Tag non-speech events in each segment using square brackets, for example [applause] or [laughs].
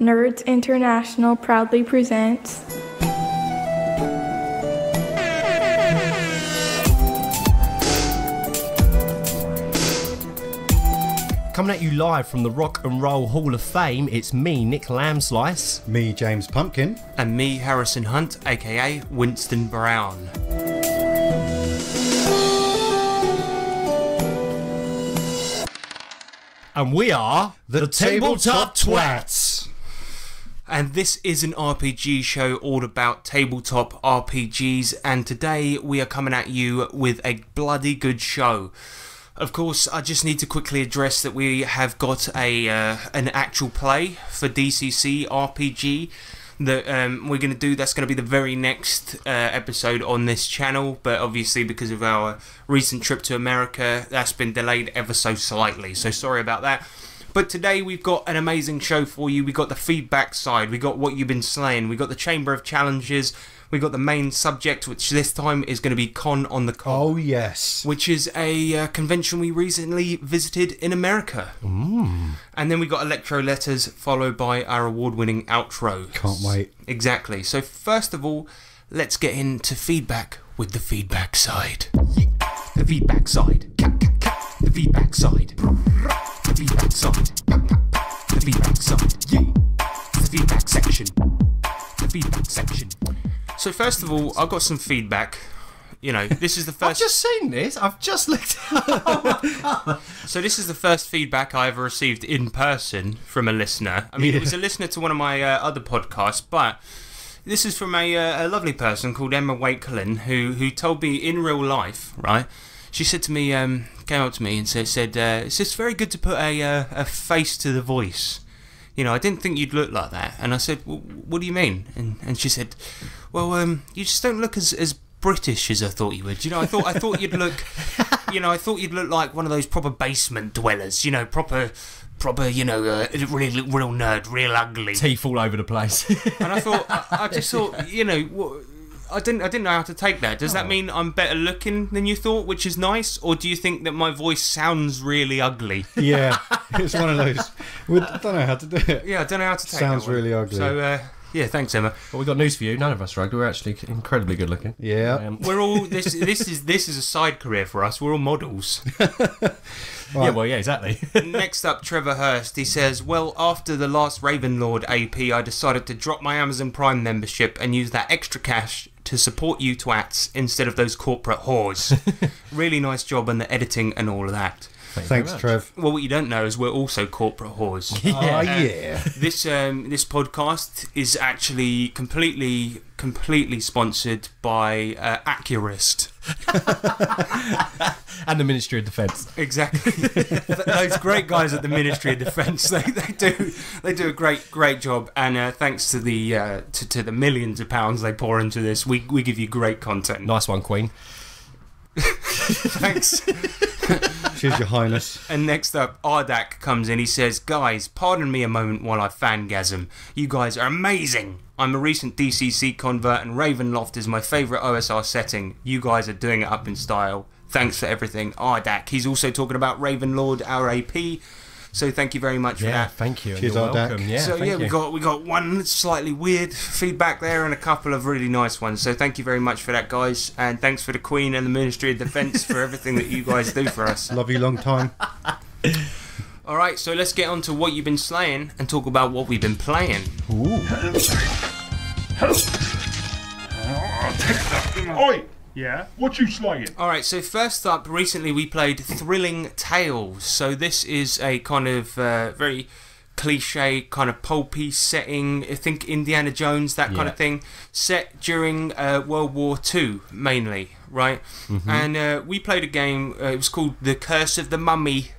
Nerds International proudly presents. Coming at you live from the Rock and Roll Hall of Fame, it's me, Nick Lambslice. Me, James Pumpkin. And me, Harrison Hunt, aka Winston Brown. And we are The Tabletop Twats. And this is an RPG show all about tabletop RPGs, and today we are coming at you with a bloody good show. Of course, I just need to quickly address that we have got a uh, an actual play for DCC RPG that um, we're going to do. That's going to be the very next uh, episode on this channel, but obviously because of our recent trip to America, that's been delayed ever so slightly. So sorry about that. But today we've got an amazing show for you. We've got the feedback side, we got what you've been slaying, we got the Chamber of Challenges, we got the main subject, which this time is going to be Con on the Cob Oh, yes. which is a uh, convention we recently visited in America. And then we got electro letters followed by our award-winning outro. Can't wait. Exactly. So first of all, let's get into feedback with the feedback side. The feedback side. Cat, cat, cat. The feedback side. Feedback side. The feedback side. Yeah. The feedback section. The feedback section. So first of all, I've got some feedback. You know, this is the first. I've just seen this. I've just looked. [laughs] So this is the first feedback I ever received in person from a listener. I mean, it was a listener to one of my uh, other podcasts, but this is from a, uh, a lovely person called Emma Wakelin who who told me in real life, right? She said to me, um, came up to me and said, said uh, "It's just very good to put a uh, a face to the voice." You know, I didn't think you'd look like that, and I said, well, "What do you mean?" And and she said, "Well, um, you just don't look as as." British as I thought you would. You know, I thought I thought you'd look, [laughs] you know, I thought you'd look like one of those proper basement dwellers. You know, proper, proper, you know, uh, really real nerd, real ugly. Teeth all over the place. And I thought, I, I just thought, you know, what, I didn't, I didn't know how to take that. Does that mean I'm better looking than you thought, which is nice, or do you think that my voice sounds really ugly? Yeah, [laughs] it's one of those. We don't know how to do it. Yeah, I don't know how to take. Sounds that one. really ugly. So, uh, yeah, thanks, Emma. but we got news for you. None of us are ugly. We're actually incredibly good looking. Yeah. Um, We're all [laughs] this. This is this is a side career for us. We're all models. [laughs] Yeah, well, yeah, exactly. Next up, Trevor Hurst. He says, Well, after the last Ravenlord AP, I decided to drop my Amazon Prime membership and use that extra cash to support you twats instead of those corporate whores. [laughs] really nice job on the editing and all of that. Thanks, Trev. Well, what you don't know is we're also corporate whores. [laughs] Oh, yeah. this um, this podcast is actually completely completely sponsored by uh, Accurist. [laughs] and the Ministry of Defence. Exactly. [laughs] Those great guys at the Ministry of Defence, they, they do they do a great great job, and uh, thanks to the uh, to, to the millions of pounds they pour into this, we we give you great content. Nice one, Queen. Thanks. Cheers, Your Highness. [laughs] And next up, Ardak comes in. He says, Guys, pardon me a moment while I fangasm. You guys are amazing. I'm a recent DCC convert, and Ravenloft is my favourite OSR setting. You guys are doing it up in style. Thanks for everything, Ardak. He's also talking about Ravenlord, our AP. So thank you very much for that. thank you. Cheers, You're Ardak. welcome. Yeah, so thank yeah, we you. got we got one slightly weird feedback there and a couple of really nice ones. So thank you very much for that, guys, and thanks for the Queen and the Ministry of Defence for everything that you guys do for us. Love you long time. [laughs] All right, so let's get on to what you've been slaying and talk about what we've been playing. Oi! Yeah? What you slaying? All right, so first up, recently we played Thrilling Tales. So this is a kind of uh, very cliche, kind of pulpy setting. I think Indiana Jones, that kind of thing, set during uh, World War Two mainly, right? And uh, we played a game. Uh, it was called The Curse of the Mummy.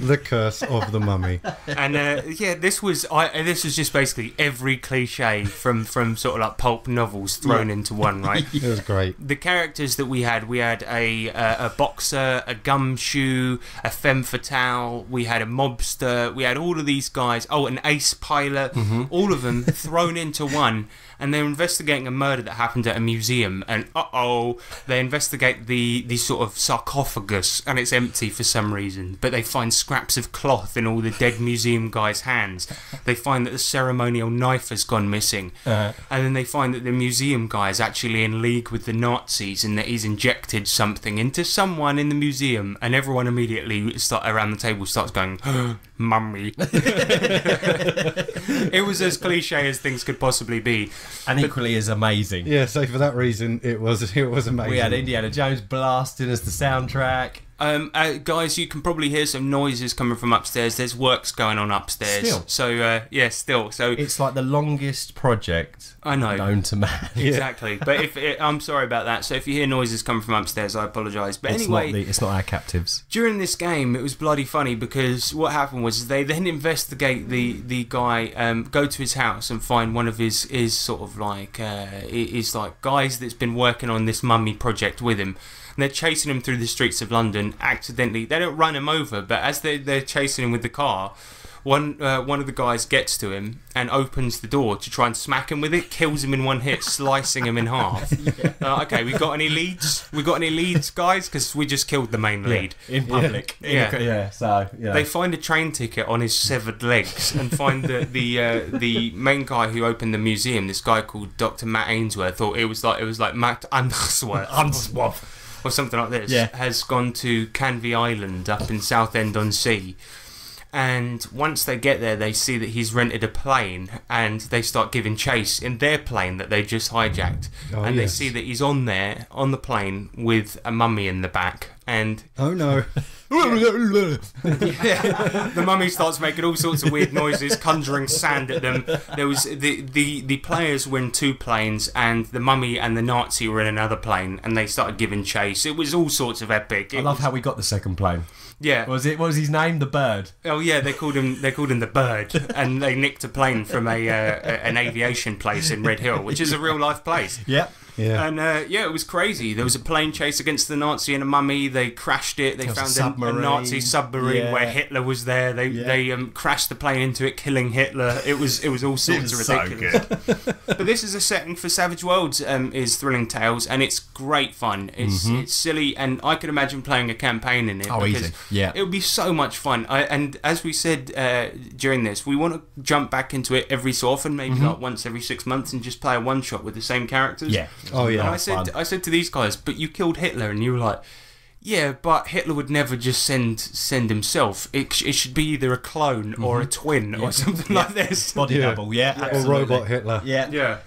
The Curse of the Mummy. [laughs] and uh, yeah, this was I. This was just basically every cliche from from sort of like pulp novels thrown into one, right? [laughs] It was great. the characters that we had, we had a uh, a boxer, a gumshoe, a femme fatale. We had a mobster. We had all of these guys. Oh, an ace pilot. All of them thrown into one, and they're investigating a murder that happened at a museum. And uh oh, they investigate the the sort of sarcophagus, and it's empty for some reason. But they find scraps of cloth in all the dead museum guys' hands. They find that the ceremonial knife has gone missing, Uh-huh. and then they find that the museum guy is actually in league with the Nazis and that he's injected something into someone in the museum, and everyone immediately start around the table starts going, [gasps] "Mummy." [laughs] it was as cliche as things could possibly be. and equally as amazing. Yeah, so for that reason, it was it was amazing. We had Indiana Jones blasting as the soundtrack. Um, uh, guys, you can probably hear some noises coming from upstairs. There's works going on upstairs. Still. So uh, yeah, still. So It's like the longest project I know. known to man. [laughs] Exactly, but if it, I'm sorry about that. So if you hear noises coming from upstairs, I apologise. But It's anyway, not the, it's not our captives. during this game, it was bloody funny because what happened was they then investigate the the guy, um, go to his house and find one of his his sort of like uh, his like guys that's been working on this mummy project with him. And they're chasing him through the streets of London. Accidentally, they don't run him over, but as they they're chasing him with the car. One uh, one of the guys gets to him and opens the door to try and smack him with it, kills him in one hit, [laughs] slicing him in half. [laughs] Uh, okay, we got any leads? We got any leads, guys? Because we just killed the main lead. in public. In Yeah. yeah. So yeah. They find a train ticket on his severed legs and find that the uh, the main guy who opened the museum, this guy called Dr. Matt Ainsworth, or it was like it was like Matt Ainsworth or something like this, Yeah. has gone to Canvey Island up in Southend on Sea. And once they get there, they see that he's rented a plane, and they start giving chase in their plane that they just hijacked. Oh, and they see that he's on there on the plane with a mummy in the back, and Oh no! [laughs] the mummy starts making all sorts of weird noises, conjuring sand at them. There was the, the, the players were in two planes, and the mummy and the Nazi were in another plane, and they started giving chase. It was all sorts of epic. I love was- how we got the second plane. yeah. Was it? What was his name? The bird. Oh yeah, they called him they called him the Bird, and they nicked a plane from a, uh, an aviation place in Red Hill, which is a real life place. [laughs] Yep. Yeah, And uh, yeah, it was crazy. There was a plane chase against the Nazi and a mummy. They crashed it. They found a, a. Nazi submarine Yeah. where Hitler was there. They Yeah. they um, crashed the plane into it, killing Hitler. It was it was all [laughs] sorts of was so ridiculous. [laughs] but this is a setting for Savage Worlds. Um, is Thrilling Tales, and it's great fun. It's it's silly, and I could imagine playing a campaign in it. Mm-hmm. Oh, because easy. Yeah. it would be so much fun. I, and as we said uh, during this, we want to jump back into it every so often, maybe like once every six months, and just play a one shot with the same characters. Yeah. Oh, yeah. And I Fun. said, I said to these guys, but you killed Hitler, and you were like, yeah, but Hitler would never just send send himself. It, sh- it should be either a clone or a mm-hmm. twin or something like this. Body Yeah. double. Yeah. or robot Hitler. Yeah. Yeah.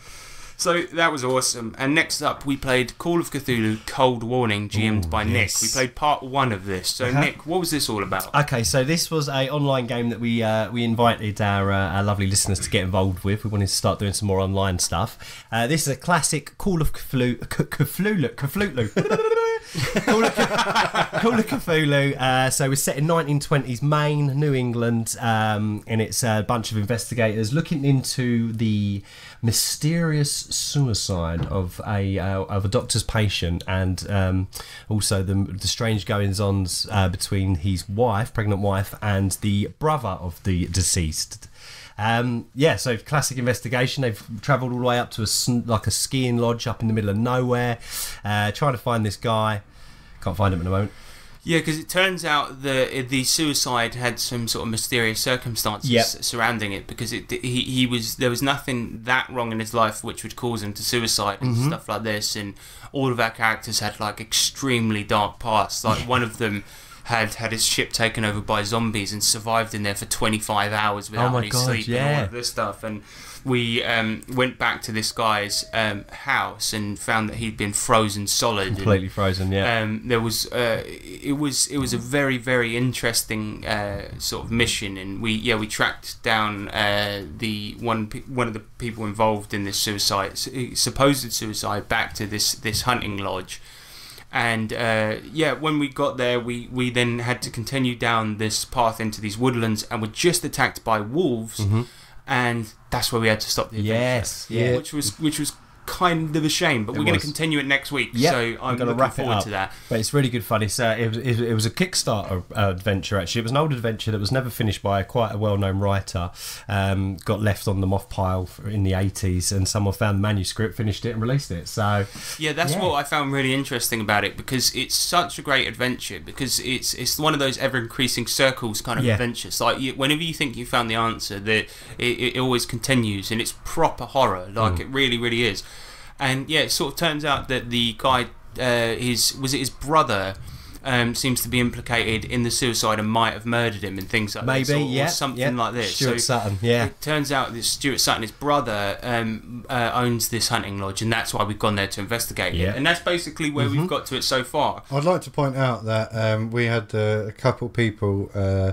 So that was awesome. And next up, we played Call of Cthulhu Cold Warning, GM'd Ooh, by Nick. We played part one of this. So, Uh-huh. Nick, what was this all about? Okay, so this was a online game that we uh, we invited our, uh, our lovely listeners to get involved with. We wanted to start doing some more online stuff. Uh, this is a classic Call of Cthulhu, Cthulhu, Cthulhu. [laughs] Call of, [laughs] Cthulhu. Uh, so we're set in 1920s Maine, New England, um, and it's a bunch of investigators looking into the mysterious suicide of a uh, of a doctor's patient, and um, also the, the strange goings on uh, between his wife, pregnant wife, and the brother of the deceased. Um, yeah, so classic investigation. They've travelled all the way up to a like a skiing lodge up in the middle of nowhere, uh, trying to find this guy. Can't find him at the moment. Yeah, because it turns out the the suicide had some sort of mysterious circumstances Yep. surrounding it. Because it he, he was there was nothing that wrong in his life which would cause him to suicide and Mm-hmm. stuff like this. And all of our characters had like extremely dark pasts. Like one of them had had his ship taken over by zombies and survived in there for 25 hours without Oh any God, sleep and all of this stuff. And we um, went back to this guy's um, house and found that he'd been frozen solid. and- Completely frozen. Yeah. um, there was uh, it was it was a very very interesting uh, sort of mission, and we yeah we tracked down uh, the one one of the people involved in this suicide supposed suicide back to this this hunting lodge. And uh, yeah, when we got there, we, we then had to continue down this path into these woodlands, and were just attacked by wolves, and that's where we had to stop the adventure. Yes. Yeah. which was which was kind of a shame, but we're going to continue it next week. Yeah, so I'm I'm gonna looking wrap it forward up. to that. But it's really good fun. It's, uh, it, was, it, it was a Kickstarter uh, adventure, actually. It was an old adventure that was never finished by a quite a well known writer. Um, got left on the moth pile for- in the 80s, and someone found the manuscript, finished it, and released it. So, Yeah, that's Yeah. what I found really interesting about it because it's such a great adventure because it's it's one of those ever increasing circles kind of Yeah. adventures. Like you, whenever you think you found the answer, that it, it always continues and it's proper horror. Like Mm. it really, really is. And yeah, it sort of turns out that the guy, uh, his was it his brother. Um, seems to be implicated in the suicide and might have murdered him and things like maybe, this, or, or yeah. something yeah. like this. Stuart So- Sutton, yeah. it turns out that Stuart Sutton, his brother, um, uh, owns this hunting lodge, and that's why we've gone there to investigate Yeah. it. And that's basically where we've got to it so far. I'd like to point out that um, we had uh, a couple people uh,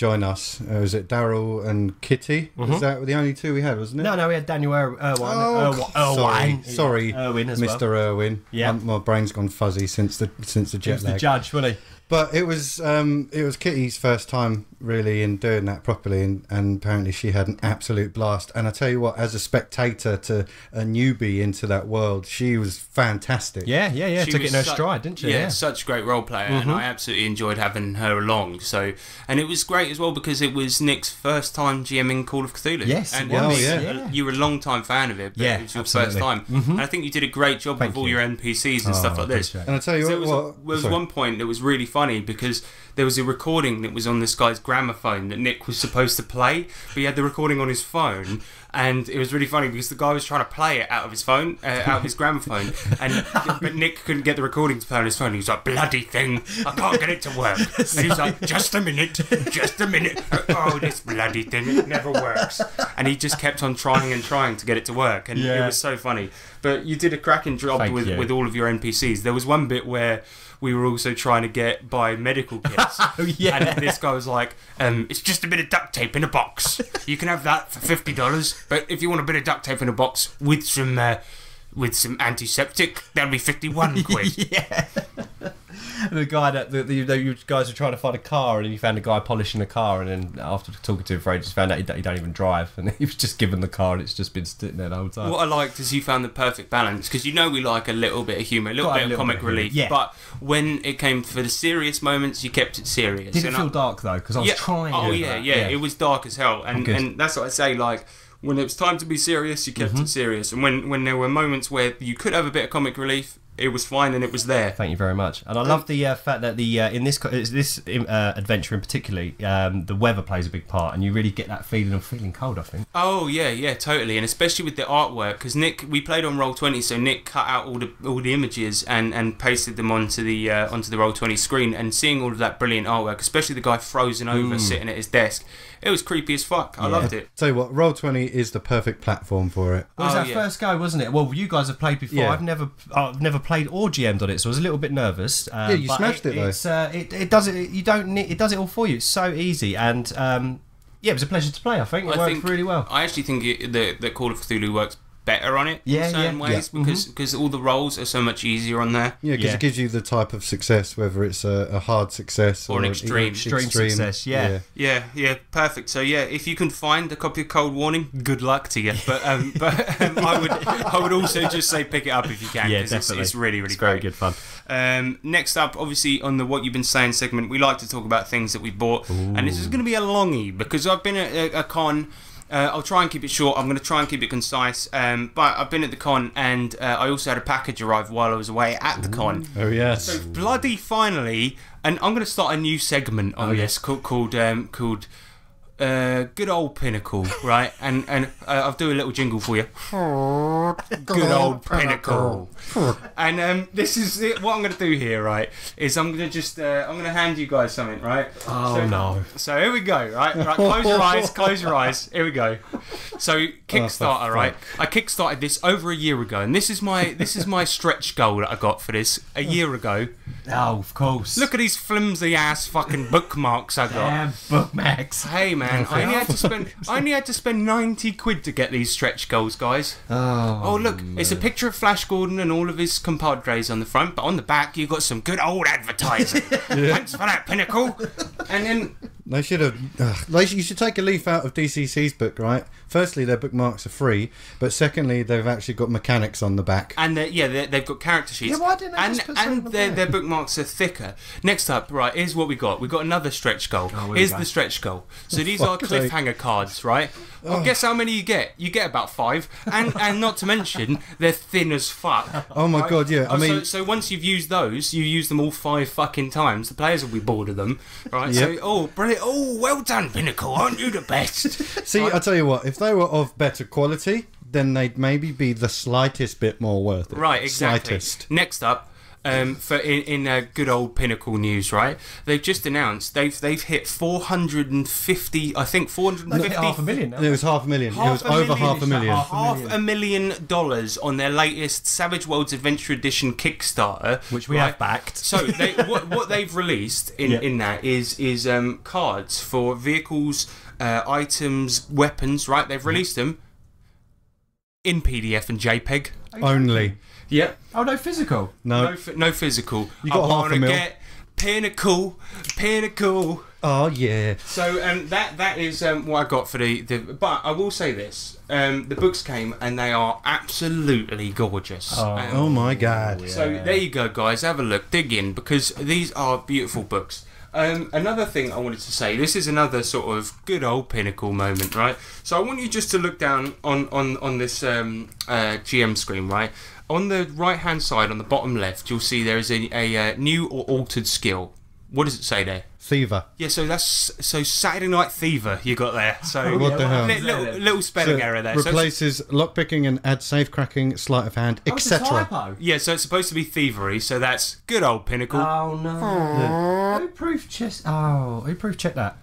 join us. Uh, was it Daryl and Kitty? Was that the only two we had, wasn't it? No, no, we had Daniel Ir- Irwine. Oh, Irwi- sorry, sorry, Irwin Mr. well. Irwin. Yeah. Um, my brain's gone fuzzy since the since the He jet was the judge, he? But it was um, it was Kitty's first time really in doing that properly, and, and apparently she had an absolute blast. And I tell you what, as a spectator to a newbie into that world, she was fantastic. Yeah, yeah, yeah. She Took it was in her stride, didn't she? Yeah, Yeah. Mm-hmm. such a great role player, and I absolutely enjoyed having her along. So, and it was great as well because it was Nick's first time GMing Call of Cthulhu. Yes, and it was. Yeah. Yeah. you were a long time fan of it, but Yeah, it was your absolutely. first time, and I think you did a great job Thank with all your NPCs and Oh, stuff like this. it. And I tell you So what, there was, what a, there was sorry. one point that was really funny because there was a recording that was on this guy's gramophone that Nick was supposed to play, but he had the recording on his phone, and it was really funny because the guy was trying to play it out of his phone, uh, out of his gramophone, and but Nick couldn't get the recording to play on his phone. He was like, "Bloody thing, I can't get it to work." And he was like, "Just a minute, just a minute. Oh, this bloody thing, it never works." And he just kept on trying and trying to get it to work, and it was so funny. But you did a cracking job Thank with you. with all of your NPCs. There was one bit where we were also trying to get buy medical [laughs] kits. Oh, yeah. And this guy was like, um, "It's just a bit of duct tape in a box. You can have that for fifty dollars. But if you want a bit of duct tape in a box with some uh, with some antiseptic, that'll be fifty-one [laughs] quid." yeah. [laughs] the guy that the, the, you guys were trying to find a car, and you found a guy polishing a car, and then after talking to him for ages, found out he he don't even drive, and [laughs] he was just given the car, and it's just been sitting there the whole time. What I liked is you found the perfect balance because you know we like a little bit of humour, a little Got a bit of comic bit of relief. yeah. But when it came for the serious moments, you kept it serious. Did it feel I- dark though? Because I was trying. Oh do yeah, yeah, It was dark as hell, and and that's what I say. Like when it was time to be serious, you kept Mm-hmm. it serious, and when when there were moments where you could have a bit of comic relief, it was fine and it was there. Thank you very much, and I love the uh, fact that the uh, in this this uh, adventure in particular, um, the weather plays a big part, and you really get that feeling of feeling cold. I think. Oh yeah, yeah, totally, and especially with the artwork because Nick, we played on Roll Twenty, so Nick cut out all the all the images and and pasted them onto the uh, onto the Roll Twenty screen, and seeing all of that brilliant artwork, especially the guy frozen over sitting at his desk, it was creepy as fuck. I. Yeah. loved it. Tell you what, Roll Twenty is the perfect platform for it. Well, it was Oh, our yeah. first go, wasn't it? Well, you guys have played before. Yeah. I've never, I've never played or GM'd on it, so I was a little bit nervous. Um, Yeah, you but smashed it, though. It's, uh, it, it does it. You don't need. It does it all for you. It's so easy, and um, yeah, it was a pleasure to play. I think it I worked think really well. I actually think it, that that Call of Cthulhu works better on it Yeah, in certain yeah, ways yeah. Mm-hmm. because because all the roles are so much easier on there. Yeah, because Yeah. it gives you the type of success, whether it's a, a hard success Or or, an extreme. Extreme success, yeah. Yeah, yeah, perfect. So yeah, if you can find a copy of Cold Warning, good luck to you. But um, [laughs] but um, I would I would also just say pick it up if you can. Yeah, 'cause it's, definitely. it's really really It's very great. good fun. Um, next up, obviously on the what you've been saying segment, we like to talk about things that we bought, and this is going to be a longie because I've been at a, a con. Uh, I'll try and keep it short. I'm going to try and keep it concise. Um, but I've been at the con, and uh, I also had a package arrive while I was away at the con. Oh yes. So bloody finally, and I'm going to start a new segment on this called called um, called uh, good old pinnacle, [laughs] right? And and uh, I'll do a little jingle for you. [laughs] Good old pinnacle. And um, this is it. what I'm going to do here, right? Is I'm going to just uh, I'm going to hand you guys something, right? Oh So- no! So here we go, right? Right, close your eyes, close your eyes. Here we go. So Kickstarter, right? I kickstarted this over a year ago, and this is my this is my stretch goal that I got for this a year ago. Oh, of course. Look at these flimsy ass fucking bookmarks I got. damn bookmarks. Hey man, I only had to spend [laughs] I only had to spend ninety quid to get these stretch goals, guys. Oh, Oh look, it's a picture of Flash Gordon and all of his compadres on the front, but on the back you've got some good old advertising. [laughs] Thanks for that, Pinnacle. And then They should have. Ugh, they should, you should take a leaf out of DCC's book, right? Firstly, their bookmarks are free, but secondly, they've actually got mechanics on the back. And they're, yeah, they're, they've got character sheets. Yeah, why didn't they and just put and something their, on their bookmarks are thicker. Next up, right, here's what we got. We've got another stretch goal. Oh, here's go. the stretch goal. So [laughs] these are cliffhanger cards, right? Well, guess how many you get? You get about five, and and not to mention they're thin as fuck. Oh my right? god, yeah. I Oh, mean, so, so once you've used those, you use them all five fucking times. The players will be bored of them, right? So, oh, brilliant! Oh, well done, Pinnacle. Aren't you the best? [laughs] see, I tell you what, if they were of better quality, then they'd maybe be the slightest bit more worth it. Right, exactly. Slightest. Next up, um, for in, in uh, good old Pinnacle news, right? They've just announced they've they've hit 450, I think 450. half a million now. It was half a million. Half it was over million, half a million. half? Half a million dollars on their latest Savage Worlds Adventure Edition Kickstarter, Which we right? have backed. So they, [laughs] what, what they've released in, Yeah. in that is is um, cards for vehicles, uh, items, weapons. Right? They've released them in PDF and JPEG. Only. Yep. Oh no, physical. No. No, no physical. You got I half a wanna mil. get pinnacle, pinnacle. Oh yeah. So um, that that is um, what I got for the, the. But I will say this: um, the books came and they are absolutely gorgeous. Oh. Um, Oh my god. So there you go, guys. Have a look, dig in, because these are beautiful books. Um, another thing I wanted to say, this is another sort of good old pinnacle moment, right? So I want you just to look down on on on this um, uh, GM screen, right? On the right hand side, on the bottom left, you'll see there is a, a uh, new or altered skill. What does it say there? Thiever. Yeah, so that's so Saturday Night Thiever you got there. So [laughs] What the hell? Li- little, little spelling error there. So it's- replaces lockpicking and adds safe cracking, sleight of hand, Oh, it's a etc. typo. yeah, so it's supposed to be thievery. So that's good old pinnacle. Oh no. Who proof check? Oh, who proof check that?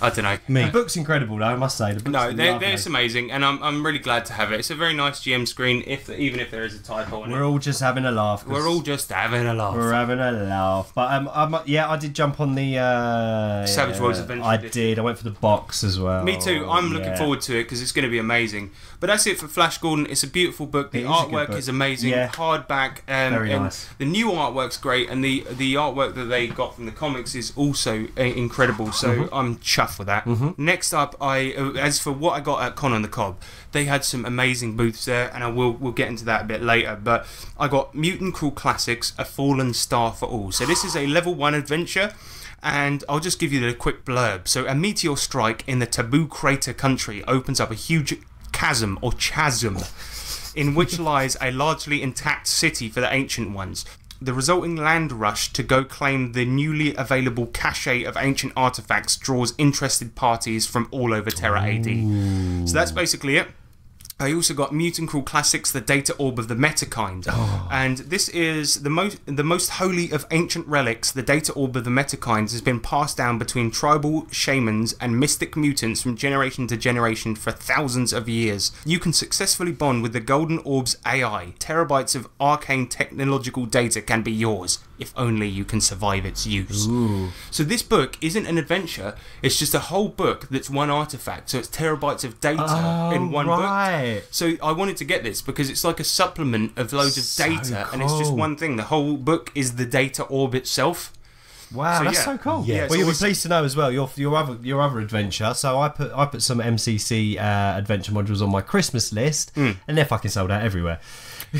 I don't know. Me. The book's incredible, though. I must say. The book's No, they're, they're amazing, and I'm, I'm really glad to have it. It's a very nice GM screen, if even if there is a typo on We're it. all just having a laugh. We're all just having a laugh. We're having a laugh, but um, I'm, yeah, I did jump on the uh, Savage yeah, Worlds Adventure I Edition. did. I went for the box as well. Me too. I'm looking Yeah. forward to it because it's going to be amazing. But that's it for Flash Gordon. It's a beautiful book. The It is a good artwork book. is amazing. Yeah. Hardback. Um, Very and nice. The new artwork's great, and the the artwork that they got from the comics is also uh, incredible. So Mm-hmm. I'm chuffed with that. Next up, I uh, as for what I got at Con on the Cob, they had some amazing booths there, and I will we'll get into that a bit later. But I got Mutant Crawl Classics: A Fallen Star for All. So this is a level one adventure. And I'll just give you the quick blurb. So, a meteor strike in the Taboo Crater country opens up a huge chasm or chasm in which [laughs] lies a largely intact city for the ancient ones. The resulting land rush to go claim the newly available cache of ancient artifacts draws interested parties from all over Terra AD. So that's basically it. I also got Mutant Crawl Classics, the Data Orb of the Metakind, oh. and this is the most the most holy of ancient relics. The Data Orb of the Metakind has been passed down between tribal shamans and mystic mutants from generation to generation for thousands of years. You can successfully bond with the Golden Orb's AI. Terabytes of arcane technological data can be yours if only you can survive its use. So this book isn't an adventure; it's just a whole book that's one artifact. So it's terabytes of data Oh, in one book. So I wanted to get this because it's like a supplement of loads of So data, and it's just one thing. The whole book is the data orb itself. Wow, So, that's yeah. so cool. Yeah. well, you'll be pleased to know as well your your other your other adventure. So I put I put some MCC uh, adventure modules on my Christmas list, Hmm. and they're fucking sold out everywhere.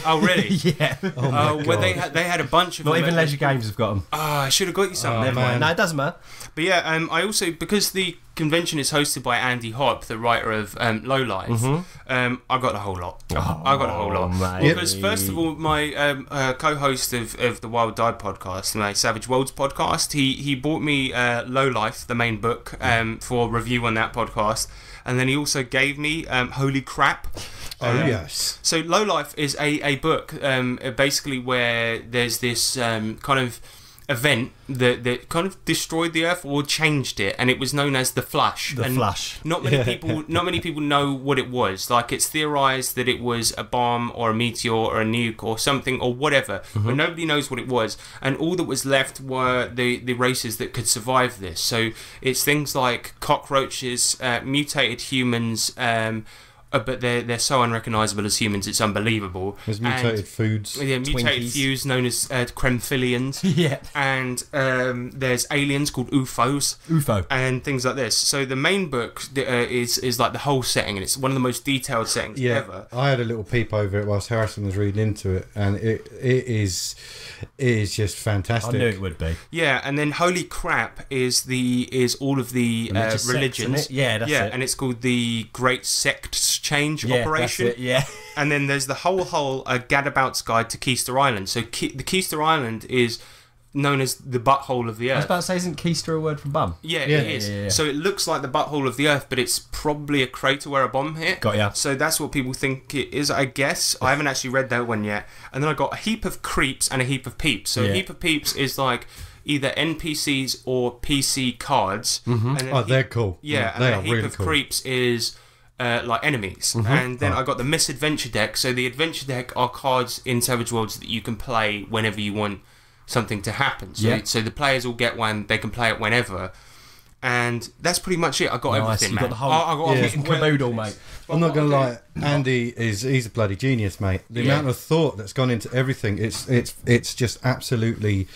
Oh really? [laughs] yeah, Oh my Oh, well, god. they had they had a bunch of not them even at- Leisure Games have got them. Ah, I should have got you some. Oh, Never man. mind. No, it doesn't matter. But yeah, um, I also because the convention is hosted by Andy Hopp, the writer of um, Low Life. Um, I got a whole lot. I got a whole lot. Mm-hmm. Oh, mate. Because first of all, my um, uh, co-host of, of the Wild Die podcast, my Savage Worlds podcast, he he bought me uh, Low Life, the main book, um, for review on that podcast, and then he also gave me um, Holy Crap. Oh Um, yes. So Low Life is a, a book um, basically where there's this um, kind of event that, that kind of destroyed the earth or changed it and it was known as the Flash. The and Flush. not many [laughs] people not many people know what it was. Like it's theorized that it was a bomb or a meteor or a nuke or something or whatever but nobody knows what it was. And all that was left were the the races that could survive this. So it's things like cockroaches uh, mutated humans um, uh, but they're they're so unrecognizable as humans. It's unbelievable. There's And- mutated foods. yeah, mutated Twinkies. fuse known as uh, Cremefillians. [laughs] yeah. and um, there's aliens called UFOs UFO. and things like this. So the main book uh, is is like the whole setting, and it's one of the most detailed settings Yeah, ever. I had a little peep over it whilst Harrison was reading into it, and it it is it is just fantastic. I fantastic. knew it would be. Yeah, and then Holy Crap is the is all of the uh, religions. isn't? Yeah, that's yeah, it. and it's called the Great Sect Change Yeah, Operation. That's it, yeah. And then there's the whole whole uh, Gadabout's Guide to Keister Island. So Ke- the Keister Island is known as the butthole of the I was earth. about to say, isn't keister a word for bum? Yeah, Yeah. it is. Yeah, yeah, yeah. So it looks like the butthole of the Earth, but it's probably a crater where a bomb hit. Got ya. So that's what people think it is, I guess. I haven't actually read that one yet. And then I got a heap of creeps and a heap of peeps. So Yeah. a heap of peeps is like either NPCs or PC cards. Mm-hmm. And Oh, a they're cool. Yeah, and they're a heap really of cool. creeps is. Uh, like enemies, Mm-hmm. and then Oh. I got the misadventure deck. So the adventure deck are cards in Savage Worlds that you can play whenever you want something to happen. So, Yeah. so the players will get one; they can play it whenever, and that's pretty much it. I got Nice, everything, you man. got the whole I, I got Yeah. caboodle, mate. I'm not gonna lie, Andy is he's a bloody genius, mate. The Yeah. amount of thought that's gone into everything, it's it's it's just absolutely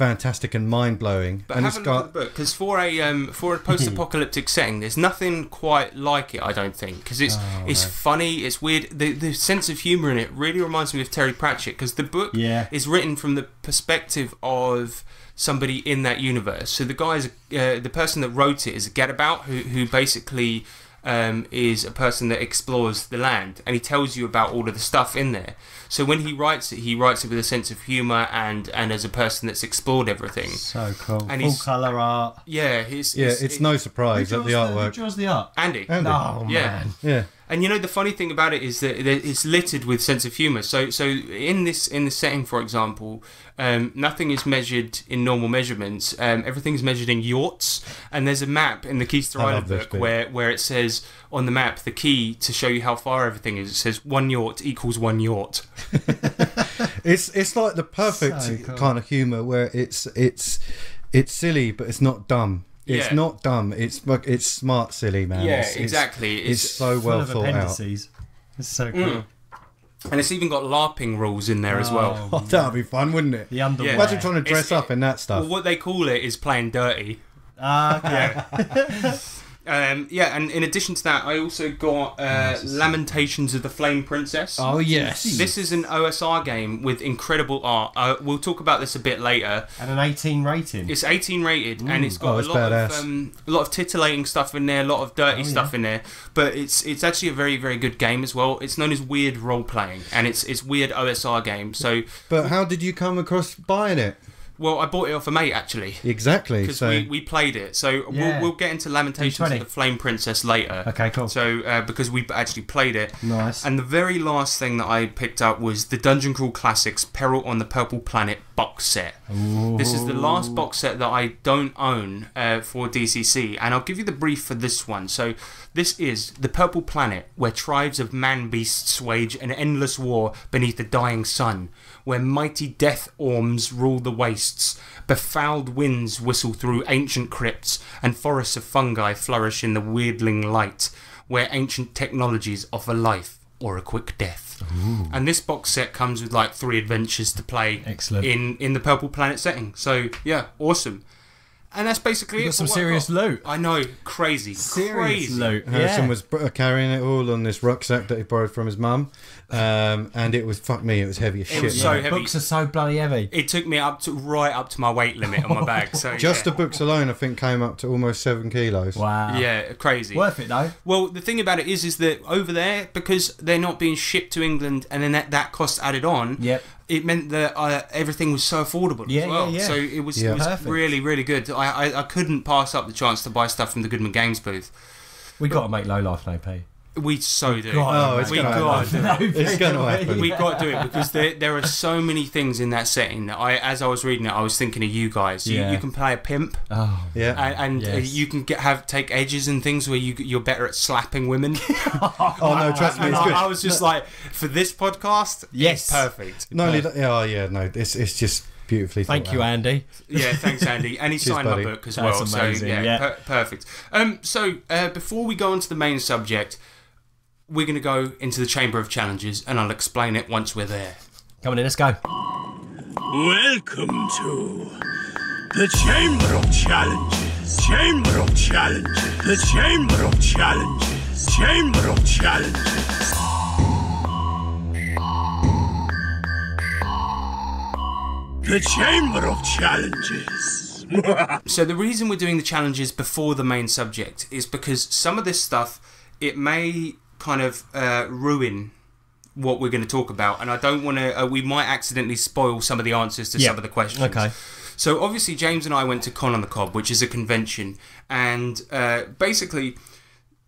fantastic and mind blowing. But And it's a look at got the book because for a um, for a post-apocalyptic setting, there's nothing quite like it. I don't think because it's Oh, it's funny, it's weird. The the sense of humor in it really reminds me of Terry Pratchett because the book Yeah. is written from the perspective of somebody in that universe. So the guy's uh, the person that wrote it is a gadabout who who basically. Um, is a person that explores the land and he tells you about all of the stuff in there. So when he writes it, he writes it with a sense of humour and, and as a person that's explored everything. So cool. And Full colour art. Yeah, it's, yeah, it's, no surprise that the artwork. Who draws the art? Andy. Andy. Oh, Yeah. man. Yeah, And you know the funny thing about it is that that it's littered with sense of humor. So so in this in this setting, for example, um, nothing is measured in normal measurements. Um, everything's measured in yachts. And there's a map in the Keister I Island book bit. where where it says on the map the key to show you how far everything is. It says one yacht equals one yacht. [laughs] it's it's like the perfect So cool. kind of humor where it's it's it's silly but it's not dumb. It's Yeah. not dumb. It's it's smart silly, man. Yeah, It's- it's- exactly. It's, It's, so Full well of thought out. It's so cool. Mm. and it's even got LARPing rules in there as well. [laughs] Oh, that'd be fun, wouldn't it? The underwear. Yeah. Imagine trying to dress It's- up in that stuff. Well, what they call it is playing dirty. Ah, okay. [laughs] Um, yeah, and in addition to that, I also got uh, Lamentations of the Flame Princess. Oh yes. This is an OSR game with incredible art. Uh, we'll talk about this a bit later. And an 18 rating. It's 18 rated, and it's got Oh, a lot badass. of um, a lot of titillating stuff in there, a lot of dirty Oh, stuff yeah. in there. But it's it's actually a very very good game as well. It's known as weird role playing, and it's it's weird OSR game. So, But how did you come across buying it? Well, I bought it off a mate actually. Exactly. Because So we, we played it, so Yeah. we'll, we'll get into Lamentations of the Flame Princess later. Okay, cool. So uh, because we actually played it, Nice. and the very last thing that I picked up was the Dungeon Crawl Classics Peril on the Purple Planet box set. This is the last box set that I don't own uh, for DCC, and I'll give you the brief for this one. So, this is the Purple Planet, where tribes of man beasts wage an endless war beneath the dying sun, where mighty death orms rule the wastes, befouled winds whistle through ancient crypts, and forests of fungi flourish in the weirdling light, where ancient technologies offer life or a quick death. And this box set comes with like three adventures to play Excellent. in in the Purple Planet setting. So yeah, awesome. And that's basically You it. got some what I serious got. loot. I know, crazy, crazy. loot. Harrison yeah. was carrying it all on this rucksack that he borrowed from his mum, um, and it was fuck me, it was heavy as shit. was man. so heavy. Books are so bloody heavy. It took me up to right up to my weight limit on my bag. So [laughs] Just yeah. the books alone, I think, came up to almost seven kilos. Wow. yeah, crazy. Worth it though. Well, the thing about it is, is that over there, because they're not being shipped to England, and then that, that cost added on. Yep. It meant that uh, everything was so affordable Yeah, as well. yeah, yeah. So it was, Yeah. it was really, really good. I, I, I couldn't pass up the chance to buy stuff from the Goodman Games booth. We got to make low life no P. We so do. Oh, it's we gonna got to do it. [laughs] It's going to happen. we got to do it because there, there are so many things in that setting that I, as I was reading it, I was thinking of you guys. You, Yeah. you can play a pimp, Oh. Yeah. and, and uh, Yes. you can get have take edges and things where you you're better at slapping women. [laughs] oh no, trust me, it's I, good. I was just like, for this podcast, Yes. it's perfect. Not only that, oh yeah, no, it's it's just beautifully. Thank you, out. Andy. [laughs] Yeah, thanks, Andy. And he Cheers, signed buddy. my book as That's well. amazing, So yeah, yeah. Per- perfect. Um, so uh, before we go on to the main subject, we're going to go into the Chamber of Challenges and I'll explain it once we're there. Come on in, let's go. Welcome to the Chamber of Challenges. Chamber of Challenges. The Chamber of Challenges. Chamber of Challenges. The Chamber of Challenges. [laughs] So the reason we're doing the challenges before the main subject is because some of this stuff it may kind of uh, ruin what we're going to talk about, and I don't want to. Uh, we might accidentally spoil some of the answers to Yeah. some of the questions. Okay. So obviously James and I went to Con on the Cob, which is a convention, and uh, basically.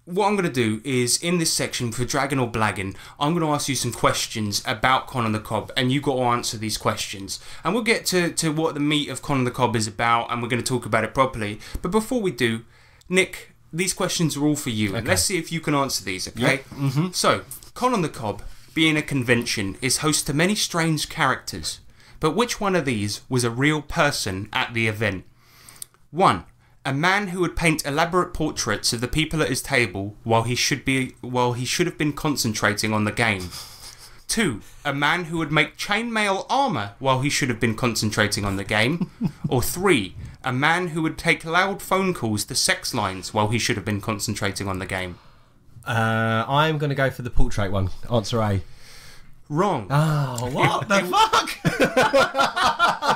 What I'm going to do is in this section for Dragon or Blagging, I'm going to ask you some questions about Con on the Cob, and you've got to answer these questions. And we'll get to, to what the meat of Con on the Cob is about, and we're going to talk about it properly. But before we do, Nick, these questions are all for you, and let's see if you can answer these, okay? Mm-hmm. So, Con on the Cob, being a convention, is host to many strange characters. But which one of these was a real person at the event? 1. A man who would paint elaborate portraits of the people at his table while he should be while he should have been concentrating on the game. 2. A man who would make chainmail armor while he should have been concentrating on the game. [laughs] or 3. A man who would take loud phone calls to sex lines while he should have been concentrating on the game. Uh, I'm going to go for the portrait one. Answer A. Wrong. Oh, what the fuck?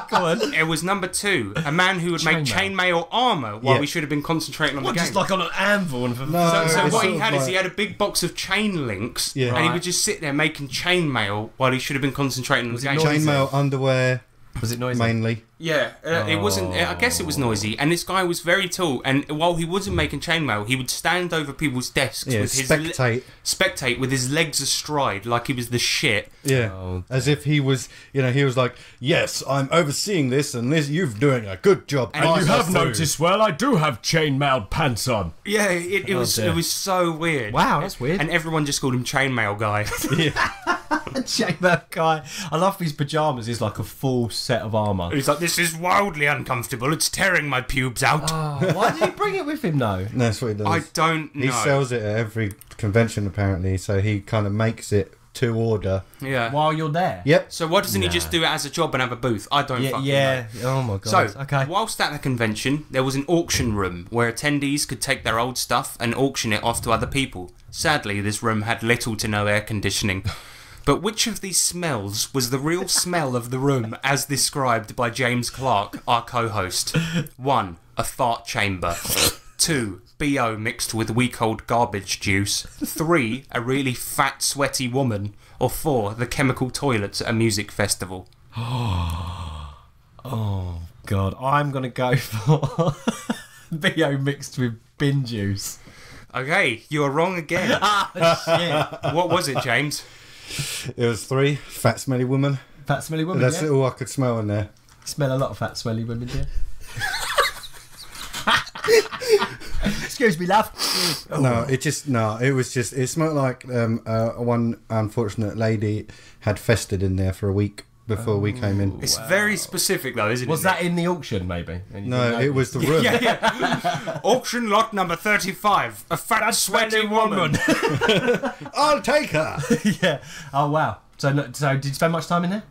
[laughs] Go on. It was number 2. A man who would make Chainmail. chainmail armor while Yeah. he should have been concentrating on What, the game. just like on an anvil? And No, So, so what he of had is he had a big box of chain links, Yeah. and he would just sit there making chainmail while he should have been concentrating on the game. Chainmail underwear Was it noisy? mainly. Yeah, uh, it wasn't. I guess it was noisy, and this guy was very tall. And while he wasn't making chainmail, he would stand over people's desks Yeah, with his le- spectate. spectate with his legs astride, like he was the shit. Yeah, Oh. as if he was, you know, he was like, "Yes, I'm overseeing this, and this you're doing a good job." And I you go have noticed, well, I do have chainmail pants on. Yeah, it, it was dear. it was so weird. Wow, that's weird. And everyone just called him chainmail guy. [laughs] [laughs] Chainmail guy. I love his pajamas. He's like a full set of armour. He's like, "This is wildly uncomfortable. It's tearing my pubes out." Oh, why did he bring it with him though? No, [laughs] that's what he does. I don't know. He sells it at every convention apparently, so he kind of makes it to order. yeah. While you're there. Yep. So why doesn't he just do it as a job and have a booth? I don't Yeah. fucking yeah. know. Oh my god. So, okay. whilst at the convention, there was an auction room where attendees could take their old stuff and auction it off to other people. Sadly, this room had little to no air conditioning. [laughs] But which of these smells was the real smell of the room as described by James Clark, our co host? 1. A fart chamber. 2. BO mixed with week old garbage juice. 3. A really fat, sweaty woman. Or 4. The chemical toilets at a music festival. [gasps] Oh, God, I'm gonna go for [laughs] bo mixed with bin juice. Okay, you are wrong again. [laughs] Ah, shit. what was it, James? It was three fat, smelly woman. Fat smelly women. That's yeah? all I could smell in there. Smell a lot of fat smelly women, yeah. [laughs] Excuse me, love. No, it just no. It was just it smelled like um, uh, one unfortunate lady had festered in there for a week before we came in. It's very specific, though, isn't it? Was it? that in the auction, maybe? And you No, didn't it know? was the room. [laughs] Yeah, yeah. Auction lot number 35. A fat, sweaty woman. [laughs] I'll take her. [laughs] yeah. Oh wow. So, no, so did you spend much time in there?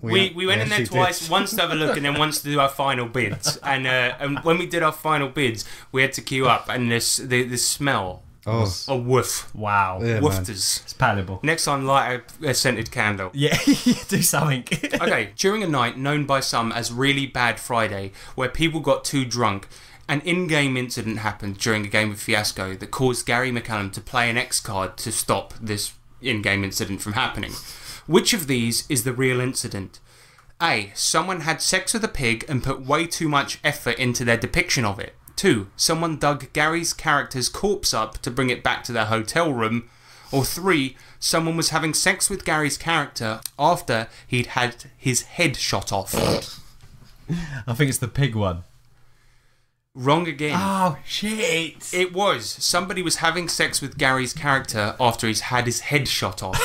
We, we went in there twice, did. once to have a look and then once to do our final bids. And uh, and when we did our final bids, we had to queue up and this the, the smell, Oh, a woof, Wow. Yeah, man. woofters. It's palatable. Next time, light a, a scented candle. Yeah, [laughs] do something. [laughs] okay, during a night known by some as Really Bad Friday, where people got too drunk, an in game incident happened during a game of Fiasco that caused Gary McCallum to play an X card to stop this in game incident from happening. Which of these is the real incident? A. Someone had sex with a pig and put way too much effort into their depiction of it. 2. Someone dug Gary's character's corpse up to bring it back to their hotel room. Or 3. Someone was having sex with Gary's character after he'd had his head shot off. [laughs] I think it's the pig one. Wrong again. Oh shit! It was. Somebody was having sex with Gary's character after he's had his head shot off.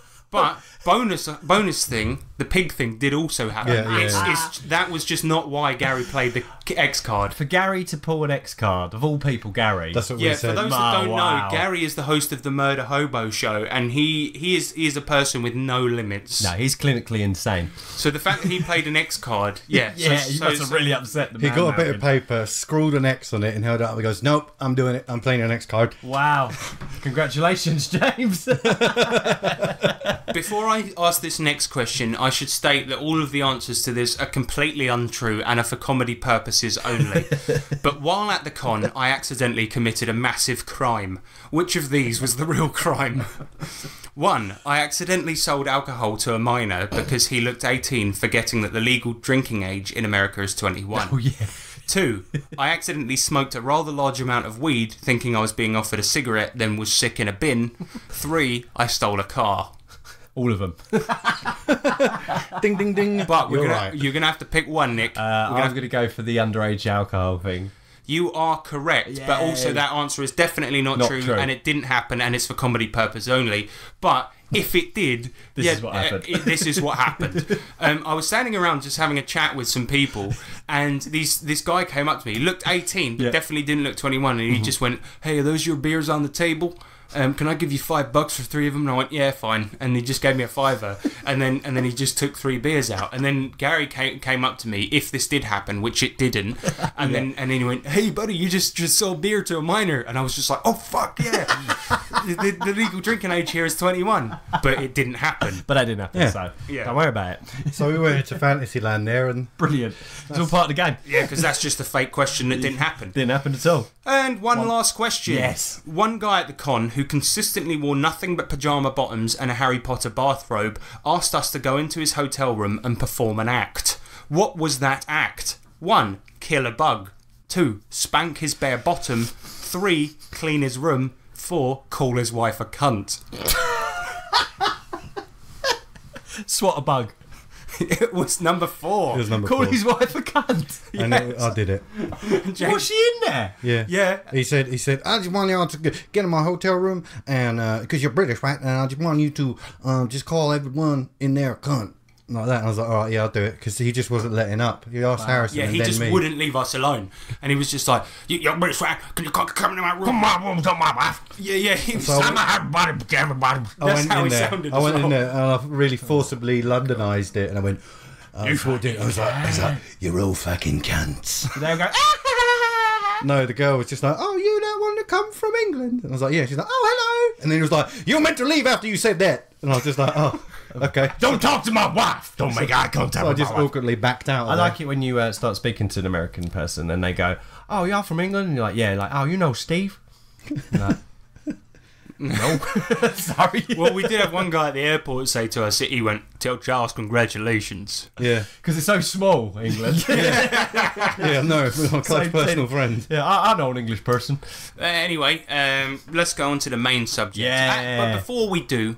[laughs] but bonus bonus thing, the pig thing did also happen. Yeah, yeah, It's- yeah. it's- that was just not why Gary played the X card. For Gary to pull an X card, of all people, Gary. That's what Yeah, we for those Oh, that don't wow. know, Gary is the host of the Murder Hobo show, and he he is he is a person with no limits. no, he's clinically insane. So the fact that he played an X card, [laughs] yeah, so- Yeah, you so- must have really upset the man. he man got a bit of paper, scrawled an X on it, and held it up. He goes, "Nope, I'm doing it. I'm playing an X card." Wow. Congratulations, [laughs] James. Before I ask this next question, I should state that all of the answers to this are completely untrue and are for comedy purposes only. [laughs] but while at the con, I accidentally committed a massive crime. Which of these was the real crime? One, I accidentally sold alcohol to a minor because he looked 18, forgetting that the legal drinking age in America is 21. oh, yeah. Two, I accidentally smoked a rather large amount of weed, thinking I was being offered a cigarette, then was sick in a bin. Three, I stole a car. All of them. [laughs] Ding, ding, ding. But we're You're gonna, right. you're going to have to pick one, Nick. Uh, We're I'm gonna have- going to go for the underage alcohol thing. you are correct, but also Yay. that answer is definitely not, Not true, true. and it didn't happen, and it's for comedy purpose only. But if it did, [laughs] This yeah, is what uh, happened. it- this is what happened. [laughs] Um, I was standing around just having a chat with some people, and these this guy came up to me. He looked 18, but Yeah. Mm-hmm. definitely didn't look 21, and he just went, "Hey, are those your beers on the table?" Um, can I give you five bucks for three of them? And I went, yeah, fine. And he just gave me a fiver, and then and then he just took three beers out. And then Gary came, came up to me, if this did happen, which it didn't. [laughs] And then and then he went, hey buddy, you just just sold beer to a minor. And I was just like, oh fuck yeah, the, the, the legal drinking age here is twenty one, but it didn't happen. But that didn't happen, Yeah. so Yeah. don't worry about it. So we went into Fantasyland there, and [laughs] Brilliant. It's all part of the game. Yeah, because that's just a fake question that didn't happen. Didn't happen at all. And one, last question. Yes. One guy at the con who consistently wore nothing but pajama bottoms and a Harry Potter bathrobe asked us to go into his hotel room and perform an act. What was that act? One, kill a bug. Two, spank his bare bottom. Three, clean his room. Four, call his wife a cunt. [laughs] Swat a bug. [laughs] it was number four. it was number Call four. his wife a cunt. And it- I did it. James- [laughs] Was she in there? Yeah. Yeah. He said, he said, I just want y'all to g- get in my hotel room, and because you're British, right? And I just want you to um, just call everyone in there a cunt. Like that. And I was like, all right, yeah, I'll do it. Because he just wasn't letting up. He asked Harrison Yeah, and he then just me. wouldn't leave us alone. And he was just like, you, you're British, right? Can you come, come into my room? Come on, woman, come on, wife. Yeah, yeah. He was, So- I'm a hot body, pajama bottoms. I That's went how in he there. sounded I as went in there and I really forcibly Londonized it, and I went. I just walked in. I was like, I was like, [laughs] "You're all fucking cunts." They go, [laughs] No, the girl was just like, "Oh, you don't want to come from England?" And I was like, "Yeah." She's like, "Oh, hello." And then he was like, "You're meant to leave after you said that." And I was just like, "Oh, okay." Don't talk to my wife. Don't make eye contact So I just my wife. awkwardly backed out. I like it when you uh, start speaking to an American person and they go, "Oh, you're from England," and you're like, "Yeah," like, "Oh, you know Steve." I'm like, [laughs] no, [laughs] sorry. well, we did have one guy at the airport say to us, he went, tell Charles congratulations. Yeah, Because it's so small, England. [laughs] yeah, yeah, no, my close Same personal thing. friend. I, I know an English person. Uh, anyway, um, let's go on to the main subject. Yeah. Uh, but before we do,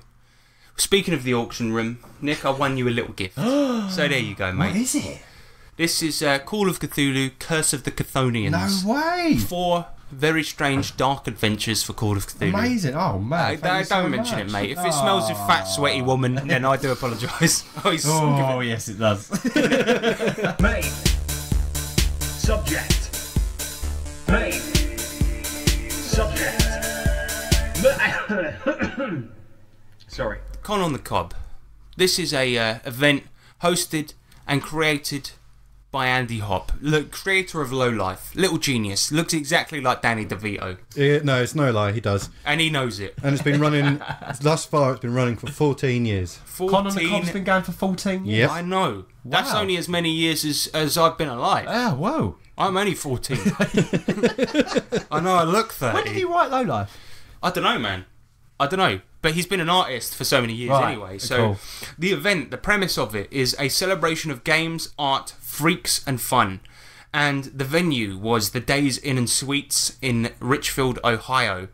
speaking of the auction room, Nick, I won you a little gift. [gasps] so there you go, mate. is it? This is uh, Call of Cthulhu, Curse of the Chthonians. No way. Four very strange dark adventures for Call of Cthulhu. Amazing. Oh man. I, thank I you don't so mention much. it, mate. If it smells of fat, sweaty woman, then I do apologise. oh, he's [laughs] Oh yes, it does. [laughs] Main. Subject. Main. Subject. [coughs] Sorry. Con on the Cob. This is a uh, event hosted and created by Andy Hopp, the creator of Low Life, little genius, looks exactly like Danny DeVito, Yeah, no, it's no lie. He does, and he knows it. and it's been running. [laughs] thus far, it's been running for 14 years. Con on the 14 Cob's been going for 14 years. Yep. I know. That's Wow. only as many years as, as I've been alive. Ah, whoa. I'm only 14. [laughs] I know I look 30. When did you write Low Life? I don't know, man. I don't know. But he's been an artist for so many years Right, anyway. So cool. the event, the premise of it is a celebration of games, art, freaks, and fun. And the venue was the Days Inn and Suites in Richfield, Ohio.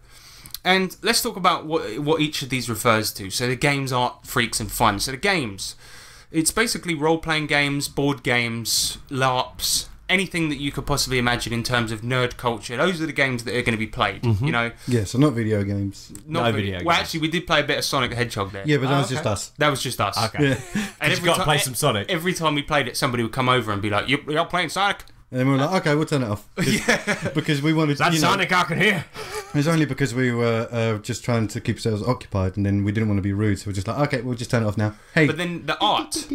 And let's talk about what what each of these refers to. So the games, art, freaks, and fun. So the games, it's basically role playing games, board games, LARPs, anything that you could possibly imagine in terms of nerd culture. Those are the games that are going to be played. Mm-hmm. You know, Yeah, so not video games. not No really- video Well, games. actually, we did play a bit of Sonic the Hedgehog there. Yeah, but that Oh, was just us. That was just us. Okay. Yeah. And [laughs] you gotta play some Sonic. Every time we played it, somebody would come over and be like, "You- "You're playing Sonic." And then we were like, okay, we'll turn it off. [laughs] Because, because we wanted That you know, Sonic I can hear. [laughs] It was only because we were uh, just trying to keep ourselves occupied and then we didn't want to be rude. So we're just like, okay, we'll just turn it off now. Hey, But then the art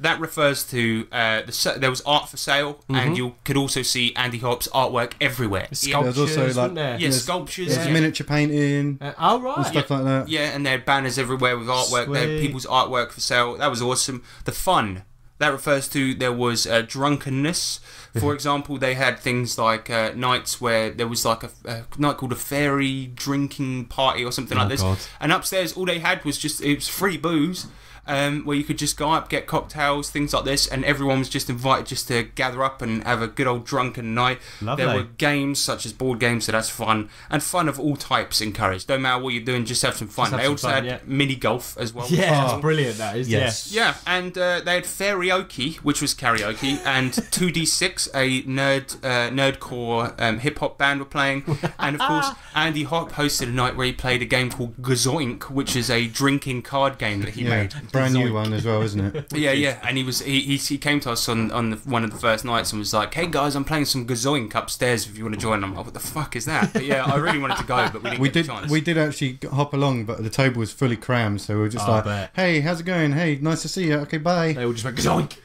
that refers to uh, the there was art for sale, and you could also see Andy Hopp's artwork everywhere. Yeah, there's also Sculptures, like there? yeah, there's- sculptures. there's yeah. miniature painting Uh, oh and right. stuff like that. Yeah, and there had banners everywhere with artwork. They had people's artwork for sale. That was awesome. The fun that refers to there was uh, drunkenness. For example, they had things like uh, nights where there was like a, a night called a fairy drinking party or something like Oh, this. God. And upstairs, all they had was just it was free booze. Um, where you could just go up, get cocktails, things like this, and everyone was just invited just to gather up and have a good old drunken night. Lovely. There were games such as board games, so that's fun, and fun of all types encouraged. Don't matter what you're doing, just have some fun. Have they some also fun, had yeah. mini golf as well. Yeah, Oh. that's brilliant. That is. Yes. Yeah, and uh, they had karaoke, which was karaoke, [laughs] and 2D6, a nerd uh, nerdcore um, hip hop band were playing, [laughs] and of course Andy Hopp hosted a night where he played a game called Gazoink, which is a drinking card game that he Yeah, made. Brand new one as well, isn't it? [laughs] Yeah, yeah, and he was he, he, he came to us on on the, one of the first nights and was like, "Hey guys, I'm playing some Gazoink upstairs. If you want to join." And I'm like, "What the fuck is that?" But yeah, I really wanted to go, but we didn't We get did the chance. we did actually hop along, but the table was fully crammed, so we were just Oh, like, "Hey, how's it going? Hey, nice to see you. Okay, bye." They all just went zoink.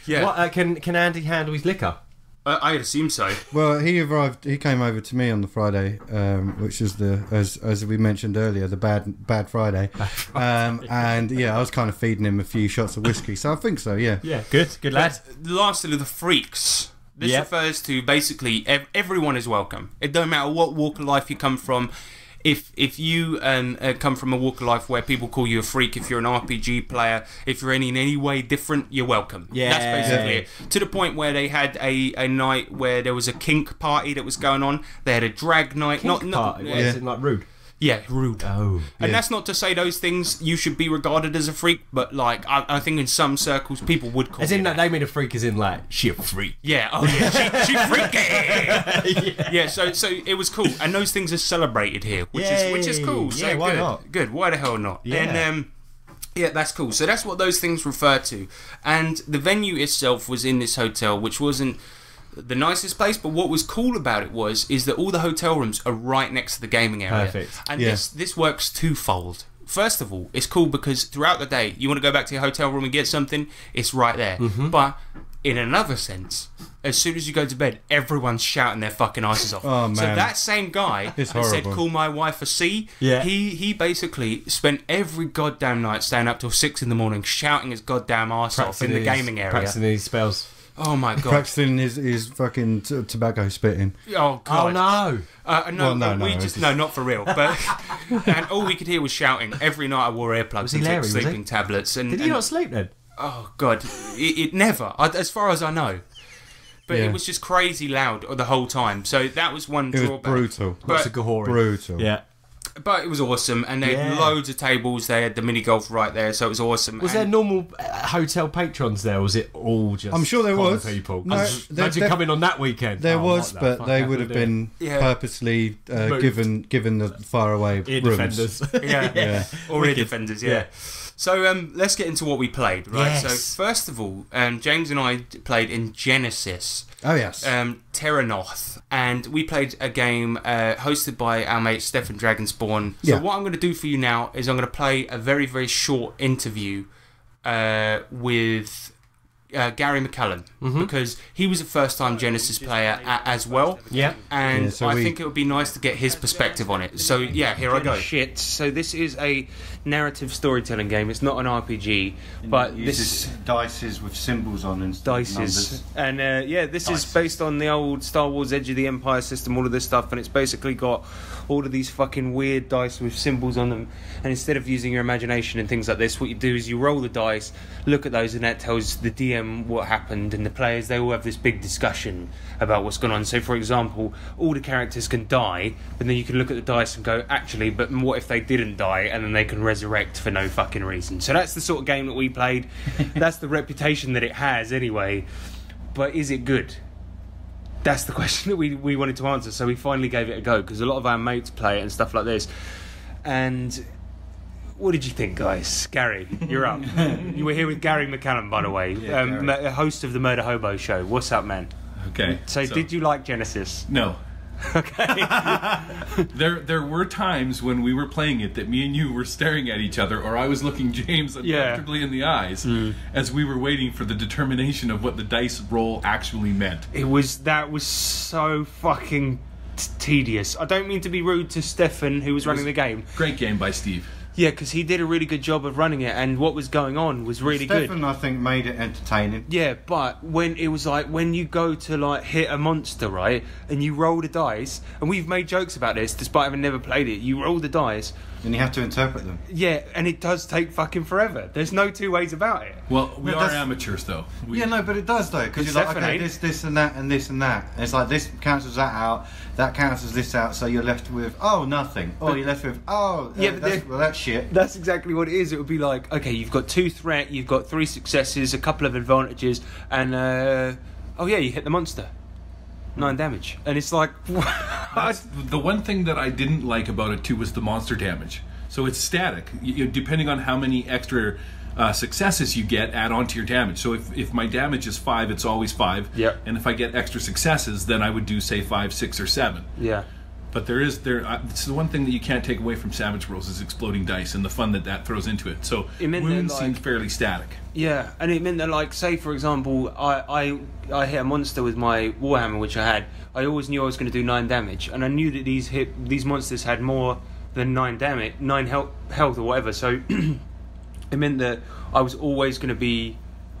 [laughs] yeah, What uh, can can Andy handle his liquor? I, I'd assume so. Well, he arrived. He came over to me on the Friday, um, which is the as as we mentioned earlier, the bad bad Friday. Um, and yeah, I was kind of feeding him a few shots of whiskey, so I think so. Yeah. Yeah, good, good lad. Lastly, the freaks. This Yeah. refers to basically ev- everyone is welcome. It don't matter what walk of life you come from. If if you um, uh, come from a walk of life where people call you a freak, if you're an RPG player, if you're any in any way different, you're welcome. Yeah. that's basically it. To the point where they had a, a night where there was a kink party that was going on. They had a drag night. Kink not not party. yeah, is it like rude? Yeah, rude. Oh. And Yeah. that's not to say those things you should be regarded as a freak, but like I, I think in some circles people would call As in that they mean a freak as in like she a freak. Yeah, oh yeah, she, she [laughs] freaky. yeah. so so it was cool, and those things are celebrated here, which is which is cool. So Yeah, why good, not? Good. Why the hell not? Yeah. And um, yeah, that's cool. So that's what those things refer to, and the venue itself was in this hotel, which wasn't the nicest place, but what was cool about it was is that all the hotel rooms are right next to the gaming area. Perfect. And Yeah. this this works twofold. First of all, it's cool because throughout the day, you want to go back to your hotel room and get something, it's right there. Mm-hmm. But in another sense, as soon as you go to bed, everyone's shouting their fucking asses off. Oh, man. So that same guy [laughs] that said, "Call my wife a C," Yeah. he he basically spent every goddamn night staying up till six in the morning shouting his goddamn ass off in the gaming area. Practicing these spells. Oh my god! Practicing his, his fucking t- tobacco spitting. Oh god! Oh no. Uh, no, Well, no, uh, we no, just it's- no, not for real. But [laughs] and all we could hear was shouting. Every night I wore earplugs he and took Larry, was he? sleeping tablets. And, Did he and- not sleep then? oh god, it, it never, I- as far as I know. But Yeah. it was just crazy loud the whole time. So that was one It was drawback. brutal. Lots But, of Gahori. Brutal. Yeah. But it was awesome, and they had Yeah. loads of tables. They had the mini golf right there, so it was awesome. Was there normal uh, hotel patrons there? or Was it all just? I'm sure there common was. people. No, I'm- there- imagine there- coming on that weekend. There Oh, was, what but fuck they would have been Yeah. purposely uh, given given the faraway ear rooms. defenders. yeah, [laughs] Yeah. or Wicked. defenders, yeah. So um, let's get into what we played, right? Yes. So first of all, um, James and I played in Genesys. Oh yes. um, Terrinoth, and we played a game uh, hosted by our mate Stefan Dragonspawn. So Yeah. what I'm going to do for you now is I'm going to play a very very short interview uh, with. Uh, Gary McCallum, Mm-hmm. because he was a first-time Genesys player a- as well, Yeah. and Yeah, so I we- think it would be nice to get his perspective on it. So yeah, here I go. Shit. So this is a narrative storytelling game. It's not an RPG, but this is dices with symbols on and dices. And uh, yeah, this is based on the old Star Wars Edge of the Empire system, all of this stuff, and it's basically got all of these fucking weird dice with symbols on them. And instead of using your imagination and things like this, what you do is you roll the dice, look at those, and that tells the DM Um, what happened, and the players they all have this big discussion about what's going on. So, for example, all the characters can die, but then you can look at the dice and go, actually, but what if they didn't die, and then they can resurrect for no fucking reason. So that's the sort of game that we played. [laughs] that's the reputation that it has, anyway. But is it good? that's the [laughs] question that we, we wanted to answer. So we finally gave it a go because a lot of our mates play it and stuff like this. And what did you think, guys? Gary, you're up. [laughs] you were here with Gary McCallum, by the way, um, host of the Murder Hobo Show. What's up, man? Okay. So, did you like Genesys? No. [laughs] Okay. [laughs] There, there were times when we were playing it that me and you were staring at each other, or I was looking James Yeah. in the eyes as we were waiting for the determination of what the dice roll actually meant. it was that was so fucking t- tedious. I don't mean to be rude to Stefan, who was running the game. Great game by Steve. Yeah, because he did a really good job of running it, and what was going on was really good. Stefan, I think, made it entertaining. Yeah, but when it was like when you go to like hit a monster, right, and you roll the dice, and we've made jokes about this despite having never played it. You roll the dice, And you have to interpret them. yeah, and it does take fucking forever. There's no two ways about it. Well, we No, are amateurs, though. We, Yeah, no, but it does though, because It's you're like, okay, this, this, and that, and this, and that. And it's like this cancels that out, that cancels this out, so you're left with oh nothing. Or you're left with oh Yeah, yeah, but that's, well that's shit. That's exactly what it is. It would be like, okay, you've got two threat, you've got three successes, a couple of advantages, and uh, oh yeah, you hit the monster, nine damage, and it's like, [laughs] That's the one thing that I didn't like about it too was the monster damage. So it's static. You, you- depending on how many extra uh, successes you get, add on to your damage. So if, if my damage is five, it's always five. Yeah. And if I get extra successes, then I would do say five, six, or seven. yeah. But there is there. Uh, it's the one thing that you can't take away from Savage Worlds is exploding dice and the fun that that throws into it. So It meant wounds like- fairly static. Yeah, and it meant that, like, say for example, I I I hit a monster with my warhammer, which I had. I always knew I was going to do nine damage, and I knew that these hit these monsters had more than nine damage, nine health, health or whatever. So [clears throat] it meant that I was always going to be.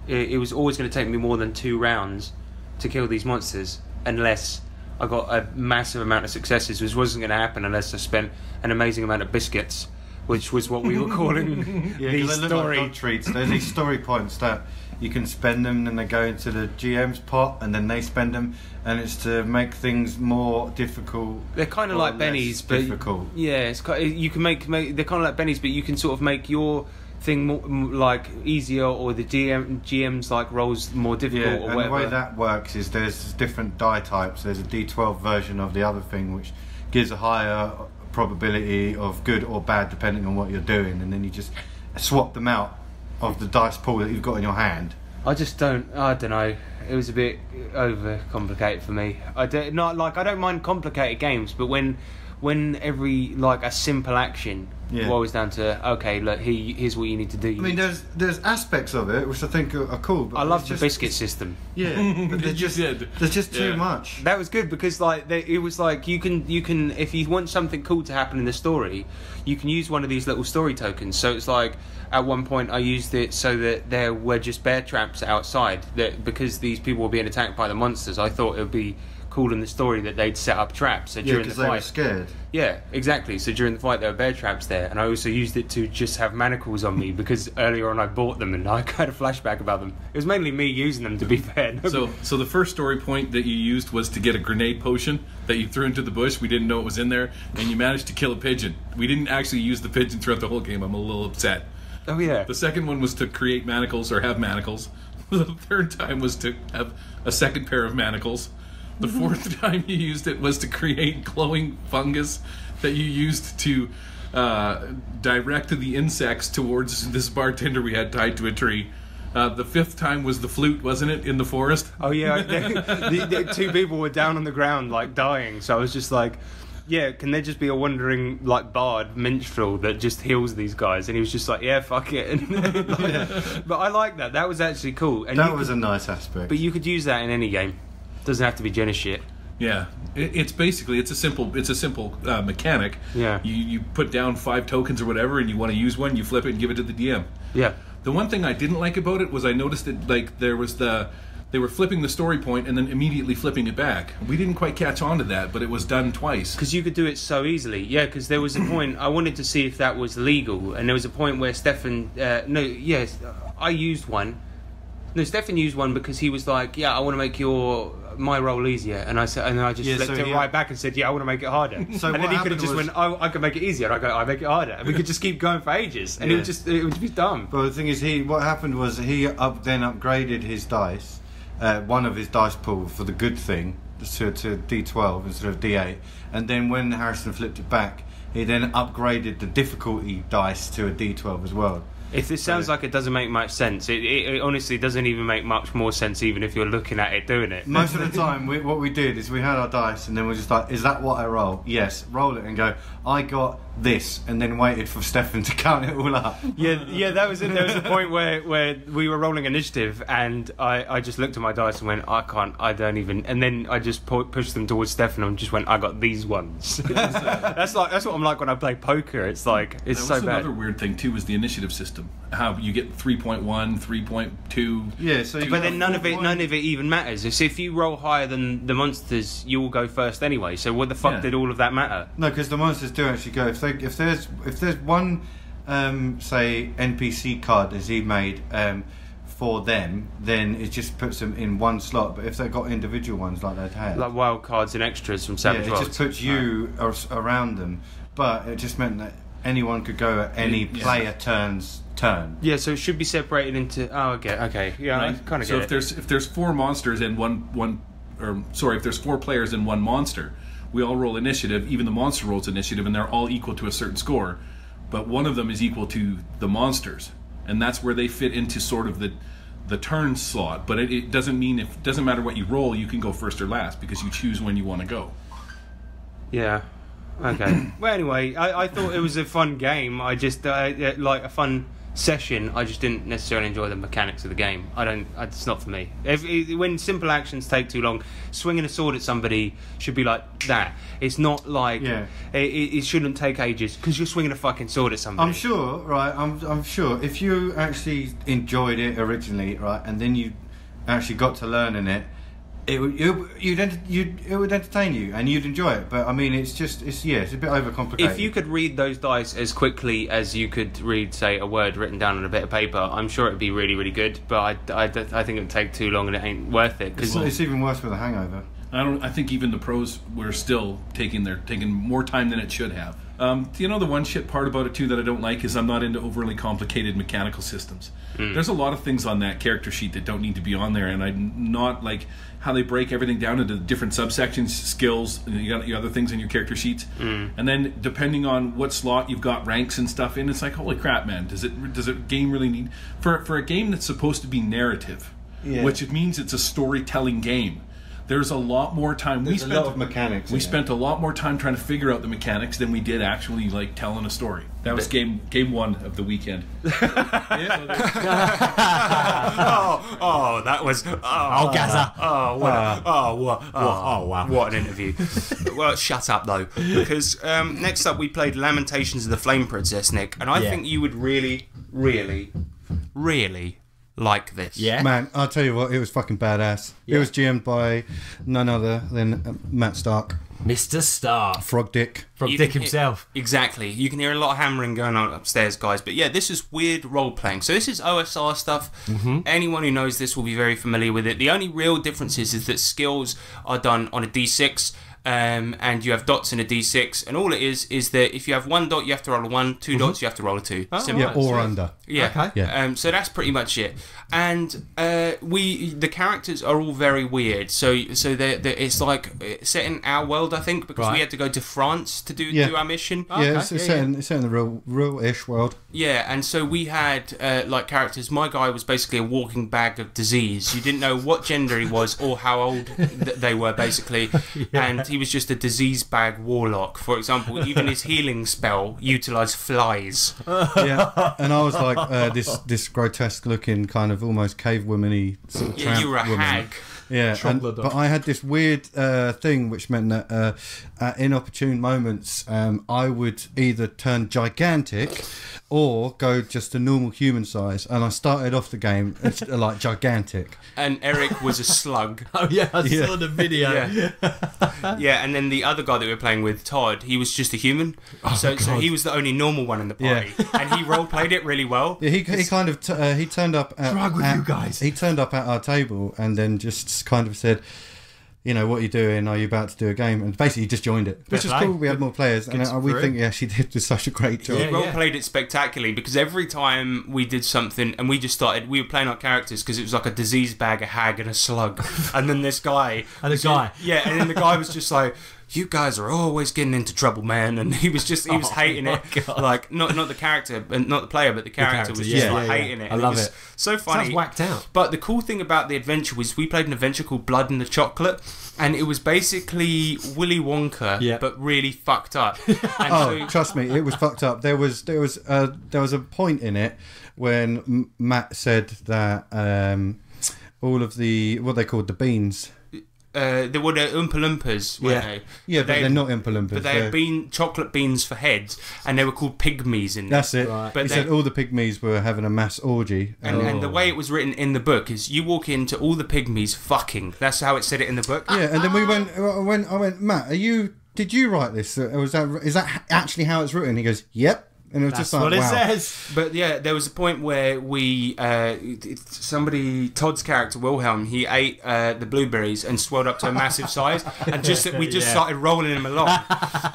It, it was always going to take me more than two rounds to kill these monsters, unless I got a massive amount of successes, which wasn't going to happen unless I spent an amazing amount of biscuits. Which was what we were [laughs] calling Yeah, these they story like treats. There's these story points that you can spend them, and they go into the GM's pot, and then they spend them, and it's to make things more difficult. They're kind of like bennies, but difficult. yeah, it's kind you can make, make they're kind of like bennies, but you can sort of make your thing more, like easier, or the GM GM's like rolls more difficult, Yeah, or and whatever. the way that works is there's different die types. There's a D12 version of the other thing, which gives a higher probability of good or bad depending on what you're doing, and then you just swap them out of the dice pool that you've got in your hand. I just don't. I don't know. It was a bit over complicated for me. I don't not like. I don't mind complicated games, but when when every like a simple action Yeah. boils down to okay, look, here, here's what you need to do. I mean, there's there's aspects of it which I think are, are cool. But I love the just, biscuit system. Yeah, [laughs] but there's You just there's just too Yeah. much. That was good because like they, it was like you can you can if you want something cool to happen in the story, you can use one of these little story tokens. So it's like at one point I used it so that there were just bear traps outside that because these people were being attacked by the monsters. I thought it would be cool in the story that they'd set up traps. So Yeah, during the because they were fight, scared. yeah, exactly. So during the fight, there were bear traps there, and I also used it to just have manacles on me because earlier on I bought them and [laughs] I had a flashback about them. It was mainly me using them, to be fair. [laughs] So, so the first story point that you used was to get a grenade potion that you threw into the bush. We didn't know it was in there, and you managed to kill a pigeon. We didn't actually use the pigeon throughout the whole game. I'm a little upset. oh yeah, The second one was to create manacles or have manacles. [laughs] The third time was to have a second pair of manacles. [laughs] The fourth [laughs] time you used it was to create glowing fungus that you used to uh, direct the insects towards this bartender we had tied to a tree. Uh, the fifth time was the flute, wasn't it, in the forest? Oh yeah, [laughs] the, the, the two people were down on the ground like dying. So I was just like, yeah, can there just be a wandering like bard minstrel that just heals these guys? And he was just like, yeah, fuck it. Like, But I like that. That was actually cool. And That was could, a nice aspect. but you could use that in any game. Doesn't have to be Genesys shit. Yeah, it, it's basically it's a simple it's a simple uh, mechanic. Yeah. you you put down five tokens or whatever, and you want to use one, you flip it and give it to the DM. Yeah. The one thing I didn't like about it was I noticed that like there was the they were flipping the story point and then immediately flipping it back. We didn't quite catch on to that, but it was done twice. Because you could do it so easily, yeah. Because there was a point I wanted to see if that was legal, and there was a point where Stefan, uh, no, yes, I used one. No, Stefan used one because he was like, "Yeah, I want to make your my role easier," and I said, and I just Yeah, flipped so it he- right back and said, "Yeah, I want to make it harder." [laughs] So and what then he could have just was- went, "Oh, I can make it easier." And I go, "I make it harder," and we could just keep going for ages, and it Yeah. would just it would be dumb. Well, the thing is, he what happened was he up then upgraded his dice, uh, one of his dice pool for the good thing, to, to D12 instead of D8, and then when Harrison flipped it back, he then upgraded the difficulty dice to a D12 as well. If this sounds like it doesn't make much sense, it, it, it honestly doesn't even make much more sense, even if you're looking at it doing it. Most of the [laughs] time, we, what we did is we had our dice, and then we're just like, "Is that what I roll?" Yes, roll it and go. I got this, and then waited for Stefan to [laughs] count it all up. Yeah, yeah, that was it. There was a point where, where we were rolling initiative, and I, I just looked at my dice and went, I can't, I don't even. And then I just pu- pushed them towards Stefan and just went, I got these ones. [laughs] that's like that's what I'm like when I play poker. It's like it's That so was bad. another weird thing too was the initiative system. How you get 3.1, 3.2. Yeah, so But then none of it, none of it even matters. It's if you roll higher than the monsters, you will go first anyway. So what the fuck Yeah. did all of that matter? No, because the monsters do actually go. If they, if there's if there's one, um, say NPC card as he made um, for them, then it just puts them in one slot. But if they've got individual ones like they'd had, Like wild cards and extras from yeah, it Worlds. just puts you ar- around them. But it just meant that anyone could go at any Yeah. player turn's turn. Yeah, so it should be separated into. Oh, okay, okay, yeah, I kind of so get if it. there's if there's four monsters and one one or sorry if there's four players and one monster we all roll initiative even the monster rolls initiative and they're all equal to a certain score but one of them is equal to the monsters and that's where they fit into sort of the the turn slot but it, it doesn't mean if doesn't matter what you roll you can go first or last because you choose when you want to go Yeah. Okay. [coughs] well, anyway, I, I thought it was a fun game. I just uh, like a fun session. I just didn't necessarily enjoy the mechanics of the game. I don't. It's not for me. If, if when simple actions take too long, swinging a sword at somebody should be like that. It's not like Yeah. it, it, shouldn't take ages because you're swinging a fucking sword at somebody. I'm sure, right? I'm, I'm sure if you actually enjoyed it originally, right, and then you actually got to learning it, it would you you'd, enter, you'd it would entertain you and you'd enjoy it. But I mean, it's just it's yeah, it's a bit overcomplicated. If you could read those dice as quickly as you could read, say, a word written down on a bit of paper, I'm sure it'd be really, really good. But I, I, I think it would take too long and it ain't worth it. it's, Because it's even worse with a hangover. I don't. I think even the pros were still taking their taking more time than it should have. Um, you know, the one shit part about it too that I don't like is I'm not into overly complicated mechanical systems. There's a lot of things on that character sheet that don't need to be on there, and I'm not like how they break everything down into different subsections, skills. And you got your other things in your character sheets, and then depending on what slot you've got ranks and stuff in, it's like holy crap, man! Does it does a game really need for for a game that's supposed to be narrative, which it means it's a storytelling game. There's a lot more time. There's we spent a lot of mechanics We in it. spent a lot more time trying to figure out the mechanics than we did actually like telling a story. That was game game one of the weekend. [laughs] oh, oh, that was oh, Oh, Gaza. Oh, what? a- oh, what? Oh, oh, wow. What an interview. well, shut up though, because um, next up we played Lamentations of the Flame Princess, Nick, and I Yeah. think you would really, really, really like this. Yeah. Man, I'll tell you what, it was fucking badass. It was GM'd by none other than uh, Matt Stark, Mr. Stark. Frog Dick. from You Dick can- himself. Exactly. You can hear a lot of hammering going on upstairs, guys. But yeah, this is weird role playing. So this is OSR stuff. Anyone who knows this will be very familiar with it. The only real difference is, is that skills are done on a D6. Um, and you have dots in a D6, and all it is is that if you have one dot, you have to roll a one. 2 dots, you have to roll a two. Simple Yeah, as. or under. Yeah. Okay. Yeah. Um, so that's pretty much it. And uh, we the characters are all very weird. So so they they it's like uh, set in our world, I think, because we had to go to France to do, Yeah. do our mission. yeah, it's, it's, yeah, set in, it's set in the real, real-ish world. Yeah, and so we had uh, like characters. My guy was basically a walking bag of disease. You didn't know what gender he was or how old th- they were, basically. [laughs] And he was just a disease bag warlock. For example, even his healing spell utilized flies. [laughs] yeah, and I was like uh, this this grotesque looking kind of almost cave womany sort of Yeah, you were a woman. hag. Yeah, and, but I had this weird uh, thing which meant that uh, at inopportune moments um, I would either turn gigantic or go just a normal human size, and I started off the game [laughs] as, uh, like gigantic. And Eric was a slug. [laughs] Oh yeah, I Yeah. saw the video. Yeah. [laughs] yeah, and then the other guy that we were playing with, Todd, he was just a human. Oh, so, so he was the only normal one in the party. and he role played it really well. Yeah, he, he kind of t- uh, he turned up at, Drug with at- you guys. He turned up at our table and then just kind of said, you know, what are you doing? Are you about to do a game? And basically, he just joined it, which Fair is cool. We had more players, and good uh, we for think yeah, she did do such a great job. Yeah, well yeah. played it spectacularly because every time we did something and we just started, we were playing our characters because it was like a disease bag, a hag, and a slug. [laughs] and then this guy. And a was guy. yeah, and then the guy was just like, you guys are always getting into trouble, man. And he was just, he was [laughs] Oh hating it. God. Like, not not the character, and not the player, but the character, character, was just yeah. like Yeah, yeah. hating it. I And love was it. So funny. Sounds whacked out. But the cool thing about the adventure was we played an adventure called Blood in the Chocolate, and it was basically Willy Wonka, Yeah. but really fucked up. [laughs] And Oh, so- trust me, it was fucked up. There was there was uh, there was a point in it when M- Matt said that um, all of the what they called the beans. Uh, they were the Oompa Loompas, weren't Yeah. they? Yeah, but they, they're not Oompa Loompas. But they they're- had bean chocolate beans for heads, and they were called pygmies in there. That's it. Right. But he they- said all the pygmies were having a mass orgy. And, and the Oh. way it was written in the book is you walk into all the pygmies fucking. That's how it said it in the book. yeah, and then we went. I went. I went. Matt, are you? Did you write this? Uh, Was that? Is that actually how it's written? He goes, "Yep." And it was That's just like, what it wow. says. But yeah, there was a point where we, uh, it- it- somebody, Todd's character Wilhelm, he ate uh, the blueberries and swelled up to a massive size, and just [laughs] we just Yeah. started rolling him along,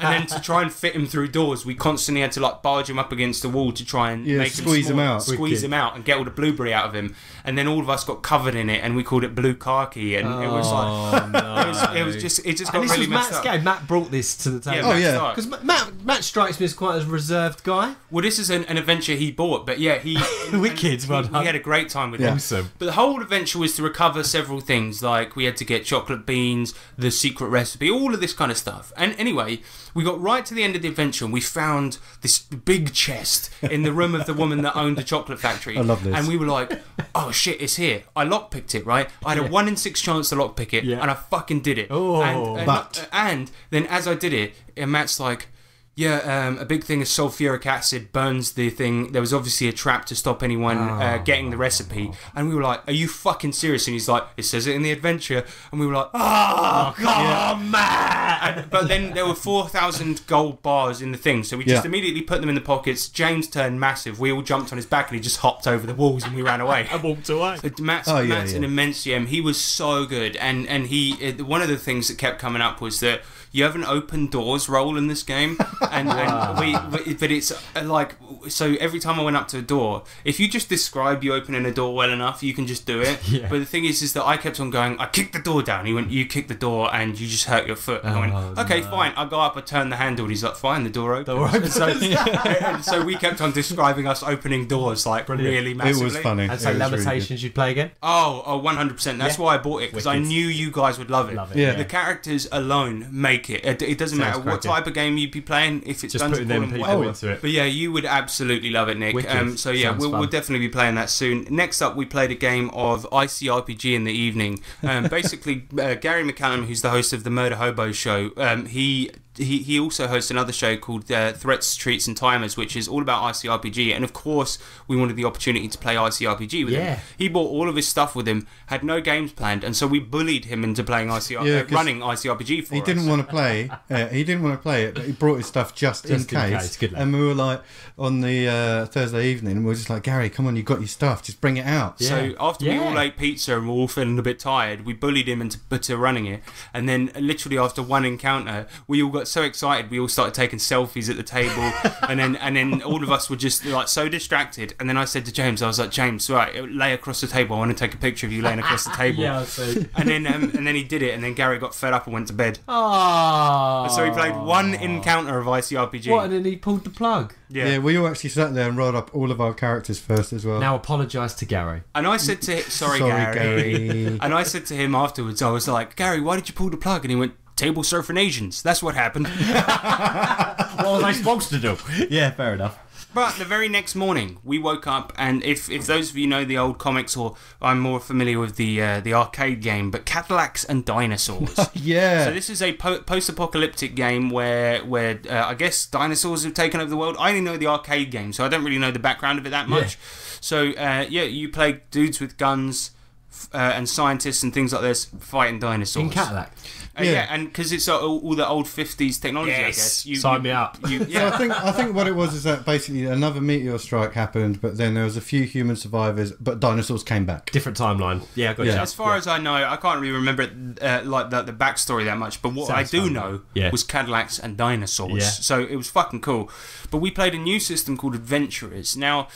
and then to try and fit him through doors, we constantly had to like barge him up against the wall to try and Yeah, make squeeze him small- out. squeeze Wicked. him out, and get all the blueberry out of him, and then all of us got covered in it, and we called it blue khaki, and it was like. Oh, [laughs] no. It was, it was just it just got and this really was messed Matt's up. game. Matt brought this to the Yeah, table. Oh, Matt yeah. Because Matt, Matt strikes me as quite a reserved guy. Well, this is an, an adventure he bought, but yeah, he [laughs] Wicked, well he, done. he had a great time with Yeah. it. Awesome. But the whole adventure was to recover several things, like we had to get chocolate beans, the secret recipe, all of this kind of stuff. And anyway, we got right to the end of the adventure and we found this big chest in the room of the woman that owned the chocolate factory. I love this. And we were like, "Oh shit, it's here!" I lockpicked it. Right, I had a one in six chance to lockpick it, Yeah. and I fucking did it. Oh. and, and, But- and then as I did it, and Matt's like. Yeah, um, a big thing is sulfuric acid burns the thing. There was obviously a trap to stop anyone uh, Oh. getting the recipe, and we were like, "Are you fucking serious?" And he's like, "It says it in the adventure," and we were like, "Oh Come on, Matt! And- but then there were four thousand gold bars in the thing, so we just Yeah. immediately put them in the pockets. James turned massive. We all jumped on his back, and he just hopped over the walls, and we ran away. [laughs] I walked away. But Matt's, Oh, yeah, Matt's yeah. an immense GM. He was so good, and and he one of the things that kept coming up was that you have an open doors role in this game, [laughs] and, and we but- but it's uh, like so every time I went up to a door, if you just describe you opening a door well enough, you can just do it. [laughs] Yeah. But the thing is, is that I kept on going. I kicked the door down. He went, you kicked the door, and you just hurt your foot. And I Oh, went, okay, no. fine. I go up, I turn the handle, and he's like, fine, the door opens. Door opens. so, [laughs] and so we kept on describing us opening doors like Brilliant. really It massively. was funny. And It so was really. Lamentations you'd play again? Oh, oh, 100%. That's Yeah. why I bought it because I knew you guys would love it. Love it. Yeah. The characters alone make it. It, it doesn't Sounds matter what cracking. type of game you'd be playing, if it's Just Dungeon putting them people into it. But yeah, you would absolutely love it, Nick. Um, so yeah, we'll, we'll definitely be playing that soon. Next up, we played a game of ICRPG in the evening. Um, [laughs] basically, uh, Gary McCallum, who's the host of the Murder Hobo show, um, he. He, he also hosts another show called uh, Threats, Treats, and Timers, which is all about ICRPG. And of course, we wanted the opportunity to play ICRPG with Yeah. him. He brought all of his stuff with him, had no games planned, and so we bullied him into playing ICR, Yeah, uh, 'cause running ICRPG for He us. didn't want to play. Uh, he didn't want to play it, but he brought his stuff just, in, Just in case. case, good and we were like on the uh, Thursday evening, and we were just like, Gary, come on, you got your stuff, just bring it out. Yeah. So Yeah. after we all ate pizza and we were all feeling a bit tired, we bullied him into, into running it. And then literally after one encounter, we all got so excited, we all started taking selfies at the table, [laughs] and then and then all of us were just like so distracted. And then I said to James, I was like, James, right, lay across the table. I want to take a picture of you laying across the table. Yeah, so. And then um, and then he did it, and then Gary got fed up and went to bed. Oh. So he played one encounter of ICRPG. What? And then he pulled the plug. yeah. Yeah, we all actually sat there and rolled up all of our characters first as well. Now apologise to Gary. And I said to him, sorry, Sorry, Gary. Gary. [laughs] and I said to him afterwards, I was like, Gary, why did you pull the plug? And he went, table surfing Asians. That's what happened. [laughs] what was I supposed to do? Yeah, fair enough. but the very next morning, we woke up, and if, if those of you know the old comics, or I'm more familiar with the uh, the arcade game, but Cadillacs and Dinosaurs. [laughs] yeah. So this is a po- post-apocalyptic game where, where uh, I guess dinosaurs have taken over the world. I only know the arcade game, so I don't really know the background of it that much. Yeah. So uh, yeah, you play dudes with guns, uh, and scientists and things like this fighting dinosaurs. In Cadillac. Uh, yeah. Yeah. and because it's uh, all, all the old fifties technology, I guess. You, Sign you- me up. You, So yeah, I think I think what it was is that basically another meteor strike happened, but then there was a few human survivors, but dinosaurs came back. Different timeline. Yeah, I got Yeah. As far as I know, I can't really remember it, uh, like the, the backstory that much. But what I do fun. know Yeah. was Cadillacs and dinosaurs. Yeah. So it was fucking cool. But we played a new system called Adventurers. Now,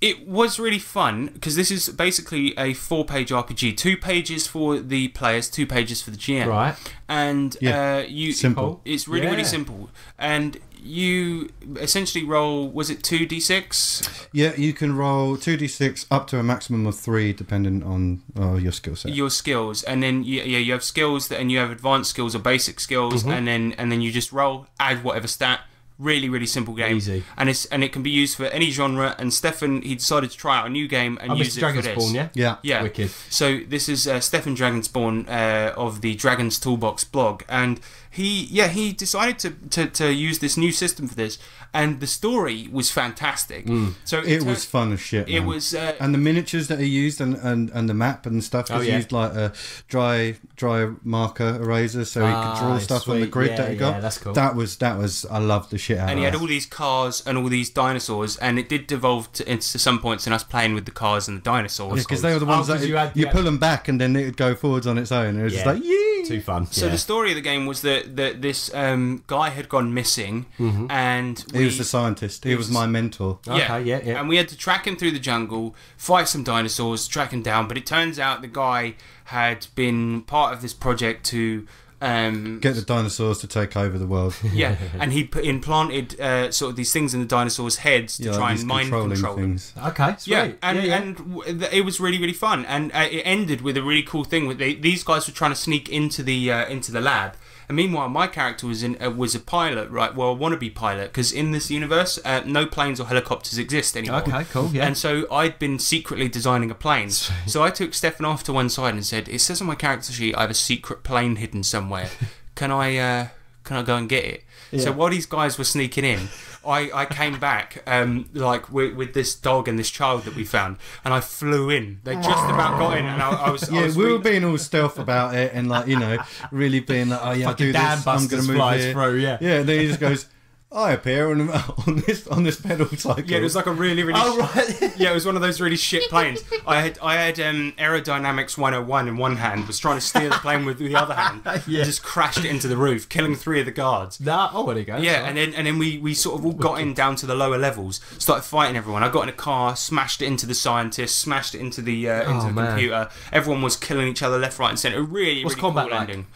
it was really fun because this is basically a four-page RPG. Two pages for the players, two pages for the GM. Right. And Yeah. uh, you Simple. It's really Yeah. really simple. And you essentially roll. Was it two d six? Yeah, you can roll two d six up to a maximum of three, depending on uh, your skill set. your skills and then you, yeah you have skills that, and you have advanced skills or basic skills Mm-hmm. and then and then you just roll add whatever stat really really simple game Easy. and it's and it can be used for any genre and Stefan he decided to try out a new game and Oh, use Mr. it Dragon's for this Spawn, yeah? Yeah. yeah Wicked. so this is uh, Stefan Dragonspawn uh, of the Dragon's Toolbox blog and he yeah he decided to, to, to use this new system for this and the story was fantastic so It tur- was fun as shit. it was uh, and the miniatures that he used and, and, and the map and stuff. 'cause Oh, he yeah. used like a dry dry marker eraser, so he could draw Ah, stuff on the grid Yeah, that he yeah, got. that's cool. That was that was I loved the shit out and of he had all these cars and all these dinosaurs, and it did devolve to, into some points in us playing with the cars and the dinosaurs. because they were the ones Oh, 'cause that you you, had- you yeah. pull them back and then it would go forwards on its own. It was just like yeah Too fun. so yeah. the story of the game was that, that this um, guy had gone missing, and we, He was the scientist. He was my mentor. Okay, yeah, yeah. and we had to track him through the jungle, fight some dinosaurs, track him down. But it turns out the guy had been part of this project to. Um, Get the dinosaurs to take over the world. [laughs] yeah, [laughs] and he put implanted uh, sort of these things in the dinosaurs' heads to Yeah, try these and mind controlling control them. things. Okay, sweet. Yeah, and yeah, yeah. and w- th- it was really really fun, and uh, it ended with a really cool thing. With they, these guys were trying to sneak into the uh, into the lab, and meanwhile my character was in uh, was a pilot, right? Well, a wannabe pilot, because in this universe, uh, no planes or helicopters exist anymore. Okay, cool, yeah. And so I'd been secretly designing a plane. [laughs] So I took Stefan off to one side and said, "It says on my character sheet I have a secret plane hidden somewhere. [laughs] Can I uh, can I go and get it?" So while these guys were sneaking in. I, I came back um, like with, with this dog and this child that we found, and I flew in. They just about got in, and I, I was I Yeah, was we were being all stealth about it and like you know, really being like, oh yeah, I'll do this. I'm gonna move flies here. through, yeah. yeah. And then he just goes, I appear on [laughs] on this on this pedal cycle. Yeah, it was like a really, really. Oh, right. yeah, it was one of those really shit planes. [laughs] I had I had um, aerodynamics 101 in one hand, was trying to steer the plane with the other hand, [laughs] Yeah. just crashed it into the roof, killing three of the guards. Nah, oh, there you go. Yeah, and then and then we, we sort of all got in down to the lower levels, started fighting everyone. I got in a car, smashed it into the scientist, smashed it into the uh, into Oh, the man. computer. Everyone was killing each other left, right, and centre. Really, What's really combat cool like? ending.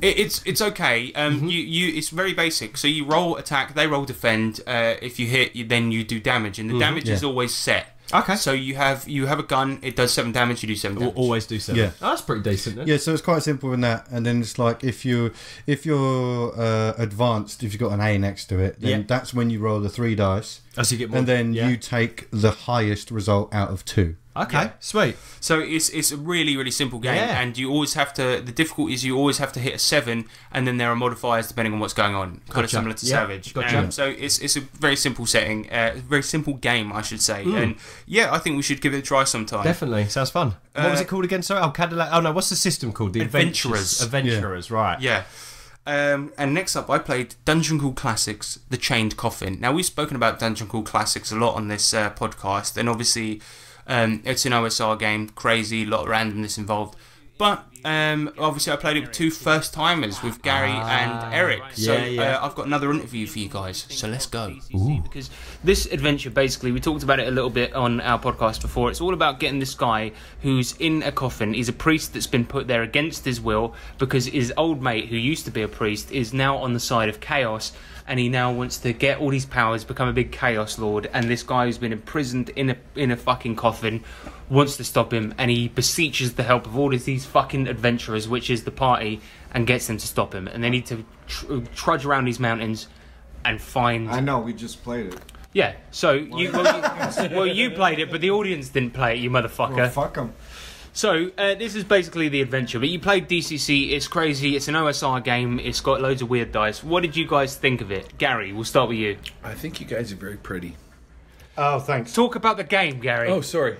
It, it's it's okay. Um, Mm-hmm. you you it's very basic. So you roll attack, they roll defend. Uh, if you hit, you, then you do damage, and the damage is always set. Mm-hmm. Okay. So you have you have a gun, it does seven damage. You do seven damage. always do seven. Yeah. Oh, that's pretty decent. Then. Yeah, so it's quite simple in that, and then it's like if you if you're uh, advanced, if you've got an A next to it, then Yeah. that's when you roll the three dice, As you get more, and then yeah. you take the highest result out of two. Okay, sweet. So it's it's a really really simple game, Yeah. and you always have to. The difficulty is you always have to hit a seven, and then there are modifiers depending on what's going on. Kind of similar to Yeah, Savage. gotcha. Um, so it's it's a very simple setting, uh, very simple game, I should say. And yeah, I think we should give it a try sometime. Definitely sounds fun. what was Uh, it called again? Sorry, oh Cadillac. Oh no, what's the system called? The Adventurers. Adventurers. right? Yeah. Um, and next up, I played Dungeon Crawl Classics: The Chained Coffin. Now we've spoken about Dungeon Crawl Classics a lot on this uh, podcast, and obviously, um, it's an OSR game, crazy, lot of randomness involved. But um, obviously, I played it with two first timers, with Gary and Eric. So yeah, yeah. Uh, I've got another interview for you guys. So let's go. Because this adventure, basically, we talked about it a little bit on our podcast before. It's all about getting this guy who's in a coffin. He's a priest that's been put there against his will because his old mate, who used to be a priest, is now on the side of chaos. And he now wants to get all these powers, become a big chaos lord. And this guy who's been imprisoned in a in a fucking coffin wants to stop him. And he beseeches the help of all of these fucking adventurers, which is the party, and gets them to stop him. And they need to tr- trudge around these mountains and find I know, we just played it. yeah, so you [laughs] well, you well you played it, but the audience didn't play it, you motherfucker. Well, fuck them. So uh, this is basically the adventure. But you played DCC. It's crazy. It's an OSR game. It's got loads of weird dice. What did you guys think of it, Gary? We'll start with you. I think you guys are very pretty. Oh, thanks. Talk about the game, Gary. Oh, sorry.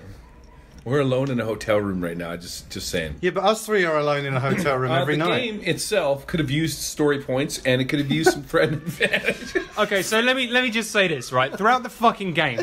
We're alone in a hotel room right now. Just just saying. Yeah, but us three are alone in a hotel room Uh, every the night. game itself could have used story points, and it could have used some friend [laughs] advantage. Okay, so let me let me just say this right. Throughout the fucking game,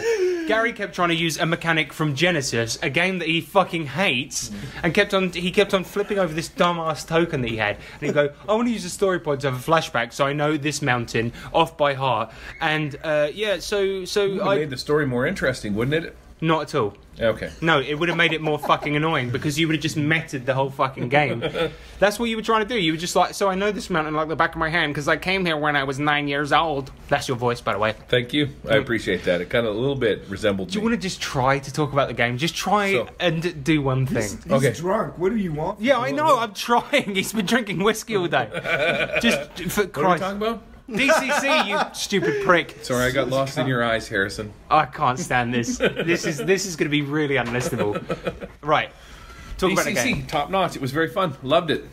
Gary kept trying to use a mechanic from Genesys, a game that he fucking hates, and kept on he kept on flipping over this dumbass token that he had, and he'd go, "I want to use the story points of a flashback, so I know this mountain off by heart." And uh, yeah, so so It would have I made the story more interesting, wouldn't it? Not at all. Okay. No, it would have made it more fucking annoying because you would have just meted the whole fucking game. [laughs] That's what you were trying to do. You were just like, so I know this mountain like the back of my hand because I came here when I was nine years old. That's your voice, by the way. Thank you. I mm. appreciate that. It kind of a little bit resembled. Do you me. want to just try to talk about the game? Just try So- and do one thing. He's Okay. drunk. What do you want? Yeah, I know. I'm trying. [laughs] He's been drinking whiskey all day. [laughs] Just for What are we Christ. talking about? DCC, you stupid prick. Sorry, I got lost in your eyes, Harrison. I can't stand this. This is this is going to be really unlistenable. Right. Talk about the game. DCC, top notch. It was very fun. Loved it.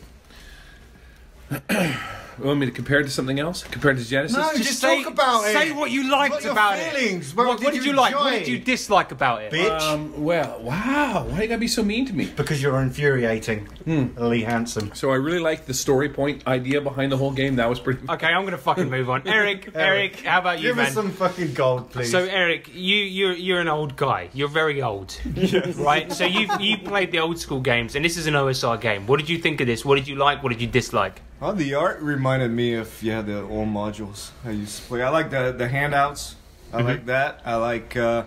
[clears throat] you want me to compare it to something else? Compared to Genesys? No, just talk about it. Say what you liked What about feelings? it. What What, did what did you you like? What did you dislike about it? Bitch. Um, well, wow. Why are you gotta be so mean to me? because you're infuriating, Lee Handsome. So I really liked the story point idea behind the whole game. That was pretty. Okay, I'm going to fucking move on. [laughs] Eric, Eric, how about you, Give man? us some fucking gold, please. So Eric, you you're you're an old guy. You're very old, [laughs] right? So you you played the old school games, and this is an OSR game. What did you think of this? What did you like? What did you dislike? Oh, the art reminded me of yeah the old modules I used to play. I like the the handouts. I like that. I like uh,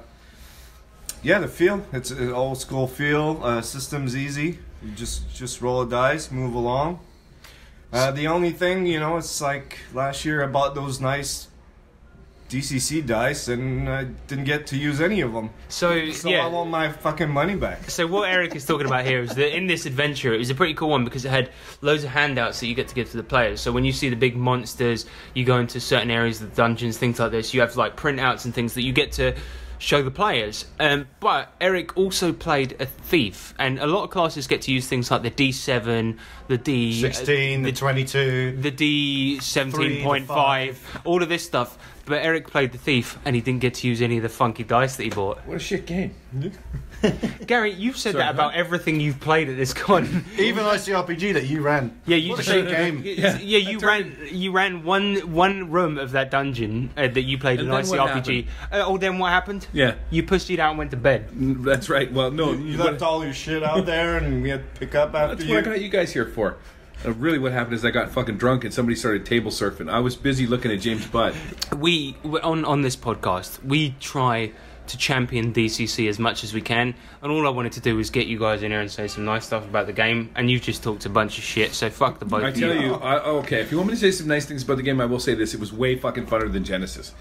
yeah the feel. It's an old school feel. Uh, system's easy. You just just roll a dice, move along. Uh, the only thing you know, it's like last year I bought those nice DCC dice and I didn't get to use any of them. So, So yeah. I want my fucking money back. So what Eric is talking about here is that in this adventure, it was a pretty cool one because it had loads of handouts that you get to give to the players. So when you see the big monsters, you go into certain areas of the dungeons, things like this. You have like printouts and things that you get to show the players. Um, but Eric also played a thief, and a lot of classes get to use things like the D7, the D 16, the 22. the D seventeen point five, all of this stuff. But Eric played the thief, and he didn't get to use any of the funky dice that he bought. What a shit game. [laughs] Gary, you've said Sorry, that about everything you've played at this con. [laughs] Even ICRPG that you ran. Yeah, you What a just great game. [laughs] Yeah, Yeah, you ran you ran one one room of that dungeon uh, that you played And in then what ICRPG. Uh, oh, then what happened? Yeah, You pushed it out and went to bed. that's right. Well, no, You what- left all your shit out there and we had to pick up after That's you. what I got you guys here for. Uh, really, what happened is I got fucking drunk and somebody started table surfing. I was busy looking at James Butt. We on on this podcast we try to champion DCC as much as we can, and all I wanted to do was get you guys in here and say some nice stuff about the game, and you've just talked a bunch of shit. So fuck the both I of tell you. you, I, okay, if you want me to say some nice things about the game, I will say this: it was way fucking funner than Genesys.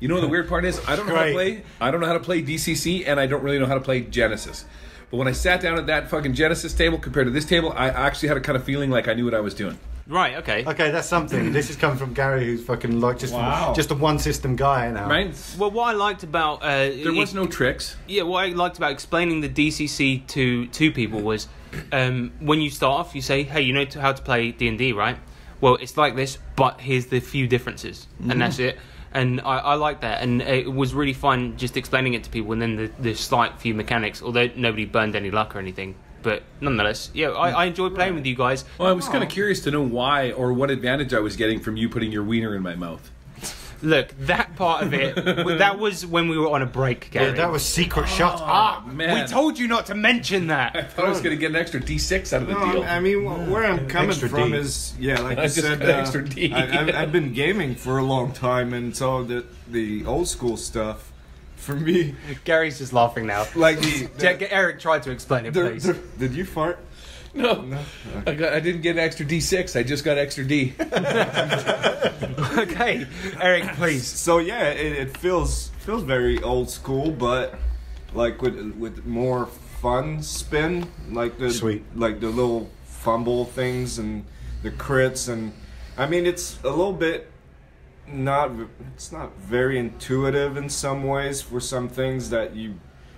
You know what the [laughs] weird part is? I don't know how to play. I don't know how to play DCC, and I don't really know how to play Genesys. But when I sat down at that fucking Genesys table compared to this table, I actually had a kind of feeling like I knew what I was doing. Right? Okay. Okay, that's something. this is coming from Gary, who's fucking like just Wow. just a one system guy now. Right? Well, what I liked about uh, There was no tricks. Yeah, what I liked about explaining the DCC to to people was um, when you start off, you say, "Hey, you know to, how to play D and D, right?" Well, it's like this, but here's the few differences, and that's it. And I, I like that, and it was really fun just explaining it to people, and then the, the slight few mechanics. Although nobody burned any luck or anything, but nonetheless, yeah, I, I enjoyed playing with you guys. Well, I was kind of curious to know why or what advantage I was getting from you putting your wiener in my mouth. Look, that part of it, [laughs] that was when we were on a break, Gary. Yeah, that was secret shot. Ah, man. we told you not to mention that. [laughs] I thought I was going to get an extra D6 out of the No, deal. I mean, wh- where I'm coming Extra from D. is, yeah, like [laughs] I you just said, got uh, extra D. I, I've, I've been gaming for a long time, and so the the old school stuff for me, Gary's just laughing now. like the, Jack, Eric tried to explain it, the, please. the- did you fart? No, I, got, I didn't get an extra D6. I just got extra D. [laughs] okay, Eric, please. So yeah, it, it feels feels very old school, but like with with more fun spin, like the Sweet. like the little fumble things and the crits, and I mean it's a little bit not it's not very intuitive in some ways for some things that you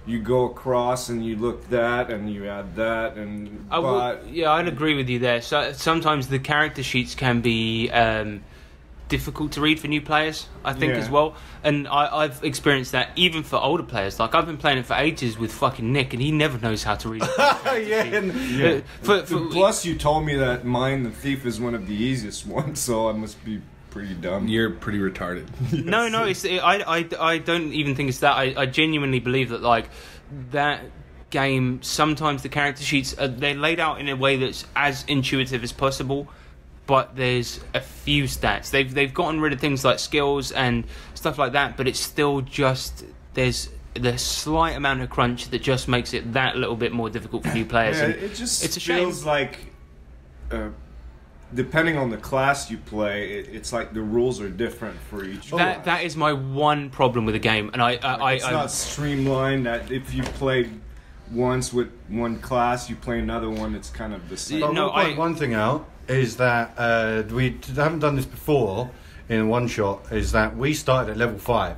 you go across and you look that and you add that and I but yeah, I'd agree with you there. So sometimes the character sheets can be um, difficult to read for new players. I think Yeah. as well, and I, I've experienced that even for older players. Like I've been playing it for ages with fucking Nick, and he never knows how to read. [laughs] yeah, and- Uh, for, for, Plus, you told me that Mine the Thief is one of the easiest [laughs] ones, so I must be pretty dumb. You're pretty retarded. [laughs] No, no, it's I, I, I don't even think it's that. I, I genuinely believe that like that game. Sometimes the character sheets are, they're laid out in a way that's as intuitive as possible, but there's a few stats. They've they've gotten rid of things like skills and stuff like that, but it's still just there's the slight amount of crunch that just makes it that little bit more difficult for new players. Yeah, and it just it's a shame. feels like, uh, depending on the class you play, it, it's like the rules are different for each. that class. that is my one problem with the game, and I I, I, it's I not streamlined. That if you play once with one class, you play another one. It's kind of the same. But No, I- one thing out is that uh, we haven't done this before in one shot. Is that we started at level five,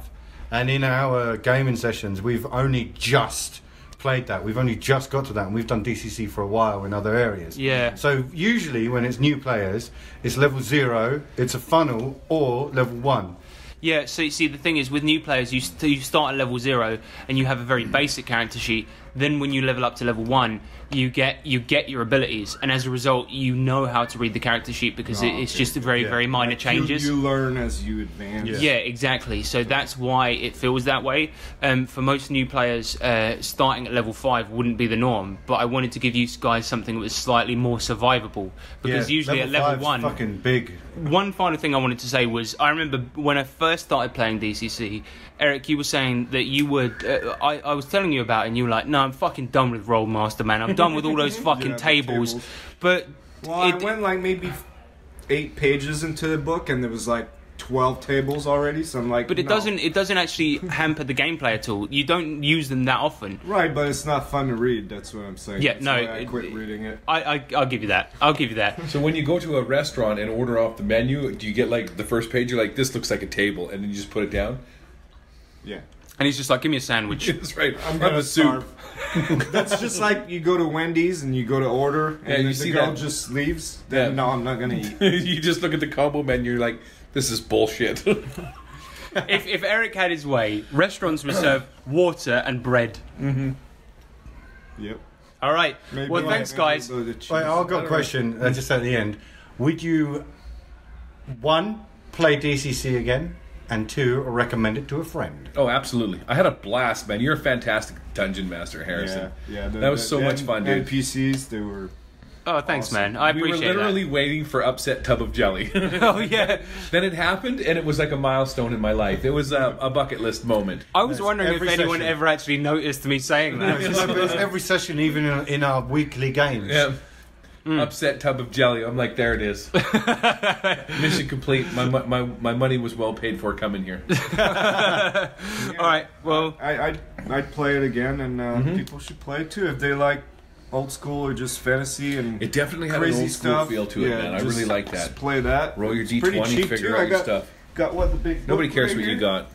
and in our gaming sessions, we've only just played that. We've only just got to that, and we've done DCC for a while in other areas. Yeah. So usually when it's new players, it's level zero, it's a funnel, or level one. Yeah, so you see, the thing is, with new players, you st- you start at level zero and you have a very mm. basic character sheet. Then, when you level up to level one, you get you get your abilities, and as a result, you know how to read the character sheet because it, it's just very Yeah. very minor Like, changes. You, learn as you advance. Yeah, exactly. So that's why it feels that way. Um, for most new players, uh, starting at level five wouldn't be the norm. But I wanted to give you guys something that was slightly more survivable because Yeah, usually at level one, fucking big. one final thing I wanted to say was I remember when I first started playing DCC, Eric, you were saying that you would. Uh, I, I was telling you about, it and you were like, "No, I'm fucking done with Rolemaster, man. I'm done with all those [laughs] fucking Yeah, tables. tables. But Well, it, I went like maybe eight pages into the book, and there was like twelve tables already. So I'm like, but it no. doesn't. It doesn't actually hamper the gameplay at all. You don't use them that often. Right, but it's not fun to read. That's what I'm saying. Yeah, That's no, why I it- quit reading it. I, I I'll give you that. I'll give you that. So when you go to a restaurant and order off the menu, do you get like the first page? You're like, this looks like a table, and then you just put it down. Yeah, And he's just like, "Give me a sandwich." [laughs] That's right. I'm Have gonna a soup. starve. [laughs] That's just like you go to Wendy's and you go to order, and Yeah, you the see girl that- just leaves. Then Yeah. no, I'm not gonna eat. [laughs] you just look at the combo menu. You're like, this is bullshit. if if Eric had his way, restaurants would serve water and bread. Yep. All right. Maybe well, like- thanks, guys. a little bit of cheese. Wait, I've got a question uh, just at the end. Would you, one, play DCC again, and two, recommend it to a friend? oh, absolutely. I had a blast, man. You're a fantastic dungeon master, Harrison. Yeah, yeah. the- That was the- so the much N- fun, dude. NPCs, they were. Oh, thanks, Awesome. man. I appreciate we were appreciate literally waiting for upset tub of jelly. [laughs] [laughs] Oh yeah. then it happened, and it was like a milestone in my life. It was a, a bucket list moment. I was wondering if every anyone session. ever actually noticed me saying that. it's, it's every session, even in, in our weekly games. Yeah. Upset tub of jelly. I'm like, there it is. [laughs] Mission complete. My, my my money was well paid for coming here. [laughs] All right. Well, I I'd, I'd play it again, and uh, Mm-hmm. people should play it too if they like old school or just fantasy and It definitely had crazy an old school stuff. feel to it, Yeah, man. I really like just that. play that. Roll your It's d20, cheap, figure too. out I your stuff. Got what the big Nobody cares right what you got.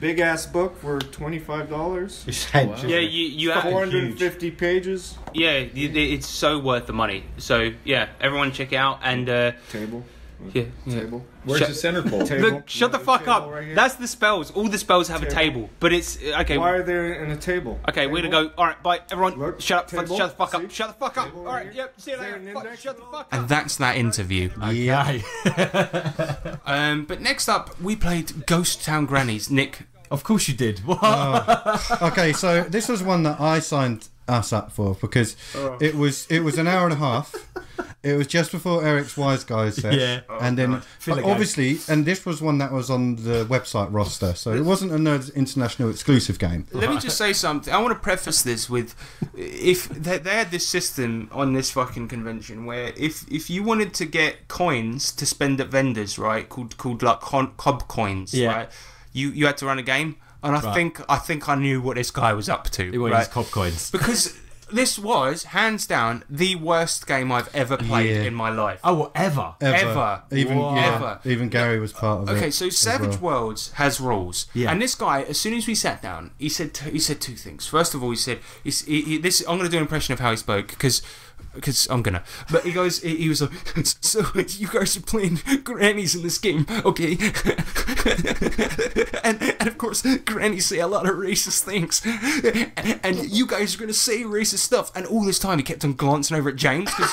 Big ass book for twenty five dollars. [laughs] Essentially. yeah, you you have, Four hundred and fifty pages. yeah, you- it's so worth the money. So yeah, everyone check it out and uh, Table. Yeah, yeah. Table. Where's Shut- the centerfold? Table. Look, shut the fuck up. right. That's the spells. All the spells have a Table. table, but it's okay. Why are they in a table? Okay, we're gonna go. All right, bye, everyone. Look, shut up. fuck- table, shut the fuck up. Shut the fuck up. Table All right right, here. yep. See you later. Fuck, shut at the fuck up. And that's that interview. [laughs] Yeah. [laughs] Um, but next up, we played Ghost Town Grannies. Nick, Of course you did. What? [laughs] okay, so this was one that I signed us up for because it was it was an hour and a half. [laughs] It was just before Eric's Wise Guys set, Yeah. Oh, and then Feel but it, guys. obviously, and this was one that was on the website roster, so it wasn't a Nerds International exclusive game. let me just say something. I want to preface this with, if they, they had this system on this fucking convention where if if you wanted to get coins to spend at vendors, right, called called like con, cob coins, Yeah. right, you you had to run a game, and I Right. think I think I knew what this guy was up to, It was right? cop coins. because this was hands down the worst game I've ever played Yeah. in my life. Oh, whatever. Ever. even Whoa. yeah, Ever. even Gary was part of it. Okay, so Savage well. Worlds has rules, Yeah. and this guy, as soon as we sat down, he said t- he said two things. First of all, he said, he, he, "This I'm going to do an impression of how he spoke because because I'm gonna. But he goes, he, was like, [laughs] so you guys are playing grannies in this game, okay? [laughs] and and of course, grannies say a lot of racist things, and, [laughs] and you guys are gonna say racist stuff. And all this time, he kept on glancing over at James because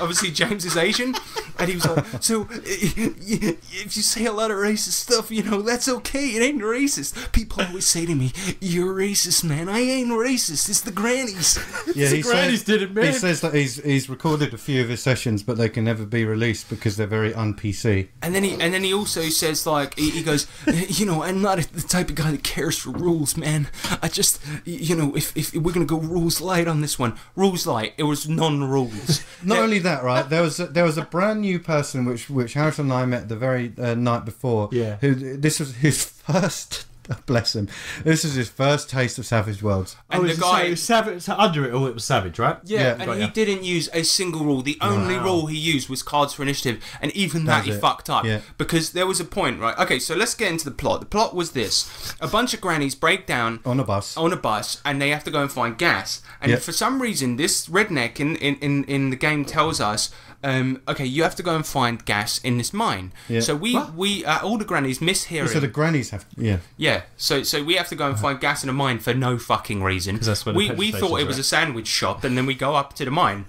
obviously James is Asian, and he was like, so if you say a lot of racist stuff, you know that's okay. It ain't racist. People always say to me, "You're racist, man." I ain't racist. It's the grannies. Yeah, he grannies says, did it, man. He says that he's he's recorded a few of his sessions, but they can never be released because they're very un PC. And then he and then he also says like he, he goes, [laughs] you know, I'm not the type of guy that cares for rules, man. I just, you know, if, if we're gonna go rules light on this one, rules light. It was non-rules. [laughs] Not only that, right? There was a, there was a brand new person which which Harrison and I met the very uh, night before. Yeah. Who this was his [laughs] first. [laughs] Bless him. This is his first taste of Savage Worlds. And oh, the the guy- guy, it was savage, under it all, it was savage, right? Yeah, Yeah, and got he ya. didn't use a single rule. The only Wow. rule he used was cards for initiative, and even that That's he it. fucked up. Yeah. Because there was a point, right? Okay, so let's get into the plot. The plot was this: a bunch of grannies break down On a bus. on a bus, and they have to go and find gas. And Yeah. for some reason, this redneck in in, in, in the game tells us. Um, okay, you have to go and find gas in this mine. Yeah. So we we uh, all the grannies mishear So the grannies have. Yeah. Yeah, so so we have to go and find gas in a mine for no fucking reason. [laughs] 'Cause that's where the we petrol we thought it was are a sandwich shop, and then we go up to the mine.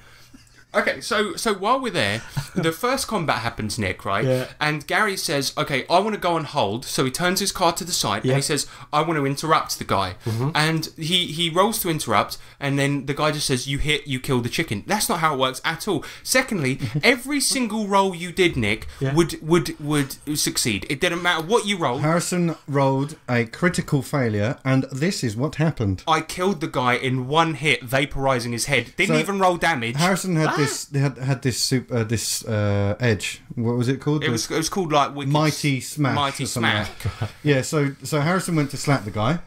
Okay, so so while we're there, [laughs] the first combat happens, Nick, right? Yeah. And Gary says, "Okay, I want to go on hold." So he turns his car to the side Yeah. and he says, "I want to interrupt the guy." Mm. And he he rolls to interrupt, and then the guy just says, "You hit, you kill the chicken." That's not how it works at all. Secondly, [laughs] every single roll you did, Nick, Yeah. would would would succeed. It didn't matter what you rolled. Harrison rolled a critical failure, and this is what happened. I killed the guy in one hit, vaporizing his head. Didn't So, even roll damage. Harrison had this had had this super uh, this uh, edge. What was it called? it The was it was called like Wicked mighty smash. Mighty Smash. like- yeah. So so Harrison went to slap the guy,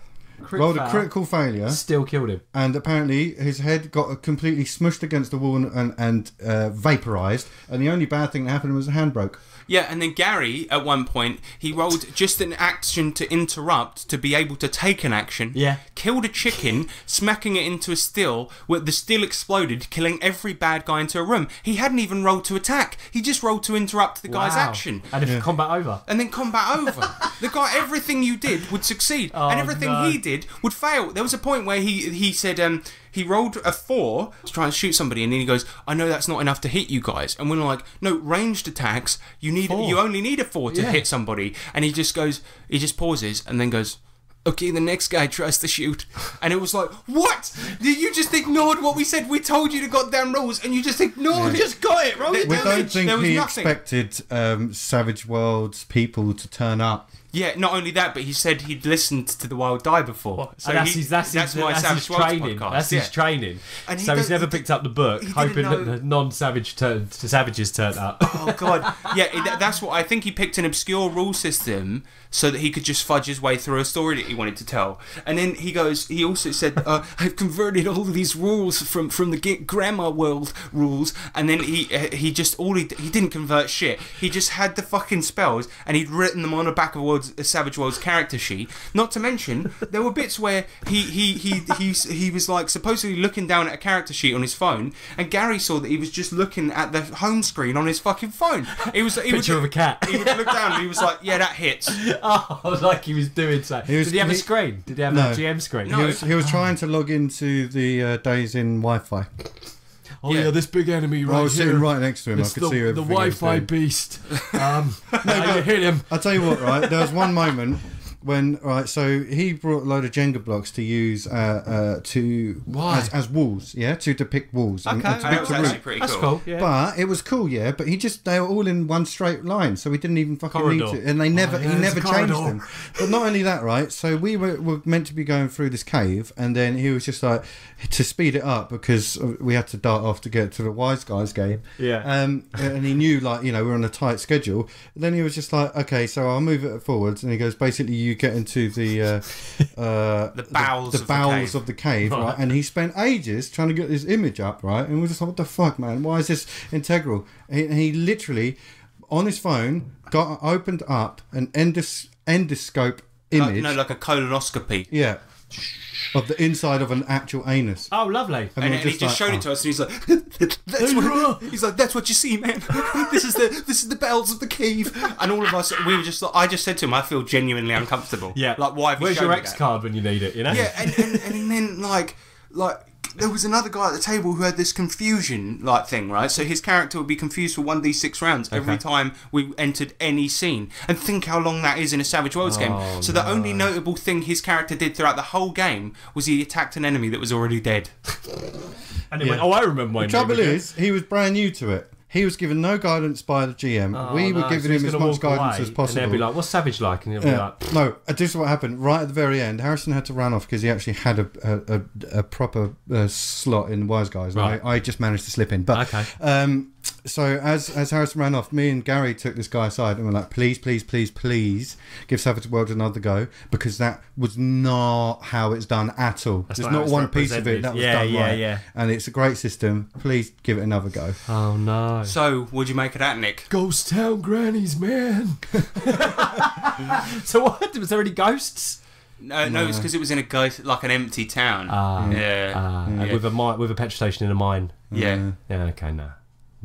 rolled a critical failure, Still killed him. and apparently his head got completely smushed against the wall and and, and uh, vaporized. And the only bad thing that happened was the hand broke. Yeah, and then Gary at one point he rolled just an action to interrupt to be able to take an action. Yeah. Killed a chicken, smacking it into a still. Where the still exploded, killing every bad guy into a room. He hadn't even rolled to attack. He just rolled to interrupt the guy's action. And if combat over. and then combat over. [laughs] the guy, everything you did would succeed, Oh, and everything no. he did would fail. There was a point where he he said um, he rolled a four to try and shoot somebody, and then he goes, "I know that's not enough to hit you guys." And we're like, "No, ranged attacks, you need Four. you only need a four to Yeah. hit somebody." And he just goes, he just pauses, and then goes. Okay, the next guy tries to shoot, and it was like, "What? You just ignored what we said. We told you the goddamn rules, and you just ignored it. Just got it. Roll We it don't think he nothing. expected um, Savage Worlds people to turn up. Yeah, not only that, but he said he'd listened to the Wild Die before. So that's he- his that's, his, my that's Savage his training. podcast. That's yeah. his training. And he so he's never he picked up the book, hoping know- that the non-savage turn, savages turned up. [laughs] Oh god, yeah, that's what I think. He picked an obscure rule system so that he could just fudge his way through a story that he wanted to tell. And then he goes. He also said, uh, [laughs] "I've converted all of these rules from from the grammar world rules." And then he uh, he just all he he didn't convert shit. He just had the fucking spells and he'd written them on the back of World's, uh, Savage World's character sheet. Not to mention, there were bits where he he he he he was like supposedly looking down at a character sheet on his phone, and Gary saw that he was just looking at the home screen on his fucking phone. It was he Picture would, of a cat. He would look down and he was like, "Yeah, that hits." [laughs] oh, I was like he was doing so. He was- Did he have a screen? Did he have No. a GM screen? No. He was, he was trying to log into the uh, Days Inn Wi-Fi. Oh Yeah. yeah, this big enemy right I was here. sitting right next to him. It's I could the, see the everything he was Wi-Fi beast. Um, [laughs] now you hit him. I'll tell you what, right? There was one moment when, right, so he brought a load of Jenga blocks to use uh, uh, to Why? As, as walls, yeah, to depict walls and, and to that pick was the actually pretty That's cool. cool. Yeah. But it was cool, yeah. But he just they were all in one straight line, so we didn't even fucking Corridor. need to. And they never Oh, yeah, he never changed them. But not only that, right? So we were, were meant to be going through this cave, and then he was just like to speed it up because we had to dart off to get to the wise guys game. Yeah. Um, and he knew like you know we're on a tight schedule. then he was just like, okay, so I'll move it forwards, and he goes basically you get into the uh, [laughs] uh, The bowels the, of the bowels cave. of the cave, right? And he spent ages trying to get this image up, right? And we're just like, what the fuck, man? Why is this integral? He, he literally, on his phone, got opened up an endos, endoscope Like, image. no, like a colonoscopy. yeah. Of the inside of an actual anus. Oh, lovely. And And, we're and he just showed like, it oh. to us, and he's like, [laughs] "That's what." He's like, "That's what you see, man. [laughs] this is the this is the bells of the cave." And all of us, we were just like, I just said to him, "I feel genuinely uncomfortable." Yeah. like why have Where's shown your me X card when you need it? You know. Yeah, and, and and then like like there was another guy at the table who had this confusion like thing, right? So his character would be confused for one d six rounds every Okay. time we entered any scene, and think how long that is in a Savage Worlds Oh, game. So the only notable thing his character did throughout the whole game was he attacked an enemy that was already dead. [laughs] And he Yeah. went, "Oh, I remember my The trouble is, he was brand new to it. He was given no guidance by the GM. Oh, we were giving so him as much guidance as possible. And they'll be like, "What's Savage like?" And he'll be Yeah. like, no, uh, this is what happened. Right at the very end, Harrison had to run off because he actually had a a, a, a proper uh, slot in Wise Guys. and Right. I, I just managed to slip in. But Okay. um, so as as Harrison ran off, me and Gary took this guy aside and were like, "Please, please, please, please, give Savage World another go because that was not how it's done at all. That's There's not not one piece of it that was Yeah, done yeah, right. yeah. And it's a great system. Please give it another go. "Oh no." So what'd you make of that, Nick? Ghost Town grannies, man. [laughs] so what? Was there any ghosts? No, no, it's because it was in a ghost, like an empty town. Ah, yeah, ah, yeah. with a mine, with a petrol station in a mine. yeah. Yeah, okay, no,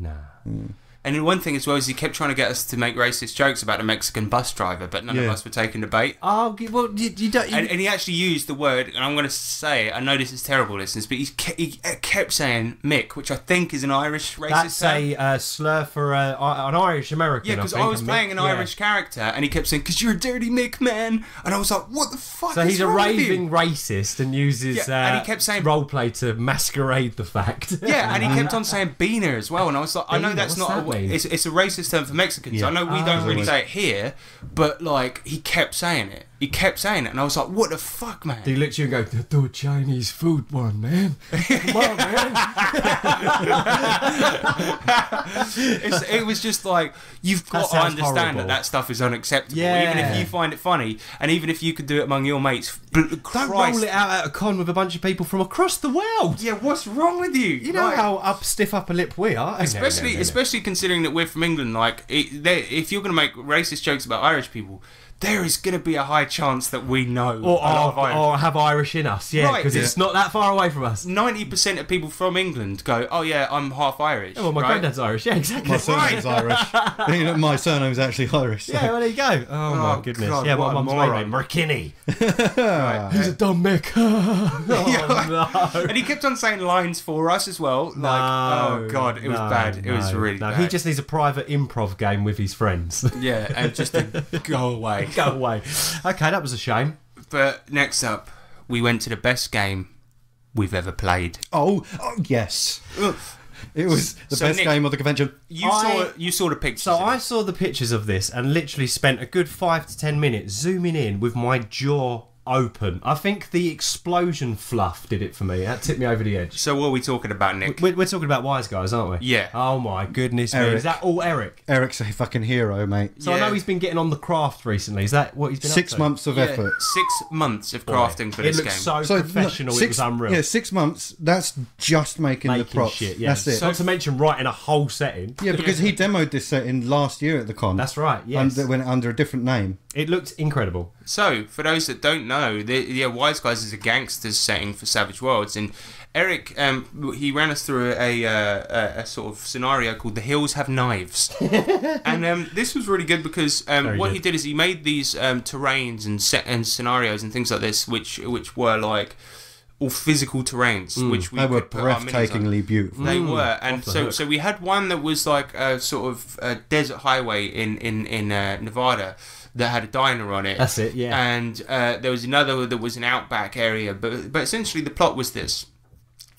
no. And one thing as well is he kept trying to get us to make racist jokes about a Mexican bus driver, but none of us were taking the bait. Oh, well, you, you don't. You, And, and he actually used the word, and I'm going to say, it, I know this is terrible, listeners, but he, ke- he kept saying Mick, which I think is an Irish racist that's term. a uh, slur for uh, an Irish American. Yeah, because I, think, was and playing an yeah. Irish character, and he kept saying, "Because you're a dirty Mick, man," and I was like, "What the fuck?" So is he's a wrong with raving racist and uses Yeah, uh, and he kept saying- role play to masquerade the fact. Yeah, and he kept [laughs] on saying beaner as well, and I was like, I know that's not. that mean? it's, it's a racist term for Mexicans. Yeah. I know we Ah. don't really say it here, but like he kept saying it. He kept saying it, and I was like, what the fuck, man? he looks at you and goes, "Do a Chinese food one, man. Come on, man." [laughs] It's, it was just like you've got to understand horrible. that that stuff is unacceptable. Yeah. Even if you find it funny, and even if you could do it among your mates, bl- Don't Christ. roll it out at a con with a bunch of people from across the world. Yeah, what's wrong with you? You know Like- how up stiff upper lip we are, especially No, no, no, no. especially considering that we're from England. Like, it, if you're going to make racist jokes about Irish people, there is going to be a high chance that we know or, a lot of or, Irish. or have Irish in us, yeah, Right. because it's not that far away from us. Ninety percent of people from England go, "Oh yeah, I'm half Irish." Oh, well, my right? granddad's Irish, yeah, exactly. My surname's Irish. [laughs] You know, my surname's actually Irish. so- Yeah, well, there you go. Oh, my Oh, goodness. God, yeah, what my a mum's moron. maiden, McKinney. Right. He's a dumb Mick. [laughs] [laughs] oh, no. And he kept on saying lines for us as well. Like, oh god, it was bad. It was really no. bad. He just needs a private improv game with his friends. yeah, and just to go away. [laughs] Go away. Okay, that was a shame. But next up, we went to the best game we've ever played. Oh, oh yes. It was the So, best Nick- game of the convention. You I- saw you saw the pictures. So I saw the pictures of this and literally spent a good five to ten minutes zooming in with my jaw open. I think the explosion fluff did it for me. That tipped me over the edge. So what are we talking about, Nick? We're, we're talking about wise guys, aren't we? Yeah. Oh my goodness me. Eric. Is that all Eric? Eric's a fucking hero, mate. So I know he's been getting on the craft recently. Is that what he's been up Six to? months of Yeah, effort. Six months of crafting for it this looks game. so, So no, professional. six, it was unreal. Yeah, six months. That's just making, Making the props. shit. Yeah. That's it. Not to mention writing a whole setting. yeah, because he demoed this setting last year at the con. That's right. Yes. Under, when under a different name. It looked incredible. So, for those that don't know, the yeah, Wise Guys is a gangsters setting for Savage Worlds, and Eric, um, he ran us through a, uh, a, a sort of scenario called "The Hills Have Knives," [laughs] and um, this was really good because um, what good. he did is he made these um, terrains and set and scenarios and things like this, which which were like all physical terrains, which we They were could put our minis on. breathtatingly beautiful. They were, and so hook. so we had one that was like a sort of a desert highway in in in uh, Nevada that had a diner on it. That's it, yeah. And uh, there was another that was an outback area, but but essentially the plot was this: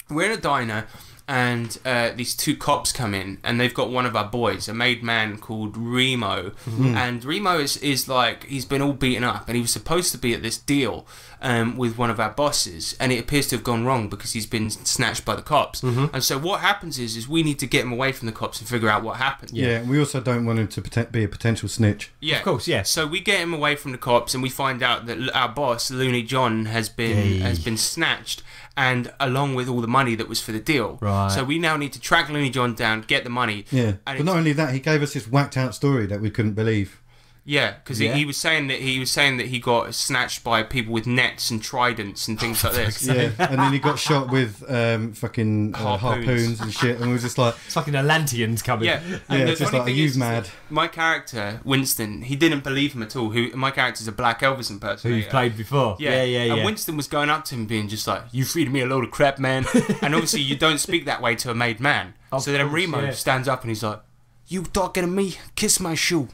we're in a diner. And uh, these two cops come in, and they've got one of our boys, a made man called Remo. And Remo is, is like, he's been all beaten up, and he was supposed to be at this deal um, with one of our bosses, and it appears to have gone wrong because he's been snatched by the cops. And so what happens is, is we need to get him away from the cops and figure out what happened. Yeah. we also don't want him to be a potential snitch. Yeah, Of course, yeah So we get him away from the cops, and we find out that our boss, Looney John, has been Yay. has been snatched, and along with all the money that was for the deal. Right. So we now need to track Looney John down, get the money. Yeah, And but not only that, he gave us this whacked out story that we couldn't believe. Yeah, because Yeah. he, he was saying that he was saying that he got snatched by people with nets and tridents and things [laughs] like this. Yeah, and then he got shot with um, fucking uh, Harpoons. harpoons. and shit, and we was just like, It's fucking Atlanteans coming. Yeah, Yeah, and the just like, are you is, is mad? My character Winston, he didn't believe him at all. Who my character's a Black Elvis Who impersonator. you've played before. Yeah, yeah, yeah. And yeah. Winston was going up to him, being just like, "You feeding me a load of crap, man." and obviously, you don't speak that way to a made man. Of so then course, Remo yeah. stands up and he's like, "You talking to me? Kiss my shoe,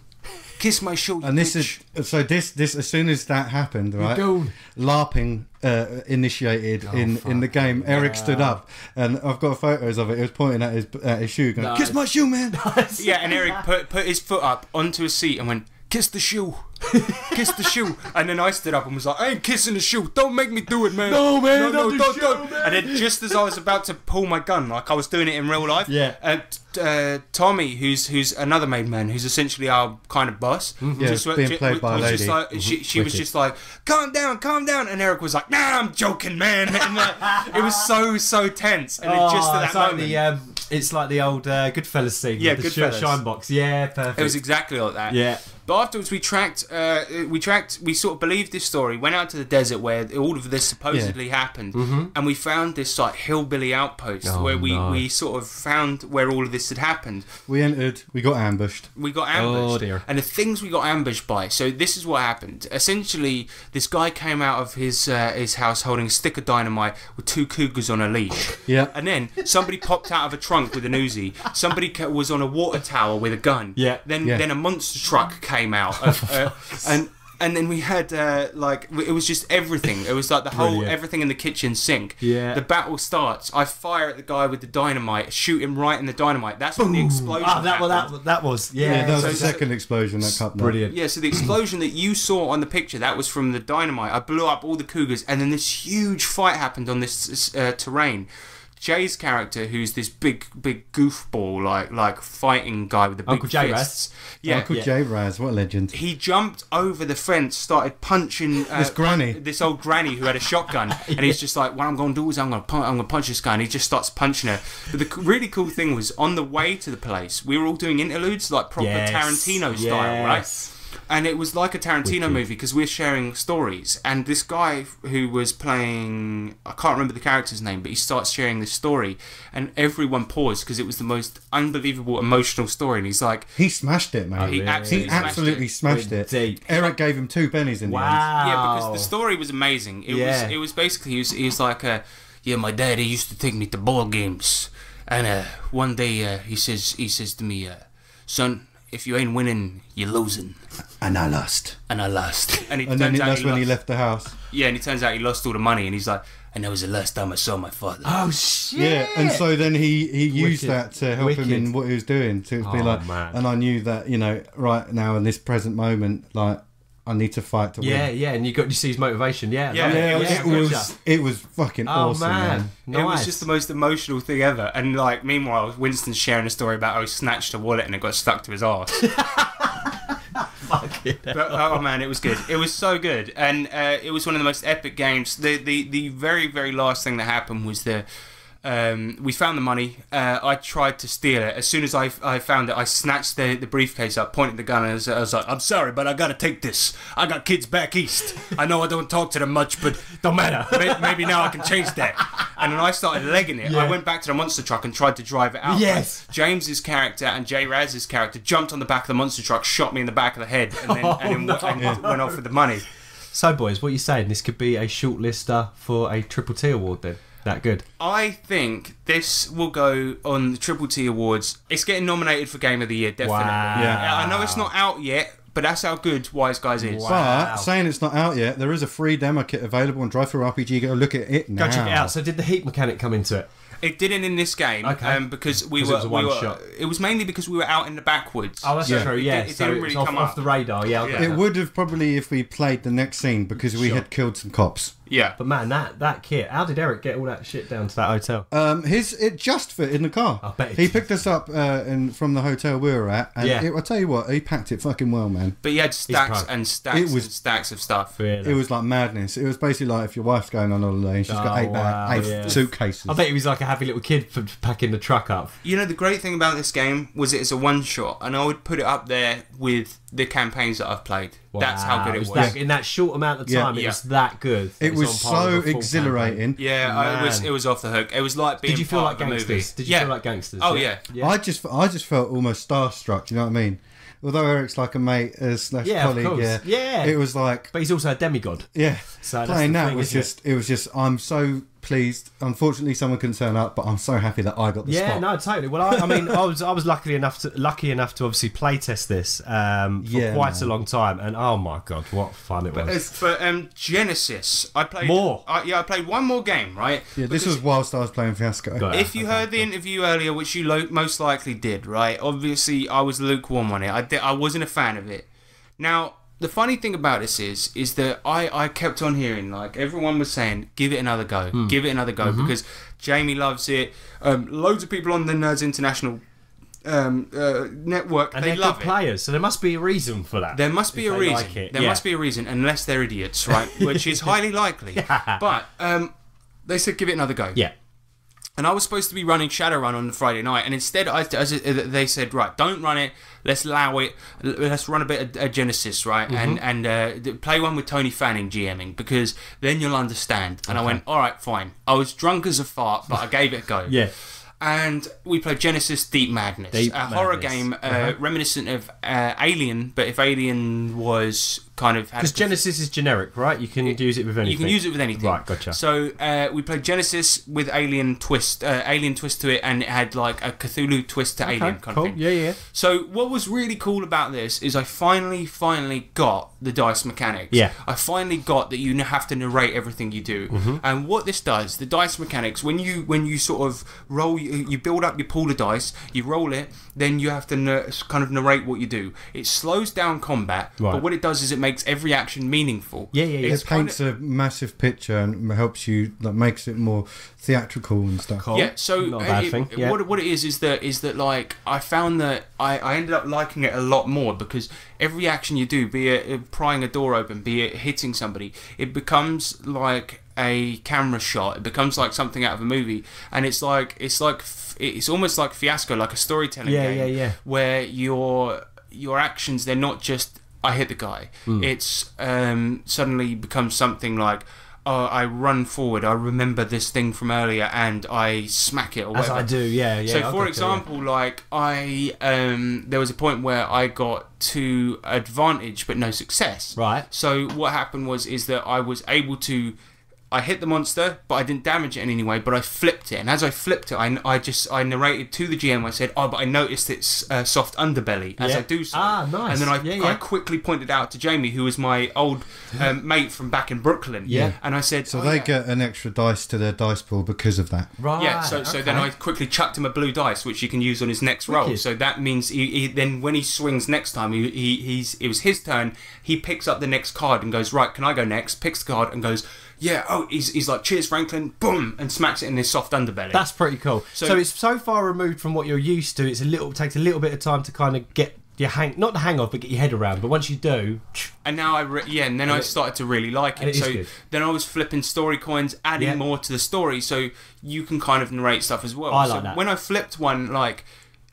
kiss my shoe." and this bitch." is so this this as soon as that happened, right? gone. LARPing uh, initiated Oh, in in the game. Eric stood up, and I've got photos of it. He was pointing at his at his shoe, going, Nice. "Kiss my shoe, man." [laughs] yeah, and Eric put put his foot up onto a seat and went, "Kiss the shoe." [laughs] Kiss the shoe, and then I stood up and was like, "I ain't kissing the shoe. Don't make me do it, man. No, man, no, don't do don't, shoe, don't." man. And then just as I was about to pull my gun, like I was doing it in real life, Yeah. And uh, Tommy, who's who's another made man, who's essentially our kind of boss, Yeah, just, being played by a was lady. like, she, she was just like, "Calm down, calm down," and Eric was like, "Nah, I'm joking, man." [laughs] And uh, it was so so tense, and then just at Oh, that it's like moment, the um, it's like the old uh, Goodfellas scene. Yeah, Goodfellas. shine box. Yeah, perfect. it was exactly like that. yeah. But afterwards, we tracked, uh, we tracked, we sort of believed this story. Went out to the desert where all of this supposedly happened, and we found this like hillbilly outpost Mm-hmm. Oh, where we, no. we sort of found where all of this had happened. We entered. We got ambushed. We got ambushed, Oh, dear. and the things we got ambushed by. So this is what happened. Essentially, this guy came out of his uh, his house holding a stick of dynamite with two cougars on a leash. Yeah. And then somebody popped out of a trunk with an Uzi. Somebody was on a water tower with a gun. Yeah. Then Yeah. then a monster truck came out, [laughs] of, uh, and and then we had uh, like it was just everything. It was like the whole Brilliant. everything in the kitchen sink. Yeah. The battle starts. I fire at the guy with the dynamite, shoot him right in the dynamite. That's when the explosion. Ah, that, well, happened. that, that was. Yeah, Yeah, that was so- the second explosion that cup. brilliant. Yeah, so the explosion that you saw on the picture, that was from the dynamite. I blew up all the cougars, and then this huge fight happened on this this, uh, terrain. Jay's character, who's this big, big goofball, like like fighting guy with the big Uncle Jay fists. Yeah, Uncle yeah. J Raz, what a legend. he jumped over the fence, started punching uh, This granny. this old granny who had a shotgun, [laughs] and he's just like, "What I'm going to do is I'm going to punch, I'm going to punch this guy," and he just starts punching her. But the really cool thing was on the way to the place, we were all doing interludes like proper Yes, Tarantino style, right? Yes. And it was like a Tarantino movie because we're sharing stories. And this guy who was playing, I can't remember the character's name, but he starts sharing this story, and everyone paused because it was the most unbelievable emotional story. And he's like, He smashed it, man. he really? absolutely, He smashed it. smashed it. Deep. Eric gave him two pennies in the end. Wow. Yeah, because the story was amazing. It Yeah. was it was basically he was, he was like, uh, yeah, my daddy used to take me to ball games, and uh, one day uh, he says he says to me, uh, son, if you ain't winning, you're losing, And I lost. and I lost. [laughs] And, it And then turns out that's he when he left the house. Yeah, and it turns out he lost all the money, and he's like, and that was the last time I saw my father. Oh shit! Yeah, and so then he he used Wicked. that to help him in what he was doing to be Oh, like, man. and I knew that you know right now in this present moment, like I need to fight to Yeah, win. yeah, yeah, and you got you see his motivation. Yeah, Yeah, love Yeah, it. it, Yeah, was it was fucking Oh awesome, man, man. nice. It was just the most emotional thing ever. And like, meanwhile, Winston's sharing a story about how he snatched a wallet and it got stuck to his arse. [laughs] Fuck it. But, oh man, it was good. It was so good, and uh, it was one of the most epic games. The the the very very last thing that happened was the. Um, we found the money. Uh, I tried to steal it. As soon as I, I found it, I snatched the, the briefcase up, pointed the gun, and I was, I was like, "I'm sorry, but I gotta take this. I got kids back east. I know I don't talk to them much, but [laughs] Don't matter. May- maybe now I can change that. And then I started legging it. Yeah. I went back to the monster truck and tried to drive it out. Yes. James's character and Jay Raz's character jumped on the back of the monster truck, shot me in the back of the head, and then, and then [laughs] Oh, and went off with the money. So, boys, what are you saying? This could be a shortlister for a Triple T award. Then that good. I think this will go on the Triple T Awards. It's getting nominated for Game of the Year, definitely. Wow. Yeah. I know it's not out yet, but that's how good Wise Guys is. Wow. But saying it's not out yet, there is a free demo kit available on DriveThruRPG. Go look at it now. Go check it out. So, did the heat mechanic come into it? It didn't in this game, Okay. um, because we 'Cause it was a we were one-shot. It was mainly because we were out in the backwoods. Oh, that's Yeah. true. It Yeah, did- it so didn't it's really off, come off up. the radar. Yeah, okay. It would have probably if we played the next scene because we Sure. had killed some cops. Yeah. But man, that that kit. How did Eric get all that shit down to that hotel? Um, his it just fit in the car. I bet it he did. picked us up uh, in, from the hotel we were at, and Yeah. it, I'll tell you what, he packed it fucking well, man. But he had stacks pro. and stacks It was- and stacks of stuff. Really? It was like madness. It was basically like if your wife's going on holiday and she's got Oh, eight, bag, wow, eight yeah. suitcases. I bet he was like a happy little kid for packing the truck up. You know, the great thing about this game was it's a one shot, and I would put it up there with the campaigns that I've played. That's how good it was. That, in that short amount of Yeah. time, it Yeah. was that good. it It's was on par so with a exhilarating. Yeah, I, it was it was off the hook. It was like being Did you feel part like of a movie. gangsters? Did you yeah. feel like gangsters? Oh yeah. I just, I just felt almost starstruck. You know what I mean? Although Eric's like a mate, uh, slash Yeah, colleague, course. yeah, Yeah. it was like, But he's also a demigod. yeah, So that's playing the that thing, was isn't it? just, it? was just, I'm so pleased. Unfortunately, someone couldn't turn up, but I'm so happy that I got the Yeah, spot. no, totally. Well, I, I mean, I was I was lucky enough to lucky enough to obviously play test this um, for Yeah, quite man. a long time, and oh my god, what fun it was! It's- But um, Genesys, I played More. Uh, yeah, I played one more game, right? yeah, this Because was whilst I was playing Fiasco. Got it. If you heard the interview earlier, which you lo- most likely did, right? Obviously, I was lukewarm on it. I, di- I wasn't a fan of it. Now, the funny thing about this is, is that I, I kept on hearing like everyone was saying, give it another go, Hmm. give it another go, Mm-hmm. because Jamie loves it. Um, loads of people on the Nerds International um, uh, network and they love good it. players, so there must be a reason for that. There must be a reason. like it. There Yeah. must be a reason, unless they're idiots, right? Which is highly [laughs] likely. But um, they said give it another go. Yeah, And I was supposed to be running Shadowrun on the Friday night, and instead, I, as they said, right, don't run it. Let's allow it. Let's run a bit of uh, Genesys, right, and and uh, play one with Tony Fanning GMing because then you'll understand. And I went, all right, fine. I was drunk as a fart, but I gave it a go. [laughs] yeah. And we played Genesys Deep Madness, Deep a horror game uh, Uh-huh. reminiscent of uh, Alien, but if Alien was kind of Because Genesys is generic, right? You can use it with anything. you can use it with anything. Right, gotcha. So uh, we played Genesys with Alien twist, uh, Alien twist to it, and it had like a Cthulhu twist to Alien kind cool. of thing. Yeah, yeah. So what was really cool about this is I finally, finally got the dice mechanics. Yeah. I finally got that you have to narrate everything you do. Mm-hmm. And what this does, the dice mechanics, when you when you sort of roll, you, you build up your pool of dice, you roll it, then you have to kind of narrate what you do. It slows down combat, Right. but what it does is it makes every action meaningful. Yeah, yeah, yeah. It's it kinda- paints a massive picture and helps you, like, makes it more theatrical and stuff. Cool. Yeah, so Not a bad it- thing, yeah. what what it is is that is that like I found that I, I ended up liking it a lot more because every action you do, be it uh, prying a door open, be it hitting somebody, it becomes like a camera shot. It becomes like something out of a movie, and it's like it's like it's almost like fiasco, like a storytelling Yeah, game, yeah, yeah. where your your actions they're not just I hit the guy. Hmm. It's um, suddenly becomes something like. Oh, I run forward. I remember this thing from earlier, and I smack it or As. I do, yeah, yeah. so, I've for got to, example, like I, um, there was a point where I got to advantage but no success. Right. So what happened was is that I was able to, I hit the monster, but I didn't damage it in any way. But I flipped it, and as I flipped it, I, I just I narrated to the GM. I said, "Oh, but I noticed its uh, soft underbelly as Yeah. I do so." Ah, nice. And then I, Yeah, I quickly pointed out to Jamie, who was my old um, mate from back in Brooklyn. Yeah. And I said, So "Oh, they yeah." get an extra dice to their dice pool because of that. Right. Yeah, so, so then. I quickly chucked him a blue dice, which he can use on his next roll. Wicked. So that means he, he then when he swings next time, he, he he's it was his turn. He picks up the next card and goes right. Can I go next? Picks the card and goes yeah. Oh, he's, he's like cheers Franklin, boom, and smacks it in his soft underbelly. That's pretty cool. So, So- it's so far removed from what you're used to. It's a little takes a little bit of time to kind of get your hang, not the hang of, but get your head around. But once you do, [tsk] and now I re- yeah, and then I started to really like and it. it so then I was flipping story coins, adding Yeah. more to the story, so you can kind of narrate stuff as well. I so like that. when I flipped one, like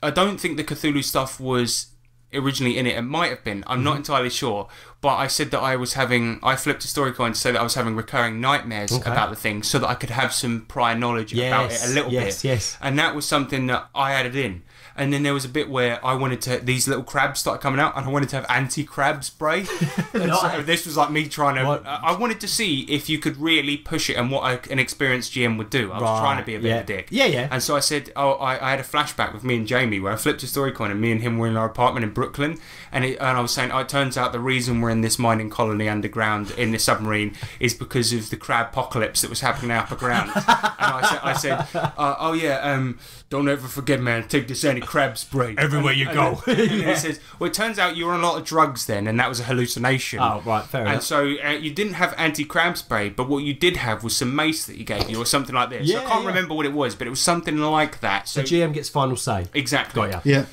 I don't think the Cthulhu stuff was originally in it. It might have been. I'm Mm-hmm. not entirely sure. But I said that I was having. I flipped a story coin to say that I was having recurring nightmares Okay. about the thing, so that I could have some prior knowledge about it a little yes, bit. yes. And that was something that I added in. And then there was a bit where I wanted to. These little crabs started coming out, and I wanted to have anti-crab spray. [laughs] so this was like me trying to. What- I wanted to see if you could really push it and what a, an experienced GM would do. I was Right, trying to be a bit yeah. of a dick. Yeah, yeah. And so I said, oh, I, I had a flashback with me and Jamie where I flipped a story coin and me and him were in our apartment in Brooklyn, and it, and I was saying, oh, it turns out the reason we're in this mining colony underground in this submarine is because of the crab apocalypse that was happening up ground. [laughs] and I said, I said, uh, oh yeah, um, don't ever forget, man, take this anti crab spray Everywhere you And- go. And, then- and he says, well, it turns out you were on a lot of drugs then, and that was a hallucination. Oh, right, fair And enough. so uh, you didn't have anti-crab spray, but what you did have was some mace that he gave you, or something like this. Yeah, I can't yeah. remember what it was, but it was something like that. So The GM gets final say. exactly. Got ya. Yeah.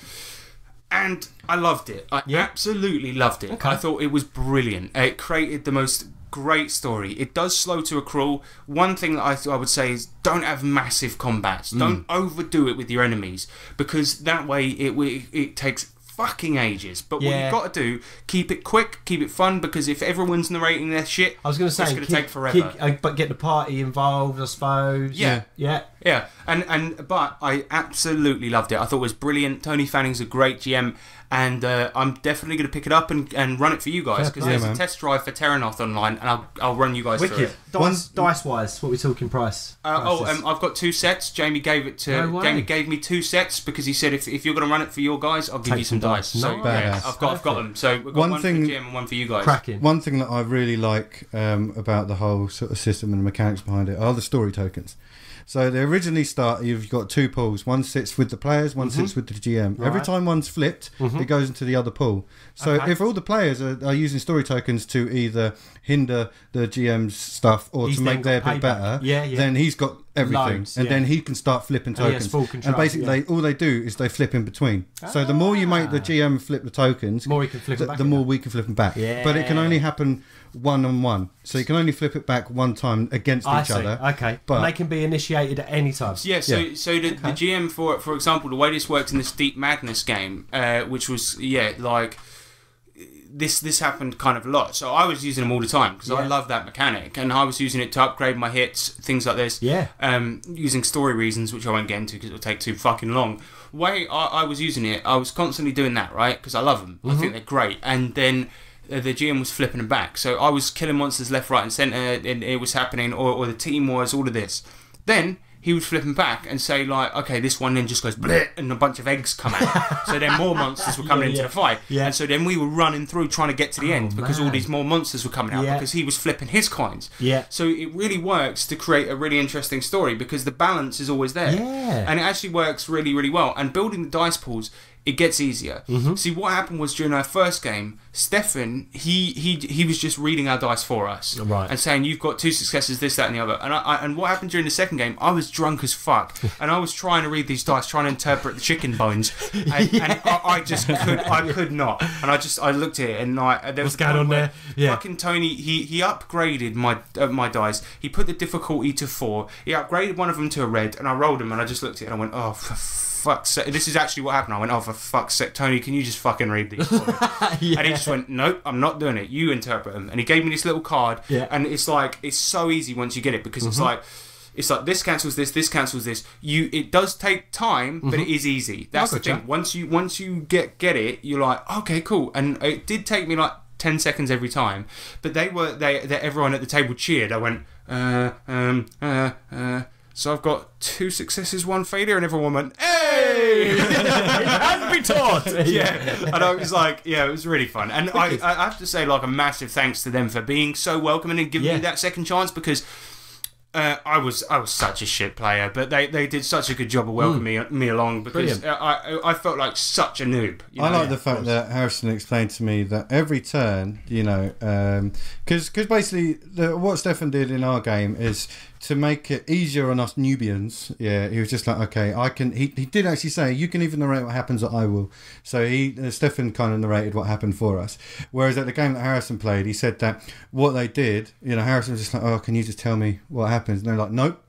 And I loved it. I Yeah. absolutely loved it. Okay. I thought it was brilliant. It created the most great story. It does slow to a crawl. One thing that I, th- I would say is don't have massive combats. Mm. Don't overdo it with your enemies because that way it wi- it takes fucking ages. But what you've got to do, keep it quick, keep it fun because if everyone's narrating their shit, I was going to say, it's going to take forever. keep- uh, but get the party involved, I suppose. Yeah. yeah. Yeah, and and but I absolutely loved it. I thought it was brilliant. Tony Fanning's a great GM, and uh, I'm definitely going to pick it up and, and run it for you guys because play. there's Yeah, a test drive for Terrinoth online, and I'll I'll run you guys through it. Dice, dice wise, what we talking price? Uh, oh, um, I've got two sets. Jamie gave it to No. Jamie gave me two sets because he said if, if you're going to run it for your guys, I'll give Take you some some dice. dice. So Nice. yeah, I've got I've got them. So we've got One one, thing- for Jim and one for you guys. cracking. One thing that I really like um, about the whole sort of system and the mechanics behind it are the story tokens. So they originally start. You've got two pools. One sits with the players. One sits with the GM. Every time one's flipped, it goes into the other pool. So Okay. if all the players are, are using story tokens to either hinder the GM's stuff or He's to make their bit better, Yeah, yeah. then he's got everything, Loads, and yeah. then he can start flipping has tokens. control, and basically, they, all they do is they flip in between. So the more you make the Ah. GM flip the tokens, The more he can flip the, back the more we can flip them back. Yeah. But it can only happen one on one. So you can only flip it back one time against I each see. other. Okay, But- but they can be initiated at any time. Yeah, so Yeah. so the, the GM for for example, the way this works in this Deep Madness game, uh, which was yeah like this this happened kind of a lot. So I was using them all the time because I love that mechanic, and I was using it to upgrade my hits, things like this. Yeah. Um, using story reasons, which I won't get into because it'll take too fucking long. Way I, I was using it, I was constantly doing that, right? Because I love them. I think they're great, and then. Uh, the GM was flipping them back, so I was killing monsters left, right, and centre, and it was happening, or, or the team was all of this. Then he would flip them back and say like, okay, this one then just goes bleh, and a bunch of eggs come out. [laughs] so then more monsters were coming Yeah, into yeah. the fight, Yeah. and so then we were running through trying to get to the Oh, end because all these more monsters were coming out Yeah. because he was flipping his coins. Yeah. So it really works to create a really interesting story because the balance is always there. Yeah. And it actually works really, really well. And building the dice pools, it gets easier. Mm-hmm. See what happened was during our first game, Stefan he he he was just reading our dice for us Right. and saying you've got two successes, this, that, and the other. And I, I and what happened during the second game? I was drunk as fuck, [laughs] and I was trying to read these dice, trying to interpret the chicken bones, [laughs] and, and I, I just could I could not. And I just I looked at it and I there was What's a going on there? Yeah. Fucking Tony, he he upgraded my uh, my dice. He put the difficulty to four. He upgraded one of them to a red, and I rolled them, and I just looked at it and I went, oh for fuck's sake. This is actually what happened. I went, oh for fuck's sake, Tony, can you just fucking read these? [laughs] Yeah. And he just went, nope, I'm not doing it. You interpret them. And he gave me this little card. Yeah. Mm-hmm. And it's like it's so easy once you get it because it's like. It's like this cancels this, this cancels this. You, it does take time, but it is easy. That's the thing. Once you, once you get get it, you're like, okay, cool. And it did take me like ten seconds every time, but they were they, they everyone at the table cheered. I went, uh, um, uh, uh. So I've got two successes, one failure, and everyone went, "Hey!" Hand [laughs] be taught. [laughs] yeah, and I was like, yeah, it was really fun, and I, I have to say, like, a massive thanks to them for being so welcoming and giving Yeah. me that second chance because. Uh, I was I was such a shit player, but they, they did such a good job of welcoming me, me along because Brilliant. I, I I felt like such a noob. You I know? like the fact that Harrison explained to me that every turn, you know, because because basically the, what Stefan did in our game is to make it easier on us Nubians. Yeah, he was just like, okay, I can. He, he did actually say you can even narrate what happens, or I will. So he uh, Stefan kind of narrated what happened for us. Whereas at the game that Harrison played, he said that what they did, you know, Harrison was just like, oh, can you just tell me what happens? And they're like, nope.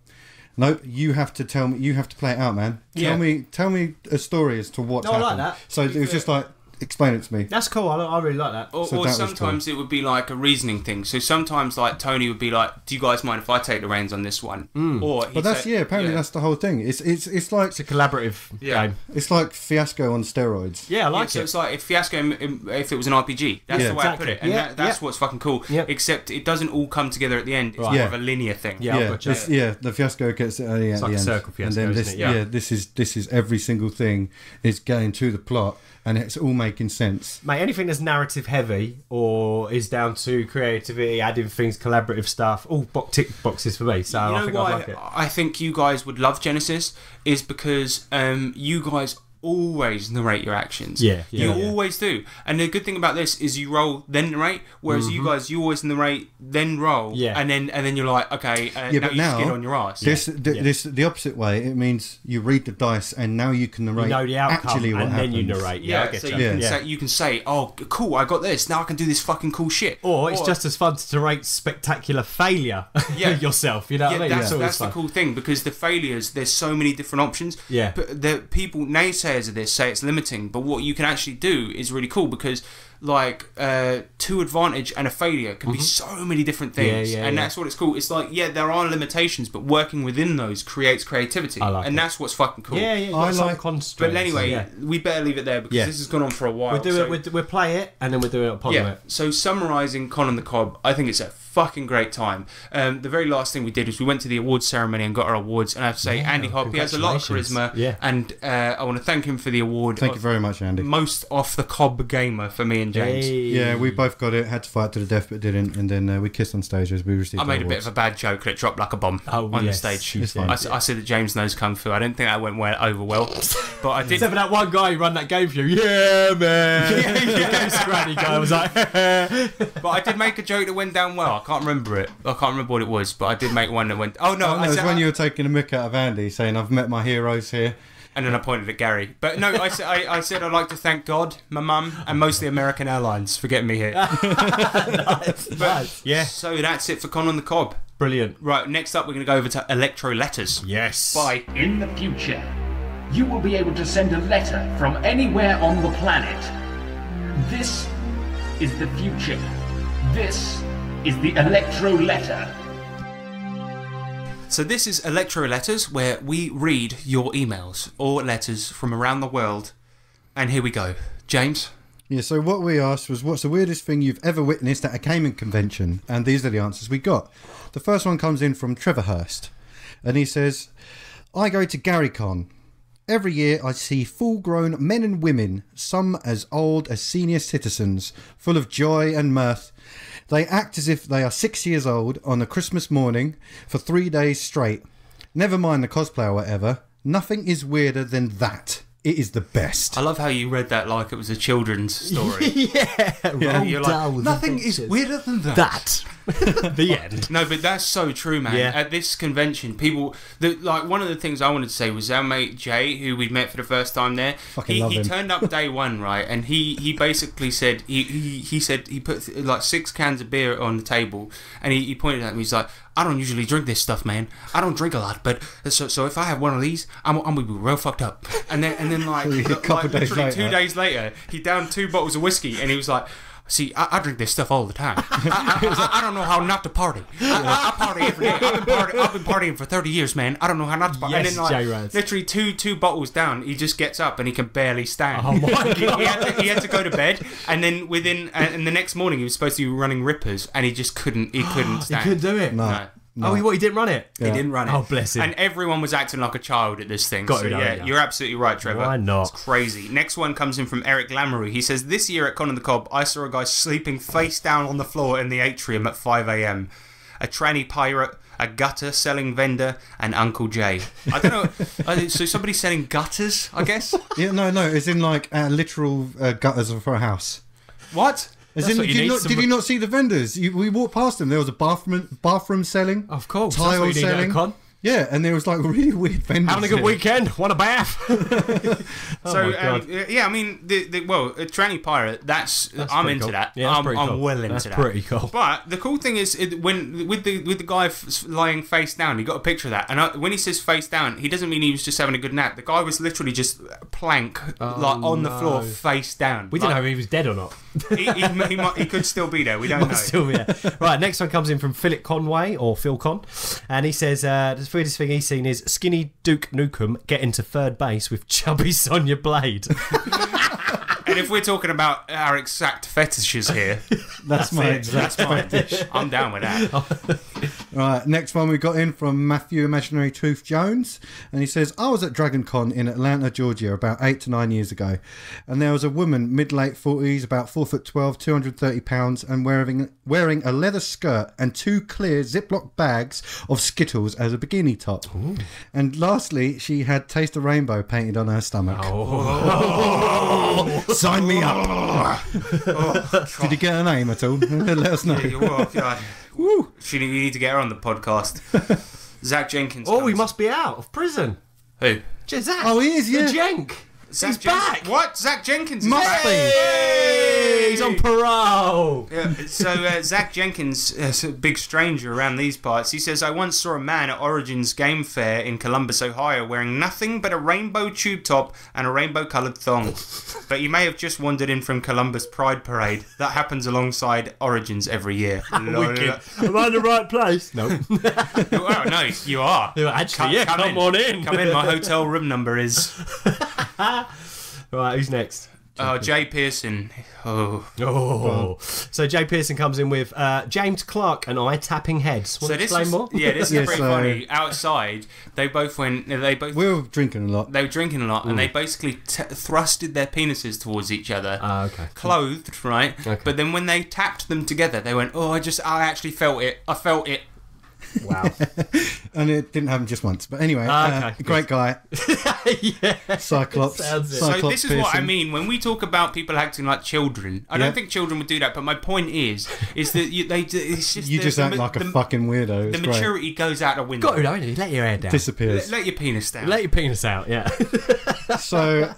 Nope, you have to tell me. You have to play it out, man. Tell Yeah. me, tell me a story as to what's No, I like happened. that. So it was just like, explain it to me. That's cool. I, I really like that. Or, So or that was sometimes it would be like a reasoning thing. So sometimes, like Tony would be like, "Do you guys mind if I take the reins on this one?" Or But that's say- yeah. Apparently, that's the whole thing. It's it's it's like It's a collaborative Yeah. game. it's like fiasco on steroids. Yeah, I Yeah, like so it. it's like if Fiasco, if it was an RPG, that's Yeah. the way I put it, and Yeah, that, that's yeah. what's fucking cool. Yeah. Except it doesn't all come together at the end. It's Right. more Yeah. of a linear thing. Yeah, I've yeah, got you. this, yeah. The fiasco gets uh, yeah, at like the a end, circle and then fiasco, this isn't it? Yeah. yeah. this is this is every single thing is going to the plot, and it's all making sense. Mate, anything that's narrative heavy or is down to creativity, adding things, collaborative stuff, all bo- tick boxes for me. So you I know think why I like it. I think you guys would love Genesys is because um, you guys always narrate your actions. Yeah, you yeah, yeah. always do. And the good thing about this is you roll then narrate, whereas you guys you always narrate then roll. Mm-hmm. Yeah. and then and then you're like, okay, uh, Yeah, now but you now skin on your ass. this, th- this the opposite way. It means you read the dice and now you can narrate You know the outcome, actually what and happens. then you narrate. Yeah, I get so you. you Yeah. can say you can say, oh, cool, I got this. Now I can do this fucking cool shit. Or it's just as fun to narrate spectacular failure [laughs] Yeah. yourself. You know yeah, what I mean? that's, It's that's the cool thing because the failures, there's so many different options. Yeah. But the people, naysayers of this, say it's limiting, but what you can actually do is really cool because, like, uh, two advantage and a failure can be so many different things. Mm-hmm. Yeah, yeah, and yeah. that's what it's cool. It's like, yeah, there are limitations, but working within those creates creativity. I like and it. that's what's fucking cool. Yeah, yeah. I like- constraints. But anyway, yeah. we better leave it there because Yeah. this has gone on for a while. we'll do so- it. We'll, we'll play it, and then we'll do it upon yeah. it. So summarising Con on the Cob, I think it's a fucking great time. Um, the very last thing we did was we went to the awards ceremony and got our awards. And I have to say, Yeah, Andy Hopp, he has a lot of charisma. Yeah. And uh, I want to thank him for the award. Thank you very much, Andy. Most off the Cob gamer for me and James. Hey. Yeah, we both got it. Had to fight to the death, but didn't. And then uh, we kissed on stage as we received. I made our a bit of a bad joke and it dropped like a bomb Oh, on yes, the stage. you It's did. fine. I, s- I said that James knows Kung Fu. I didn't think that went well over well. But I did. Except for that one guy who ran that game for you. Yeah, man. [laughs] Yeah, yeah. [laughs] The scratty guy was like, [laughs] But I did make a joke that went down well. I can't remember it. I can't remember what it was, but I did make one that went. Oh no! Oh, no, I it was said, when you were taking a mick out of Andy, saying, "I've met my heroes here." And then I pointed at Gary. But no, I said I, I said I'd like to thank God, my mum, and mostly American Airlines for getting me here. [laughs] nice. Yeah. So that's it for Con on the Cob. Brilliant. Right, next up we're going to go over to Electro Letters. Yes. Bye. In the future, you will be able to send a letter from anywhere on the planet. This is the future. This is the Electro Letter. So this is Electro Letters, where we read your emails or letters from around the world. And here we go. James? Yeah, so what we asked was, what's the weirdest thing you've ever witnessed at a gaming convention? And these are the answers we got. The first one comes in from Trevor Hurst. And he says, I go to GaryCon. Every year I see full grown men and women, some as old as senior citizens, full of joy and mirth. They act as if they are six years old on a Christmas morning for three days straight. Never mind the cosplay or whatever, nothing is weirder than that. It is the best. I love how you read that like it was a children's story. [laughs] yeah. [laughs] You're like, nothing is weirder than that. That. [laughs] the end. No, but that's so true, man. Yeah. At this convention, people, the, like one of the things I wanted to say was our mate Jay, who we'd met for the first time there. Fucking he love he him. turned up day [laughs] one, right, and he he basically said he he, he said he put like six cans of beer on the table, and he, he pointed at me. He's like, I don't usually drink this stuff, man. I don't drink a lot, but so so if I have one of these, I'm I'm gonna be real fucked up. And then and then like, [laughs] A like couple days literally two days later, he downed two bottles of whiskey, and he was like. See, I, I drink this stuff all the time. I, [laughs] I, I, I don't know how not to party. I, I, I party every day. I've been, party, I've been partying for 30 years, man. I don't know how not to party. Yes, and then, like, J-Raz. literally two two bottles down, he just gets up and he can barely stand. Oh my [laughs] he, he, had to, he had to go to bed, and then within and, and the next morning he was supposed to be running rippers, and he just couldn't. He couldn't [gasps] He couldn't do it. No. Oh, he, what, he didn't run it? He didn't run it. Oh, bless him. And everyone was acting like a child at this thing. Got so it, yeah, yeah. you're absolutely right, Trevor. Why not? It's crazy. Next one comes in from Eric Lamoureux. He says, This year at Con on the Cob, I saw a guy sleeping face down on the floor in the atrium at 5 a.m. A tranny pirate, a gutter selling vendor, and Uncle Jay. I don't know. [laughs] uh, so somebody's selling gutters, I guess? [laughs] Yeah, no, no. It's in like uh, literal uh, gutters for a house. What? As in, you did, you not, did you not see the vendors? You, we walked past them. There was a bathroom bathroom selling. Of course. Tile That's need at a selling. Con. Yeah, and there was like [laughs] really weird vendors. Having a good there. weekend. Want a bath? [laughs] Oh [laughs] so my God. um, yeah, I mean, the, the, well, a tranny pirate. That's, That's I'm into cool. that. Yeah, I'm, pretty I'm cool. well into That's that. pretty cool. But the cool thing is it, when with the with the guy f- lying face down, he got a picture of that. And I, when he says face down, he doesn't mean he was just having a good nap. The guy was literally just plank like on the floor, face down. We didn't know if he was dead or not. he, he, he, might, he could still be there. We don't know. But still, yeah. right, next one comes in from Philip Conway or Phil Con, and he says uh, the weirdest thing he's seen is skinny Duke Nukem get into third base with chubby [laughs] Sonya Blade. And if we're talking about our exact fetishes here, That's, my it. exact that's mine. I'm down with that. [laughs] Right, next one we got in from Matthew Imaginary Tooth Jones, and he says, I was at Dragon Con in Atlanta, Georgia, about eight to nine years ago, and there was a woman, mid late 40s, about 4 foot 12, 230 pounds, and wearing, wearing a leather skirt and two clear Ziploc bags of Skittles as a bikini top. And lastly, she had Taste of Rainbow painted on her stomach. Oh. oh. [laughs] Sign me up. Did you get her name at all? [laughs] Let us know. Oh, God. Woo. She, you need to get her on the podcast. [laughs] Zach Jenkins. Oh, he comes. must be out of prison. Who? Zach. Oh, he is, yeah. The Jenk. Zach He's Jenkins- back. What? Zach Jenkins is Must back. be. Hey, he's on parole. Yeah, so uh, Zach Jenkins, [laughs] is a big stranger around these parts, he says, I once saw a man at Origins Game Fair in Columbus, Ohio, wearing nothing but a rainbow tube top and a rainbow coloured thong. [laughs] but you may have just wandered in from Columbus Pride Parade. That happens alongside Origins every year. [laughs] Wicked. Am I in the right place? No. oh, no, you are. Actually, yeah, come, in. on in. Come in. My hotel room number is. Right, who's next? Oh, Jay Pearson. Oh. Oh. So Jay Pearson comes in with uh, James Clark and I tapping heads. Want So to this explain is, more? yeah, this Yeah, is pretty so- funny. Outside, they both went. They both We were drinking a lot. they were drinking a lot, and they basically t- thrusted their penises towards each other, Ah, okay. clothed, right? Okay. But then when they tapped them together, they went, "Oh, I just, I actually felt it. I felt it." Wow. [laughs] And it didn't happen just once. But anyway, Ah, uh, okay. great guy. [laughs] yeah. Cyclops. Sounds it. So this is what I mean when we talk about people acting like children. I Yeah. don't think children would do that, but my point is, is that you, they, it's just You the- just the, act ma- like a the, fucking weirdo. The It's great. maturity goes out the window. Got to, don't you? Let your hair down. Disappears. Let, let your penis down. Let your penis out, yeah. [laughs] so,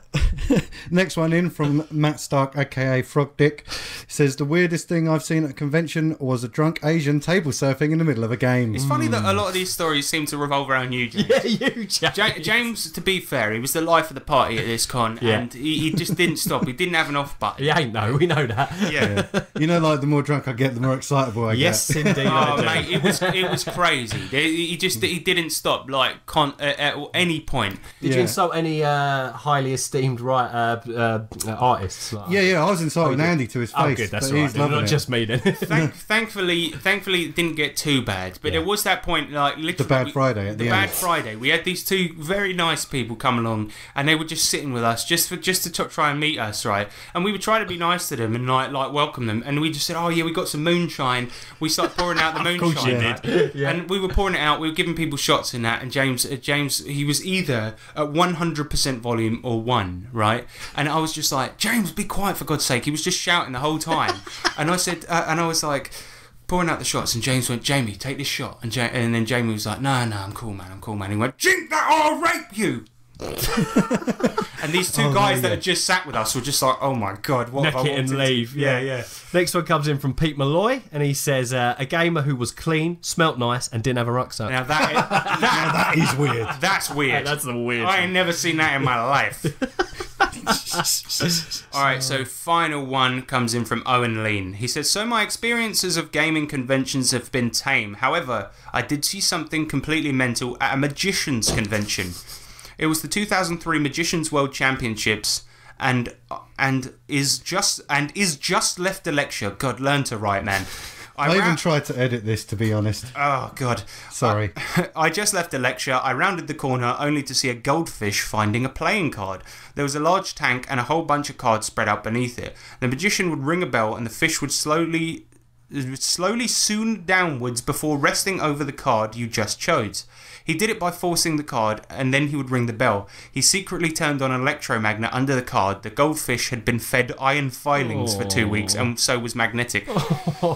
next one in from Matt Stark, aka Frog Dick, says the weirdest thing I've seen at a convention was a drunk Asian table surfing in the middle of a game. it's funny that a lot of these stories seem to revolve around you, James. yeah, you, James. Ja- James, to be fair, he was the life of the party at this con, Yeah. and he, he just didn't stop. He didn't have an off button. He ain't no, we know that. Yeah. You know, like the more drunk I get, the more excitable I Yes, get. Yes, indeed. I Oh do. mate, it was it was crazy. He he just he didn't stop like con- uh, at any point. Did Yeah. you insult any uh, highly esteemed right, uh, uh, artists? Like, Yeah, yeah, I was insulting Oh. Andy to his face. Oh, good. That's but all he's right. loving Not it. just me then. Thank, [laughs] thankfully, thankfully, it didn't get too bad. But Yeah. there was that point, like literally, The Bad Friday at the the Bad. Friday. We had these two very nice people come along, and they were just sitting with us, just for just to t- try and meet us, right? And we were trying to be nice to them and like like welcome them, and we just said, "Oh yeah, we got some moonshine." We started pouring out the [laughs] moonshine, course you right? [laughs] Yeah. and we were pouring it out. We were giving people shots in that, and James, uh, James, he was either at one hundred percent volume or one, right? And I was just like, James, be quiet for God's sake. He was just shouting the whole time, [laughs] and I said, uh, and I was like. Pouring out the shots, and James went, Jamie, take this shot. And, ja- and then Jamie was like, No, no, I'm cool, man, I'm cool, man. He went, Drink that or I'll rape you. [laughs] and these two Oh, guys no, that had just sat with us were just like, Oh my god, what Neck have I it and leave. Yeah, yeah. Next one comes in from Pete Malloy, and he says, uh, "A gamer who was clean, smelt nice, and didn't have a rucksack." Now that, [laughs] that That is weird. that's weird. That's the weird. I ain't never seen that in my life. [laughs] All right, so final one comes in from Owen Lean. He says, "So my experiences of gaming conventions have been tame. However, I did see something completely mental at a magicians convention. It was the 2003 Magicians World Championships." And and is just and is just left a lecture. God, learn to write, man. [laughs] I even ra- tried to edit this, to be honest. Oh God. Sorry. I [laughs] just left a lecture. I rounded the corner only to see a goldfish finding a playing card. There was a large tank and a whole bunch of cards spread out beneath it. The magician would ring a bell and the fish would slowly slowly soon downwards before resting over the card you just chose. He did it by forcing the card and then he would ring the bell. He secretly turned on an electromagnet under the card. The goldfish had been fed iron filings for two weeks and so was magnetic. [laughs]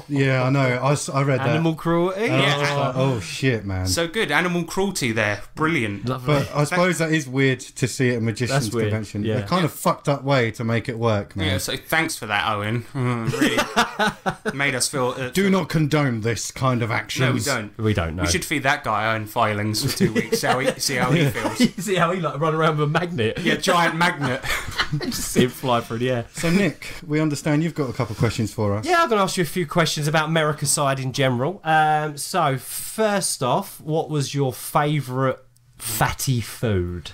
Yeah, I know. I read that. Animal cruelty. And Yeah. like, oh shit, man. So good. Animal cruelty there. Brilliant. but I suppose that is weird to see at a magician's That's weird, convention. yeah. A kind of fucked up way to make it work, man. Yeah, so thanks for that, Owen. Mm, really [laughs] made us feel. Uh, Do not condone this kind of action. no, we don't. We don't know. We should feed that guy iron filings for two weeks. How he, see how he feels. [laughs] see how he like run around with a magnet. Yeah, giant magnet. [laughs] just see him fly through the air. So, Nick, we understand you've got a couple of questions for us. Yeah, I'm going to ask you a few questions about America side in general. Um, so, first off, what was your favourite fatty food?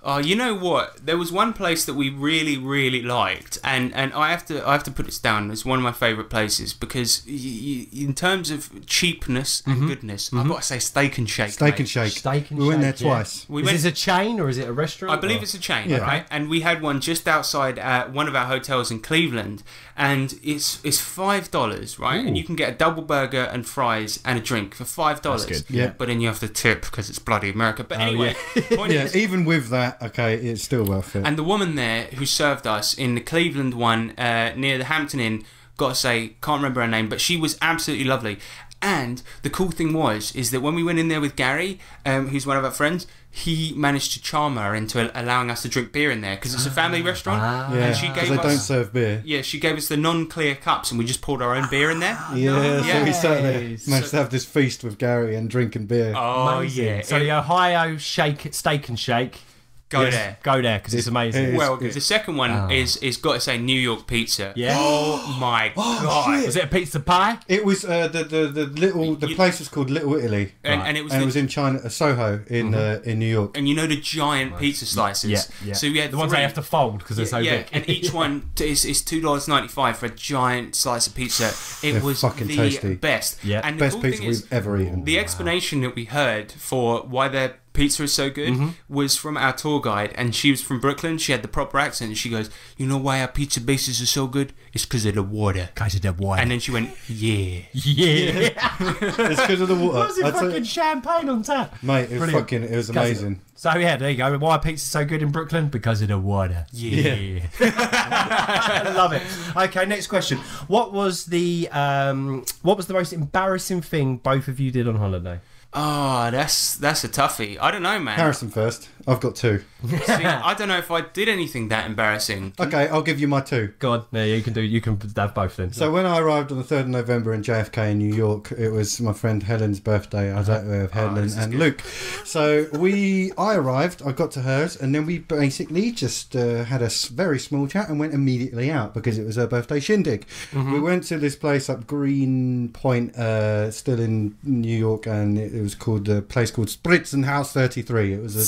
Oh, you know what? There was one place that we really, really liked, and, and I have to I have to put this down as one of my favourite places because y- y- in terms of cheapness and mm-hmm. goodness, I've mm-hmm. got to say Steak and Shake. Steak mate. and Shake. Steak and we went there Shake, yeah. twice. We is went- this a chain or is it a restaurant? I believe or- it's a chain, Yeah. right? And we had one just outside uh, one of our hotels in Cleveland, and it's it's five dollars, right? And you can get a double burger and fries and a drink for five dollars. Yeah. But then you have to tip because it's bloody America. But Oh, anyway, [laughs] point Yeah, is, even with that, okay, it's still worth it. and the woman there who served us in the Cleveland one uh, near the Hampton Inn, got to say, can't remember her name, but she was absolutely lovely. And the cool thing was, is that when we went in there with Gary, um, who's one of our friends, he managed to charm her into allowing us to drink beer in there because it's a family [gasps] restaurant. Ah. yeah, and she because gave they don't serve beer. yeah, she gave us the non-clear cups, and we just poured our own beer in there. Yeah, so Yeah. we sat there, Nice. managed to have this feast with Gary and drinking beer. Oh Amazing. yeah, So It- the Ohio Shake Steak and Shake. Go Yes. there. Go there because it's amazing. it is. Well, it's- the second one Oh. is is got to say New York pizza. Yeah. Oh my [gasps] god. Was it a pizza pie? It was uh, the, the the little the You- place was called Little Italy, And, Right. and it was and the it was in China, uh, Soho in uh, in New York. and you know the giant pizza slices. Yeah, yeah. So we had the ones three. they have to fold because they're so yeah, big. and each [laughs] one is, is two dollars ninety five for a giant slice of pizza. It They're was fucking the tasty. best. Yeah. and the Best pizza is, we've ever eaten. the explanation that we heard for why their pizza is so good Mm-hmm. was from our tour guide, and she was from Brooklyn. She had the proper accent, and she goes, "You know why our pizza bases are so good? It's because of the water." Guys are dead white. And then she went, "Yeah." yeah. it's because of the water. What's it I'd say- fucking champagne on tap? mate, it was Brilliant. fucking, it was Because- amazing. So yeah, there you go. Why are pizzas so good in Brooklyn? Because of the water. Yeah. I [laughs] love it. Okay, next question. What was the um, what was the most embarrassing thing both of you did on holiday? Oh, that's that's a toughie. I don't know, man. Harrison first. I've got two. [laughs] See, I don't know if I did anything that embarrassing. Okay, I'll give you my two. Go on. Yeah, you can do. You can have both then. So when I arrived on the third of November in JFK in New York, it was my friend Helen's birthday. I was out there with Helen this and good. Luke. So we, I arrived, I got to hers, and then we basically just uh, had a very small chat and went immediately out because it was her birthday shindig. We went to this place up Greenpoint, uh, still in New York, and it, it was called a place called Spritzenhaus 33. It was a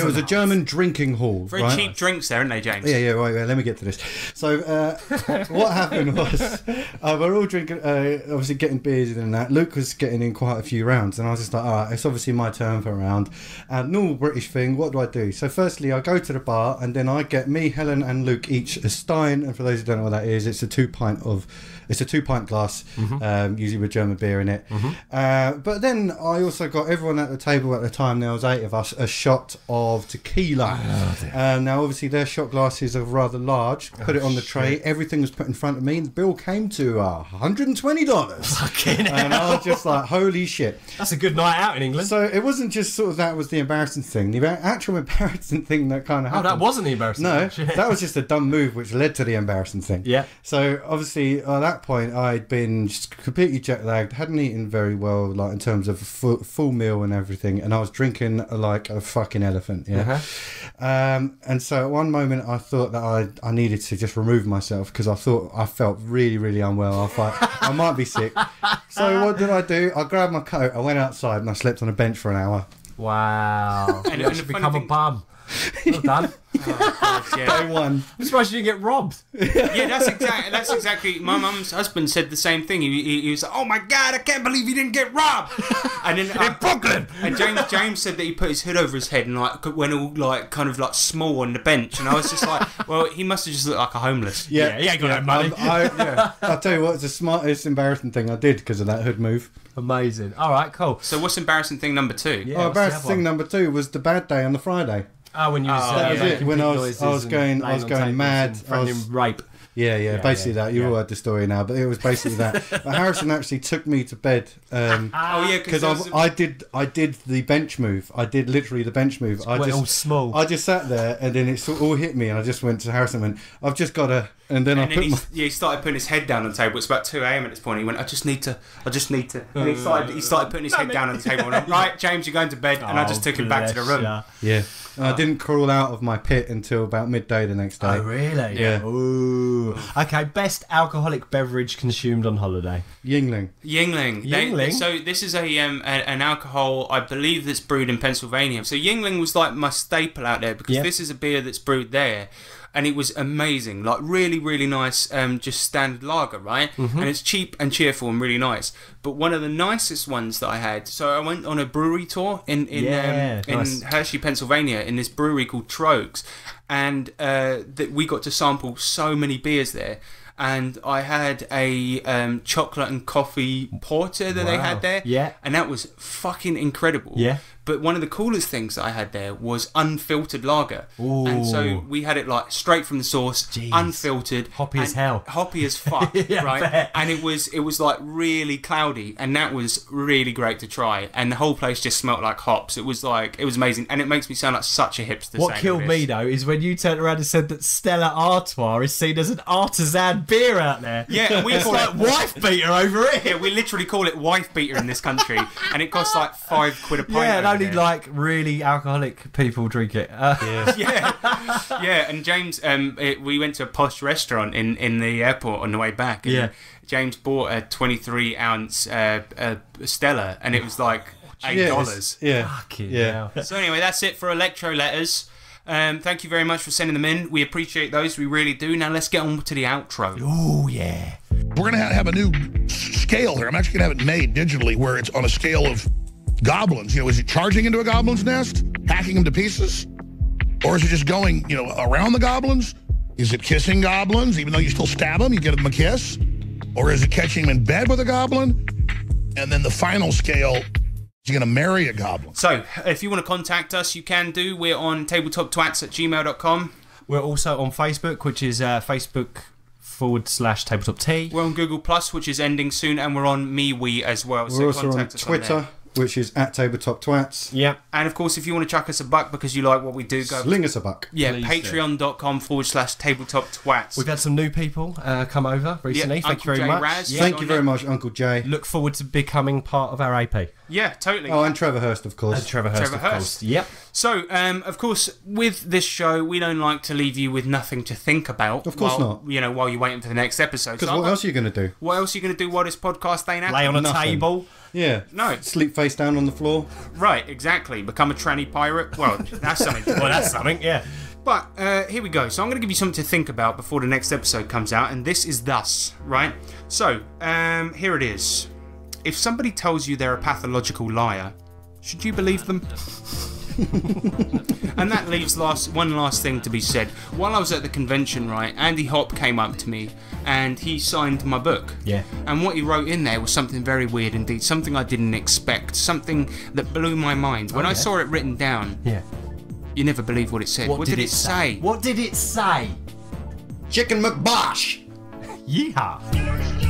it was a German drinking hall. Very right? cheap drinks there, aren't they, James? Yeah, yeah, right, right. Let me get to this. So, uh, [laughs] what happened was, uh, we're all drinking, uh, obviously getting beers and that. Luke was getting in quite a few rounds, and I was just like, all right, it's obviously my turn for a round. And normal British thing, what do I do? So, firstly, I go to the bar, and then I get me, Helen, and Luke each a stein. And for those who don't know what that is, it's a two pint of, it's a two pint glass, um, usually with German beer in it. Uh, but then I also got everyone at the table at the time. There was eight of us, a shot of tequila. Um, now, obviously, their shot glasses are rather large. Put it on the tray. Everything was put in front of me. The bill came to uh, $120. Fucking and I was just like, holy shit. That's a good night out in England. So it wasn't just sort of that was the embarrassing thing. The actual embarrassing thing that kind of oh, happened. that wasn't the embarrassing. No, that was just a dumb move which led to the embarrassing thing. Yeah. So obviously at that point I'd been just completely jet lagged, hadn't eaten very well, like in terms of a full, full meal and everything, and I was drinking like a fucking elephant. Yeah. Uh-huh. Um, and so at one moment I thought that I I needed to just remove myself because I thought I felt really really unwell. I thought I might be sick. So what did I do? I grabbed my coat, I went outside, and I slept on a bench for an hour. Wow. And- you and should the become a bum. Well done. [laughs] Oh, yeah. Day one. I'm surprised you didn't get robbed. [laughs] yeah, that's exactly that's exactly. My mum's husband said the same thing. He, he, he was like, "Oh my god, I can't believe he didn't get robbed." [laughs] And then in uh, Brooklyn. And James James said that he put his hood over his head and like went all like kind of like small on the bench. And I was just like, "Well, he must have just looked like a homeless." Yeah, yeah, he ain't got no money. I, I, yeah. I'll tell you what, it's the smartest embarrassing thing I did because of that hood move. Amazing. All right, cool. So what's embarrassing thing number two? Yeah, oh, embarrassing thing number two was the bad day on the Friday. Oh, when you was, Oh, uh, that was making it. When I was, I was going- I was going mad. and I was- rape. Yeah, yeah, Yeah, basically yeah, that. You've yeah. all heard the story now, but it was basically that. [laughs] But Harrison actually took me to bed um, [laughs] Oh yeah, because because I, I did I did the bench move. I did literally the bench move. I Went all just small. I just sat there and then it all hit me, and I just went to Harrison and went, "I've just got to," and then I then put he, my yeah, he started putting his head down on the table. It's about two a.m. at this point. He went, "I just need to. I just need to." And he started. He started putting his head down on the table. And I went, right, James, you're going to bed. And I just Oh, took him back to the room. ya. yeah. And I didn't crawl out of my pit until about midday the next day. Oh, really? Yeah. Ooh. Okay, best alcoholic beverage consumed on holiday. Yuengling. Yuengling. They- Yuengling? so this is a, um, a an alcohol I believe that's brewed in Pennsylvania. So Yuengling was like my staple out there because Yep. this is a beer that's brewed there. And it was amazing, like really, really nice, um, just standard lager, right? Mm-hmm. And it's cheap and cheerful and really nice. But one of the nicest ones that I had, so I went on a brewery tour in in, Yeah, um, nice. in Hershey, Pennsylvania, in this brewery called Tröegs, and uh, that we got to sample so many beers there. And I had a um, chocolate and coffee porter that they had there, Yeah. and that was fucking incredible. Yeah. But one of the coolest things that I had there was unfiltered lager, and so we had it like straight from the source, Jeez. unfiltered, Hoppy as hell. hoppy as [laughs] fuck, Yeah, right? And it was it was like really cloudy, and that was really great to try. And the whole place just smelt like hops. It was like it was amazing, and it makes me sound like such a hipster. What killed me though is when you turned around and said that Stella Artois is seen as an artisan beer out there. Yeah, and we call like it- wife beater over here. Yeah, we literally call it wife beater in this country, and it costs like five quid a pint. Yeah, only there. like really alcoholic people drink it. Uh, [laughs] yeah, [laughs] yeah. And James, um, it, we went to a posh restaurant in, in the airport on the way back. And Yeah. James bought a 23 ounce uh, uh, Stella, and it was like eight dollars. it's- Yeah. Fucking Yeah. hell. [laughs] So anyway, that's it for electro letters. Um, thank you very much for sending them in. We appreciate those. We really do. Now let's get on to the outro. Oh yeah. We're going to have a new scale here. I'm actually going to have it made digitally where it's on a scale of goblins. You know, is it charging into a goblin's nest, hacking them to pieces? Or is it just going, you know, around the goblins? Is it kissing goblins? Even though you still stab them, you give them a kiss? Or is it catching them in bed with a goblin? And then the final scale, is he going to marry a goblin? So, if you want to contact us, you can do. We're on tabletoptwats at gmail.com. We're also on Facebook, which is uh, Facebook forward slash tabletop tea. We're on Google Plus, which is ending soon, and we're on MeWe as well. We're so also on us Twitter, there. Which is at Tabletop Twats. Yeah. And of course, if you want to chuck us a buck because you like what we do, go. Sling us a buck. yeah, Please do. patreon.com forward slash tabletop twats. We've had some new people uh, come over recently. Yeah, Thank Uncle you very Jay much. Raz. Yeah. Thank you very there. much, Uncle Jay. Look forward to becoming part of our AP. Yeah, totally. Oh, and Trevor Hurst, of course. And Trevor Hurst, Trevor of Hurst. course. Yep. So, um, of course, with this show, we don't like to leave you with nothing to think about. Of course while, not. You know, while you're waiting for the next episode. Because So what I- else are you going to do? What else are you going to do while this podcast ain't Lay on a Nothing. table. Yeah. No. Sleep face down on the floor. Right, exactly. Become a tranny pirate. Well, that's something. To. Well, that's something. Yeah. But uh, here we go. So I'm going to give you something to think about before the next episode comes out, and this is thus, right? So um, here it is. If somebody tells you they're a pathological liar, should you believe them? [laughs] and that leaves last one last thing to be said. While I was at the convention, right, Andy Hopp came up to me and he signed my book. Yeah. And what he wrote in there was something very weird indeed, something I didn't expect, something that blew my mind. When I yeah. saw it written down, Yeah. you never believe what it said. What, did, it say? What did it say? Chicken McBosh! [laughs] Yeehaw.